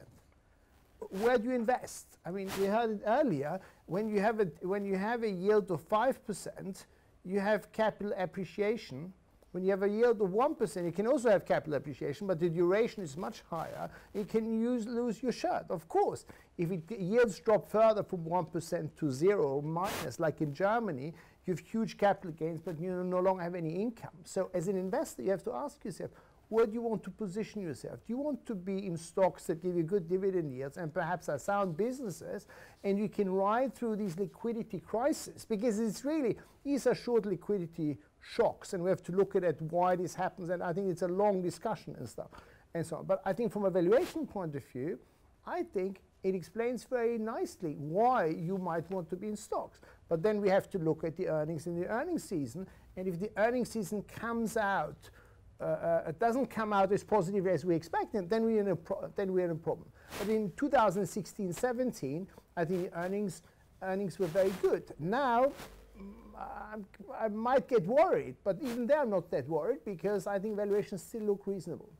where do you invest? I mean, we heard it earlier. When you have a when you have a yield of five percent, you have capital appreciation. When you have a yield of one percent, you can also have capital appreciation, but the duration is much higher. You can use lose your shirt, of course. If it, yields drop further from one percent to zero or minus, like in Germany, you have huge capital gains, but you no longer have any income. So, as an investor, you have to ask yourself, where do you want to position yourself? Do you want to be in stocks that give you good dividend yields and perhaps are sound businesses and you can ride through these liquidity crises? Because it's really, these are short liquidity shocks and we have to look at it why this happens and I think it's a long discussion and stuff and so on. But I think from a valuation point of view, I think it explains very nicely why you might want to be in stocks. But then we have to look at the earnings in the earnings season and if the earnings season comes out uh, uh, it doesn't come out as positive as we expected, then we're in a then we're in a problem. But in 2016-17, I think earnings earnings were very good. Now. Mm, I might get worried, but even there I'm not that worried because I think valuations still look reasonable.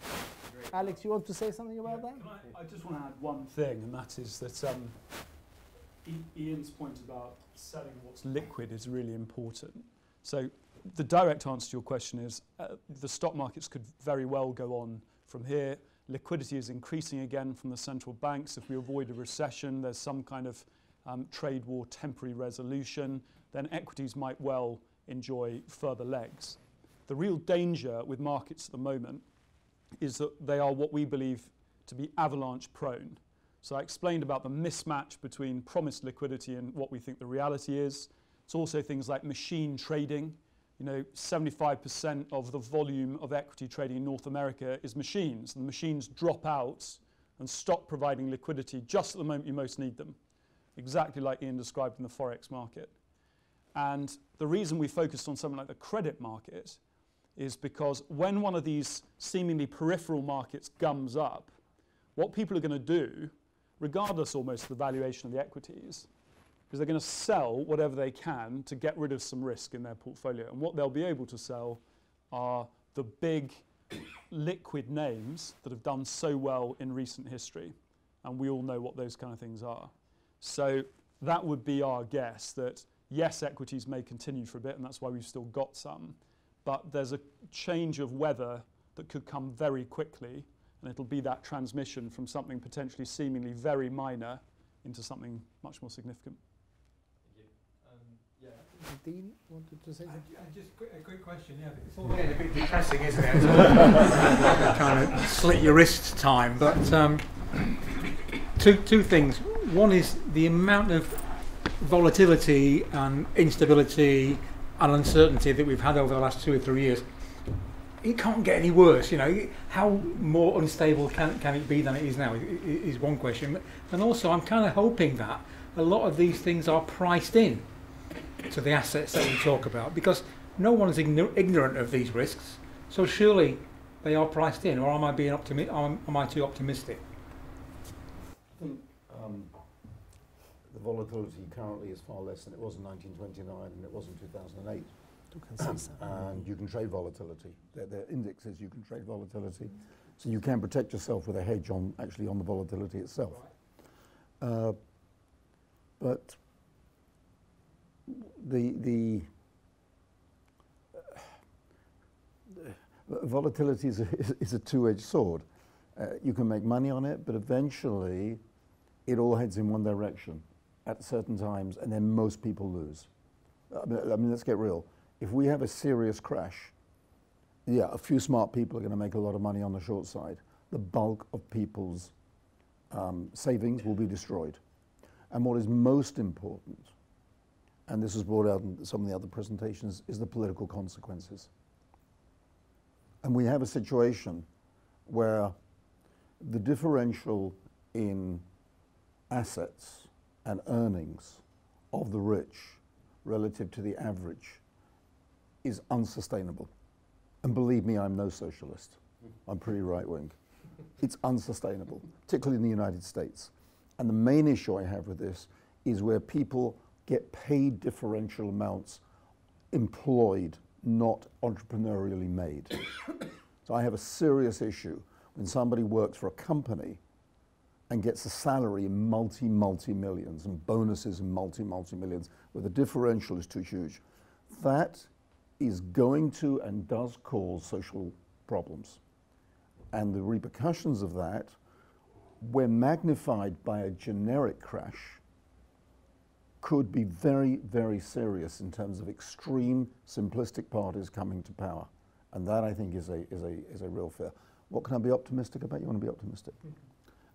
Great. Alex, you want to say something about yeah, that? I, I, just want to add one thing, and that is that um, Ian's point about selling what's liquid is really important. So the direct answer to your question is uh, the stock markets could very well go on from here. Liquidity is increasing again from the central banks. If we avoid a recession, there's some kind of um, trade war temporary resolution, then equities might well enjoy further legs. The real danger with markets at the moment is that they are what we believe to be avalanche prone. So I explained about the mismatch between promised liquidity and what we think the reality is. It's also things like machine trading you know, 75% of the volume of equity trading in North America is machines. And the machines drop out and stop providing liquidity just at the moment you most need them, exactly like Ian described in the Forex market. And the reason we focused on something like the credit market is because when one of these seemingly peripheral markets gums up, what people are going to do, regardless almost of the valuation of the equities, because they're going to sell whatever they can to get rid of some risk in their portfolio. And what they'll be able to sell are the big liquid names that have done so well in recent history. And we all know what those kind of things are. So that would be our guess that yes, equities may continue for a bit, and that's why we've still got some. But there's a change of weather that could come very quickly, and it'll be that transmission from something potentially seemingly very minor into something much more significant. Dean wanted to say something? just a quick question, yeah. It's all getting a bit depressing, isn't it? trying to slit your wrist time. But um, two, two things. One is the amount of volatility and instability and uncertainty that we've had over the last two or three years. It can't get any worse, you know. How more unstable can, can it be than it is now? Is one question. And also, I'm kind of hoping that a lot of these things are priced in to the assets that we talk about because no one is ignorant of these risks. So surely they are priced in, or am I being optimi- am, am I too optimistic? I think um, the volatility currently is far less than it was in 1929 and it was in 2008. and you can trade volatility. There, there are indexes you can trade volatility, so you can protect yourself with a hedge on actually on the volatility itself. Uh, but the, the uh, volatility is a, is a two-edged sword. Uh, you can make money on it, but eventually it all heads in one direction at certain times, and then most people lose. I mean, I mean, let's get real. If we have a serious crash, yeah, a few smart people are going to make a lot of money on the short side. The bulk of people's um, savings will be destroyed. And what is most important and this was brought out in some of the other presentations, is the political consequences. And we have a situation where the differential in assets and earnings of the rich relative to the average is unsustainable. And believe me, I'm no socialist. I'm pretty right wing. It's unsustainable, particularly in the United States. And the main issue I have with this is where people get paid differential amounts employed, not entrepreneurially made. so I have a serious issue when somebody works for a company and gets a salary in multi, multi millions and bonuses in multi, multi millions, where the differential is too huge. That is going to and does cause social problems. And the repercussions of that, when magnified by a generic crash, could be very, very serious in terms of extreme simplistic parties coming to power. And that, I think, is a, is a, is a real fear. What can I be optimistic about? You want to be optimistic?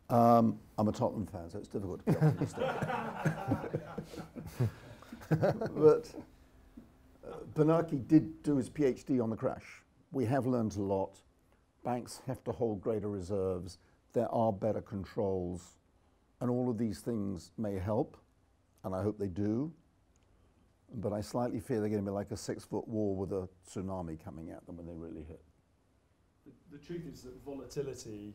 Um, I'm a Tottenham fan, so it's difficult to be optimistic. but uh, Bernanke did do his PhD on the crash. We have learned a lot. Banks have to hold greater reserves. There are better controls. And all of these things may help, and I hope they do. But I slightly fear they're going to be like a six foot wall with a tsunami coming at them when they really hit. The, the truth is that volatility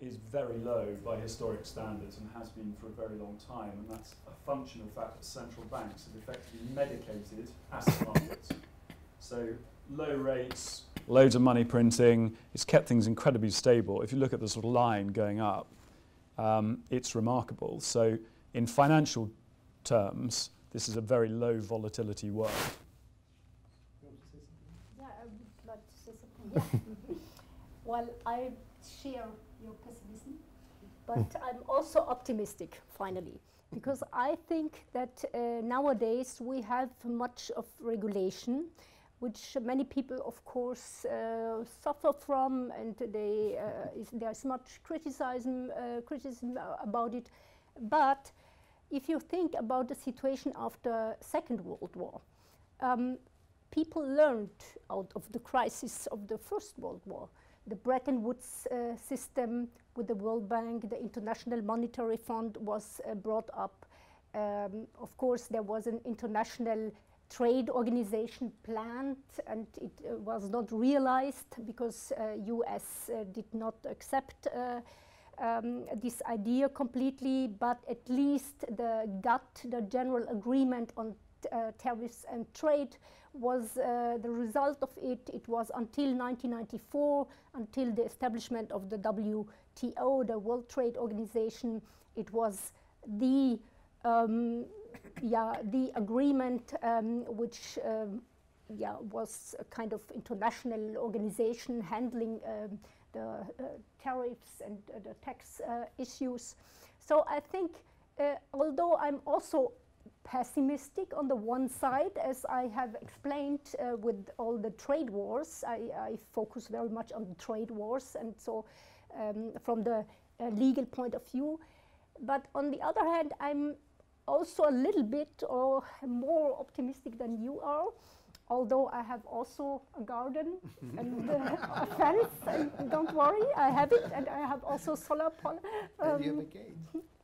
is very low by historic standards and has been for a very long time, and that's a function of the fact that central banks have effectively medicated asset markets. So low rates, loads of money printing, it's kept things incredibly stable. If you look at the sort of line going up, um, it's remarkable. So in financial terms, this is a very low volatility world. Yeah, I would like to say something. Yeah. well, I share your pessimism, but I'm also optimistic, finally, because I think that uh, nowadays we have much of regulation, which many people, of course, uh, suffer from, and they, uh, is, there's much criticism, uh, criticism about it. But if you think about the situation after Second World War, um, people learned out of the crisis of the First World War the Bretton Woods uh, system with the World Bank, the International Monetary Fund was uh, brought up. Um, of course, there was an international trade organization planned and it uh, was not realized because US uh, did not accept uh, um, this idea completely, but at least the GATT, the General Agreement on uh, Tariffs and Trade, was uh, the result of it. It was until 1994, until the establishment of the WTO, the World Trade Organization. It was the um, yeah the agreement um, which um, yeah was a kind of international organization handling um, the uh, tariffs and uh, the tax uh, issues. So I think, although I'm also pessimistic on the one side, as I have explained uh, with all the trade wars. I, I, focus very much on the trade wars, and so um, from the uh, legal point of view. But on the other hand, I'm also a little bit or more optimistic than you are. Although I have also a garden and uh, a fence, and don't worry, I have it, and I have also solar panels. Um, and you have a gate.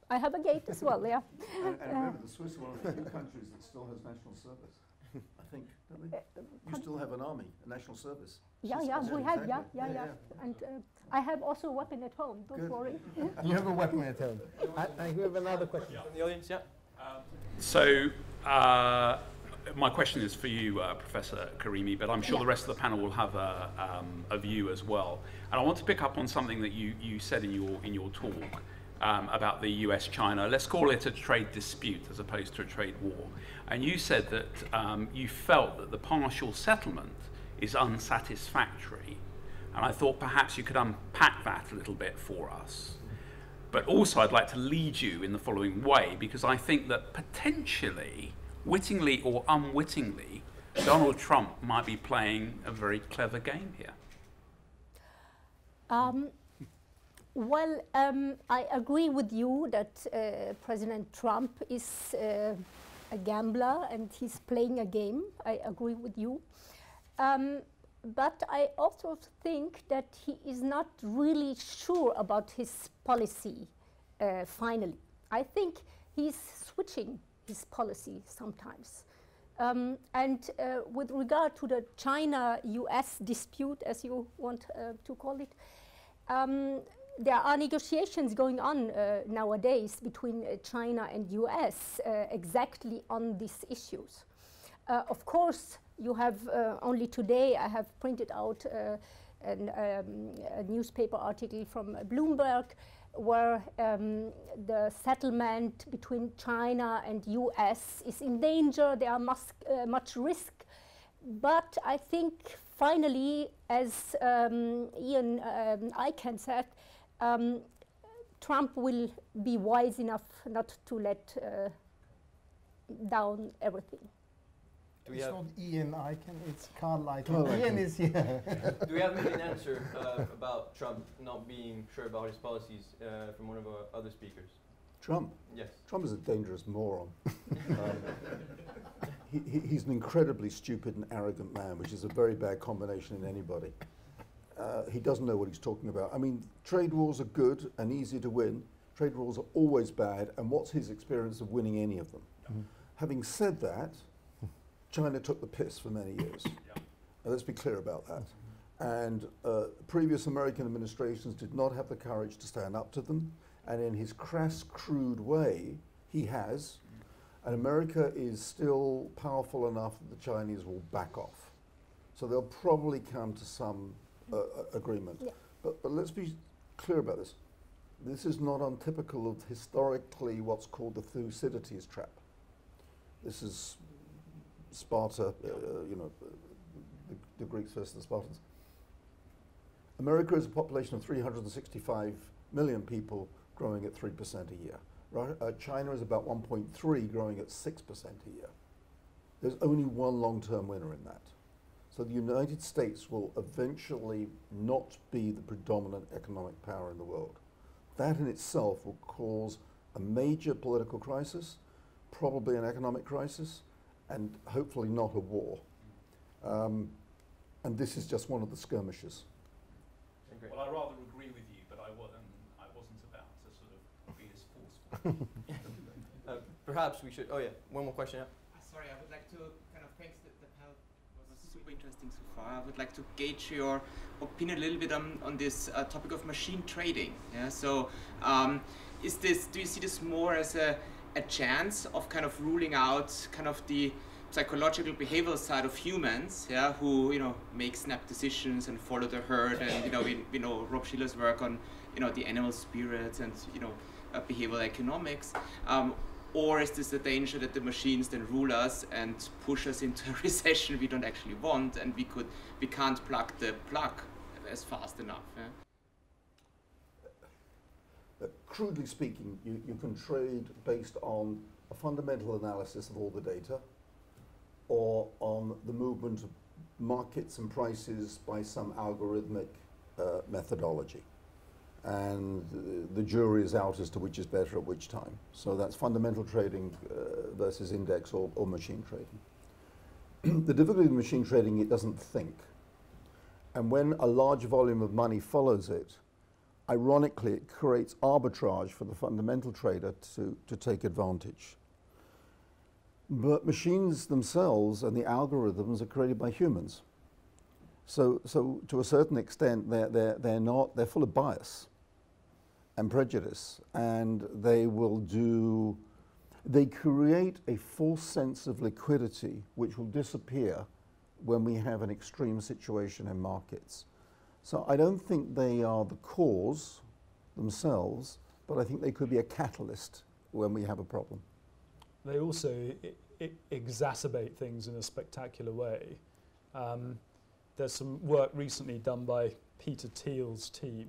I have a gate as well, yeah. and, and remember, the Swiss are one of the few countries that still has national service. I think, don't they? Uh, you still have an army, a national service. Yeah, yeah, we have, yeah, yeah, yeah, yeah. And uh, I have also a weapon at home, don't Good. worry. you have a weapon at home. I, I have another question. From the audience, yeah. Um, so, uh, my question is for you, uh, Professor Karimi, but I'm sure yeah. the rest of the panel will have a, um, a, view as well. And I want to pick up on something that you, you said in your, in your talk um, about the US China. Let's call it a trade dispute as opposed to a trade war. And you said that um, you felt that the partial settlement is unsatisfactory. And I thought perhaps you could unpack that a little bit for us. But also, I'd like to lead you in the following way because I think that potentially, wittingly or unwittingly, Donald Trump might be playing a very clever game here. Um, well, um, I agree with you that uh, President Trump is uh, a gambler and he's playing a game. I agree with you. Um, but I also think that he is not really sure about his policy uh, finally. I think he's switching his policy sometimes. Um, and uh, with regard to the China US dispute, as you want uh, to call it, um, there are negotiations going on uh, nowadays between uh, China and US uh, exactly on these issues. Uh, of course, you have only today, I have printed out an, um, a newspaper article from Bloomberg where um, the settlement between China and US is in danger, there are much risk. But I think finally, as um, Ian um, said, um, Trump will be wise enough not to let uh, down everything. Do we it's have not Ian Icahn, it's Carl Icahn. Carl Ian is here. do we have maybe an answer uh, about Trump not being sure about his policies uh, from one of our other speakers? Trump. Yes. Trump is a dangerous moron. um, he, he, he's an incredibly stupid and arrogant man, which is a very bad combination in anybody. Uh, he doesn't know what he's talking about. I mean, trade wars are good and easy to win. Trade wars are always bad, and what's his experience of winning any of them? Having said that, China took the piss for many years. Uh, let's be clear about that. And uh, previous American administrations did not have the courage to stand up to them. And in his crass, crude way, he has. And America is still powerful enough that the Chinese will back off. So they'll probably come to some uh, uh, agreement. Yeah. But, but let's be clear about this. This is not untypical of historically what's called the Thucydides trap. This is Sparta, uh, you know, the, the Greeks versus the Spartans. America is a population of 365 million people growing at 3% a year. Uh, China is about 1.3 growing at 6% a year. There's only one long-term winner in that. So the United States will eventually not be the predominant economic power in the world. That in itself will cause a major political crisis, probably an economic crisis, and hopefully not a war. Um, and this is just one of the skirmishes. Well, I rather agree with you, but I wasn't, I wasn't about to sort of be as forceful. Uh, perhaps we should. Oh yeah, one more question. Yeah. Sorry, I would like to kind of thanks the, the panel. Was super interesting so far. I would like to gauge your opinion a little bit on, on this uh, topic of machine trading. Yeah. So, um, is this? Do you see this more as a a chance of kind of ruling out kind of the psychological behavioral side of humans, yeah, who you know make snap decisions and follow the herd, and you know we, we know Rob Shiller's work on you know the animal spirits and you know uh, behavioral economics, um, or is this a danger that the machines then rule us and push us into a recession we don't actually want, and we could we can't plug the plug as fast enough? Yeah? Crudely speaking, you, you can trade based on a fundamental analysis of all the data or on the movement of markets and prices by some algorithmic uh, methodology. And the, the jury is out as to which is better at which time. So that's fundamental trading uh, versus index or, or machine trading. the difficulty with machine trading, it doesn't think. And when a large volume of money follows it, ironically, it creates arbitrage for the fundamental trader to, to take advantage. But machines themselves and the algorithms are created by humans. So, so to a certain extent, they're, they're, they're not, they're full of bias and prejudice, and they will do, they create a false sense of liquidity which will disappear when we have an extreme situation in markets. So I don't think they are the cause themselves, but I think they could be a catalyst when we have a problem. They also exacerbate things in a spectacular way. Um, there's some work recently done by Peter Thiel's team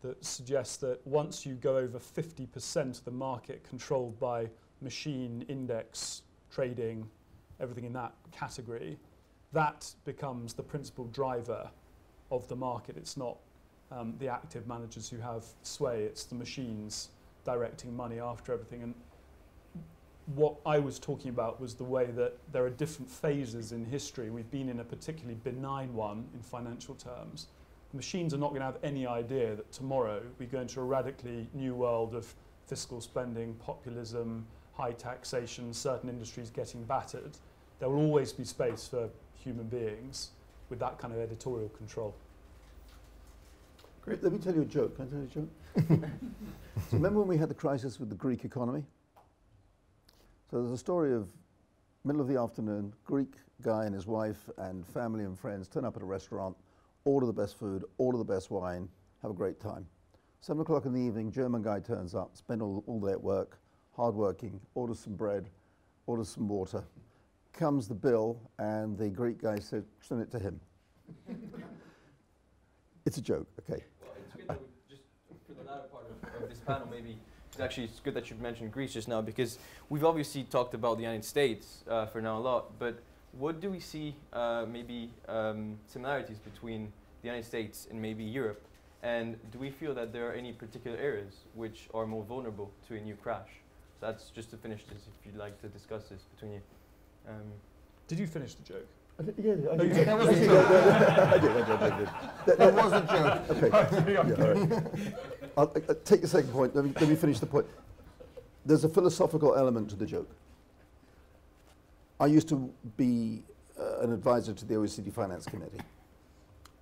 that suggests that once you go over 50% of the market controlled by machine index trading, everything in that category, that becomes the principal driver of the market. It's not um, the active managers who have sway, it's the machines directing money after everything. And what I was talking about was the way that there are different phases in history. We've been in a particularly benign one in financial terms. Machines are not going to have any idea that tomorrow we go into a radically new world of fiscal spending, populism, high taxation, certain industries getting battered. There will always be space for human beings with that kind of editorial control. Great. Let me tell you a joke. Can I tell you a joke? so remember when we had the crisis with the Greek economy? So there's a story of middle of the afternoon, Greek guy and his wife and family and friends turn up at a restaurant, order the best food, order the best wine, have a great time. Seven o'clock in the evening, German guy turns up, spent all, all day at work, hardworking, orders some bread, orders some water. Comes the bill, and the Greek guy said, send it to him. it's a joke, okay. Well, it's good that we just for the latter part of, of this panel, maybe it's actually it's good that you mentioned Greece just now because we've obviously talked about the United States uh, for now a lot, but what do we see uh, maybe um, similarities between the United States and maybe Europe? And do we feel that there are any particular areas which are more vulnerable to a new crash? So that's just to finish this, if you'd like to discuss this between you. Um, Did you finish the joke? I did, yeah, I No, you did. did. That was a joke. I did, I did, I did. That, That was a joke. Okay. Yeah, all right. I'll, I'll take the second point. Let me, let me finish the point. There's a philosophical element to the joke. I used to be uh, an advisor to the OECD Finance Committee.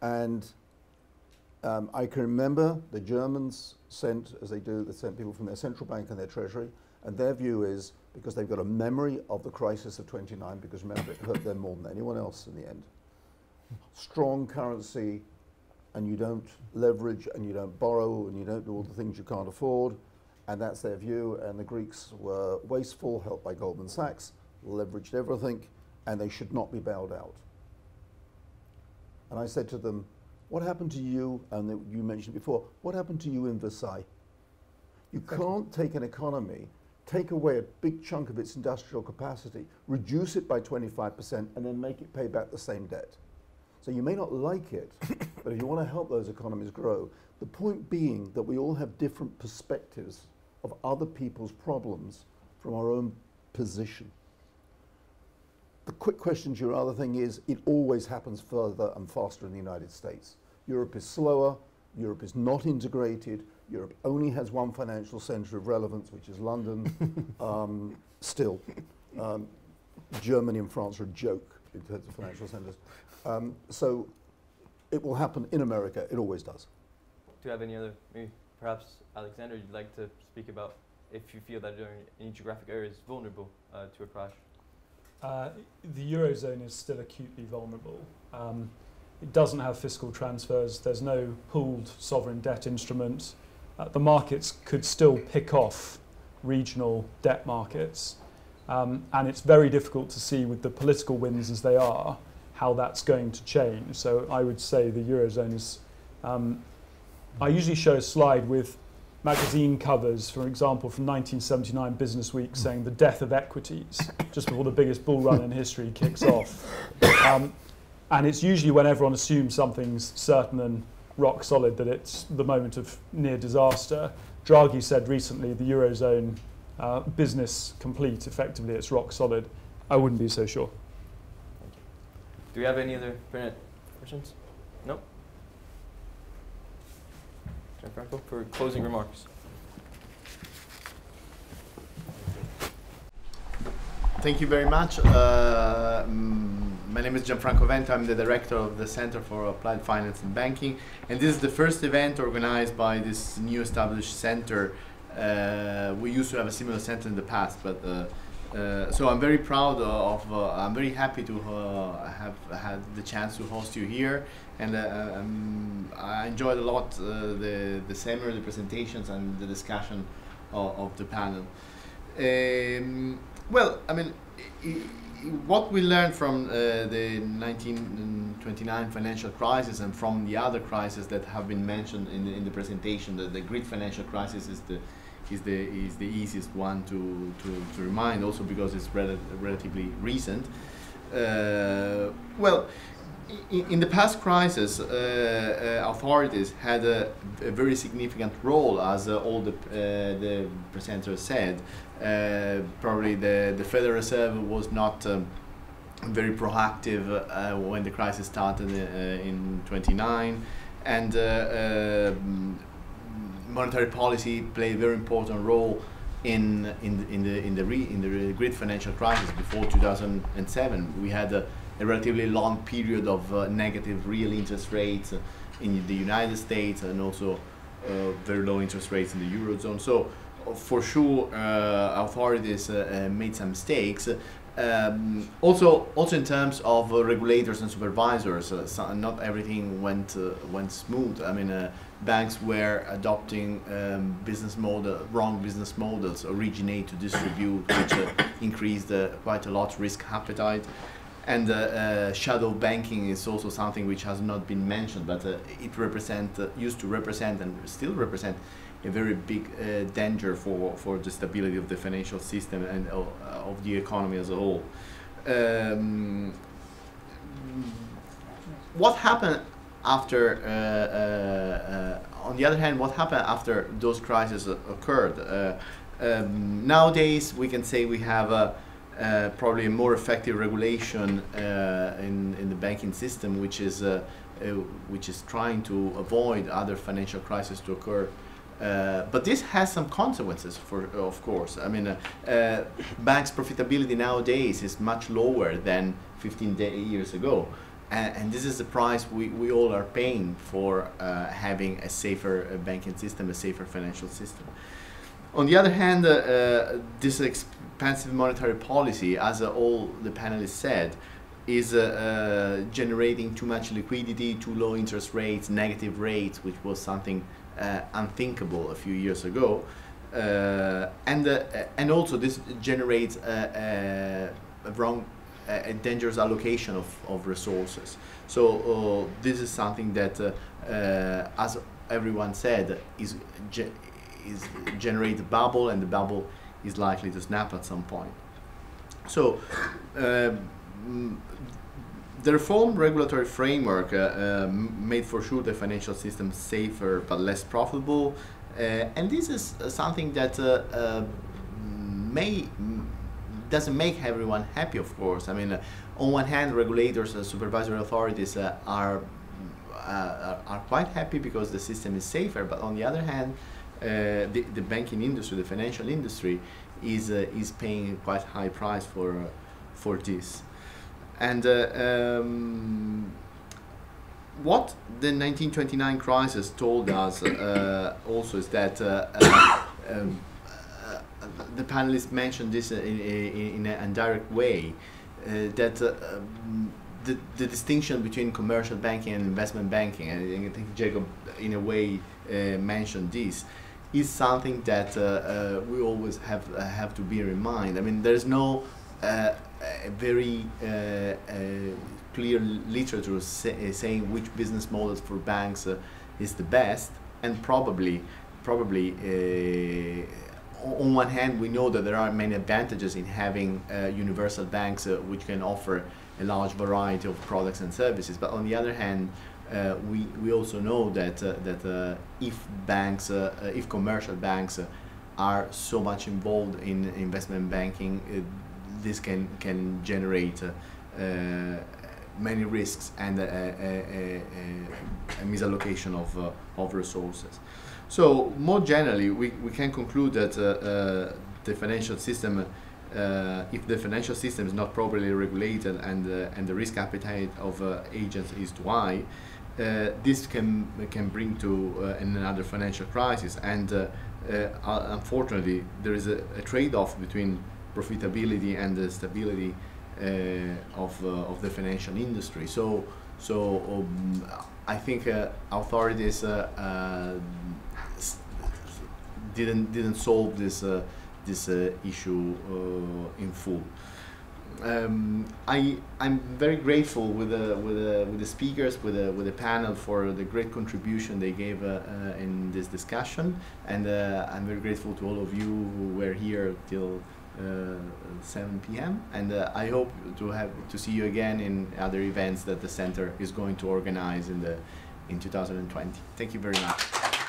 And um, I can remember the Germans sent, as they do, they sent people from their central bank and their treasury. And their view is, because they've got a memory of the crisis of 29, because remember, it hurt them more than anyone else in the end. Strong currency, and you don't leverage, and you don't borrow, and you don't do all the things you can't afford. And that's their view. And the Greeks were wasteful, helped by Goldman Sachs, leveraged everything, and they should not be bailed out. And I said to them, What happened to you? And you mentioned before, what happened to you in Versailles? You can't take an economy, take away a big chunk of its industrial capacity, reduce it by 25%, and then make it pay back the same debt. So you may not like it, but if you want to help those economies grow, the point being that we all have different perspectives of other people's problems from our own position. The quick question to your other thing is it always happens further and faster in the United States. Europe is slower, Europe is not integrated, Europe only has one financial centre of relevance, which is London. um, still, um, Germany and France are a joke in terms of financial centres. Um, so it will happen in America, it always does. do you have any other, maybe perhaps Alexander, you'd like to speak about if you feel that there are any geographic areas vulnerable uh, to a crash? Uh, the Eurozone is still acutely vulnerable. Um, it doesn't have fiscal transfers, there's no pooled sovereign debt instrument. Uh, the markets could still pick off regional debt markets. Um, and it's very difficult to see with the political winds as they are how that's going to change. So I would say the Eurozone is. Um, I usually show a slide with magazine covers, for example, from 1979 Business Week saying the death of equities, just before the biggest bull run in history kicks off. Um, and it's usually when everyone assumes something's certain and rock solid that it's the moment of near disaster. Draghi said recently the Eurozone uh, business complete, effectively, it's rock solid. I wouldn't be so sure. Do we have any other pertinent questions? No? Gianfranco, for closing remarks. Thank you very much. Uh, mm, my name is Gianfranco Vento. I'm the director of the Center for Applied Finance and Banking. And this is the first event organized by this new established center. Uh, we used to have a similar center in the past, but uh, uh, so I'm very proud of, uh, I'm very happy to uh, have had the chance to host you here. And uh, um, I enjoyed a lot the, the seminar, the presentations, and the discussion of, of the panel. Um, well, I mean, i- i- what we learned from uh, the 1929 financial crisis and from the other crises that have been mentioned in the, in the presentation, the, the great financial crisis is the is the is the easiest one to, to, to remind, also because it's rel- relatively recent. Uh, well, in, the past crisis, uh, uh, authorities had a, a very significant role, as uh, all the uh, the presenters said. Uh, probably the, the Federal Reserve was not um, very proactive uh, when the crisis started uh, in 29, and monetary policy played a very important role in in the, in the in the re, in the great financial crisis before 2007. We had a, a relatively long period of uh, negative real interest rates in the United States and also uh, very low interest rates in the eurozone. So for sure, uh, authorities uh, uh, made some mistakes. Um, also, also in terms of regulators and supervisors, so not everything went went smooth. I mean, banks were adopting um, business model, wrong business models, originate to distribute, which increased quite a lot risk appetite. And uh, uh, shadow banking is also something which has not been mentioned, but uh, it represent used to represent and still represent a very big uh, danger for, for the stability of the financial system and uh, of the economy as a whole. um, what happened after, uh, uh, uh, on the other hand, what happened after those crises occurred? Uh, um, nowadays, we can say we have a, probably a more effective regulation in, in the banking system, which is, which is trying to avoid other financial crises to occur. Uh, but this has some consequences, for of course. I mean, uh, uh, banks' profitability nowadays is much lower than 15 years ago. And, and, this is the price we, we all are paying for uh, having a safer uh, banking system, a safer financial system. On the other hand, uh, this expansive monetary policy, as all the panelists said, is generating too much liquidity, too low interest rates, negative rates, which was something uh, unthinkable a few years ago. Uh, and, uh, and also this generates a, a wrong, a dangerous allocation of, of resources. So this is something that, as everyone said, is, ge is generate a bubble and the bubble is likely to snap at some point. So uh, the reform regulatory framework uh, uh, made for sure the financial system safer but less profitable. Uh, and this is something that may doesn't make everyone happy, of course. I mean, on one hand, regulators and supervisory authorities are uh, are quite happy because the system is safer. But on the other hand, uh, the, the banking industry, the financial industry, is uh, is paying a quite high price for for this. And uh, um, what the 1929 crisis told us uh, also is that uh, um, the panelists mentioned this in, in, in an indirect way, that um, the, the, distinction between commercial banking and investment banking, and I think Jacob, in a way, uh, mentioned this, is something that uh, uh, we always have have to bear in mind. I mean, there's no a very uh, uh, clear literature say, uh, saying which business models for banks is the best, and probably, probably on one hand, we know that there are many advantages in having uh, universal banks uh, which can offer a large variety of products and services. But on the other hand, uh, we, we also know that, that if banks, if commercial banks are so much involved in investment banking, this can can generate uh, uh, many risks and a, a, a, a misallocation of uh, of resources. So more generally, we, we can conclude that the financial system uh, if the financial system is not properly regulated and uh, and the risk appetite of uh, agents is too high, this can can bring to another financial crisis. And unfortunately, there is a, a trade-off between profitability and the stability uh, of, uh, of the financial industry. So, so um, I think uh, authorities didn't didn't solve this this issue in full. Um, I I'm very grateful with the with the with the speakers with the with the panel for the great contribution they gave uh, uh, in this discussion, and uh, I'm very grateful to all of you who were here till 7 p.m. And uh, I hope to have to see you again in other events that the center is going to organize in the in 2020. Thank you very much.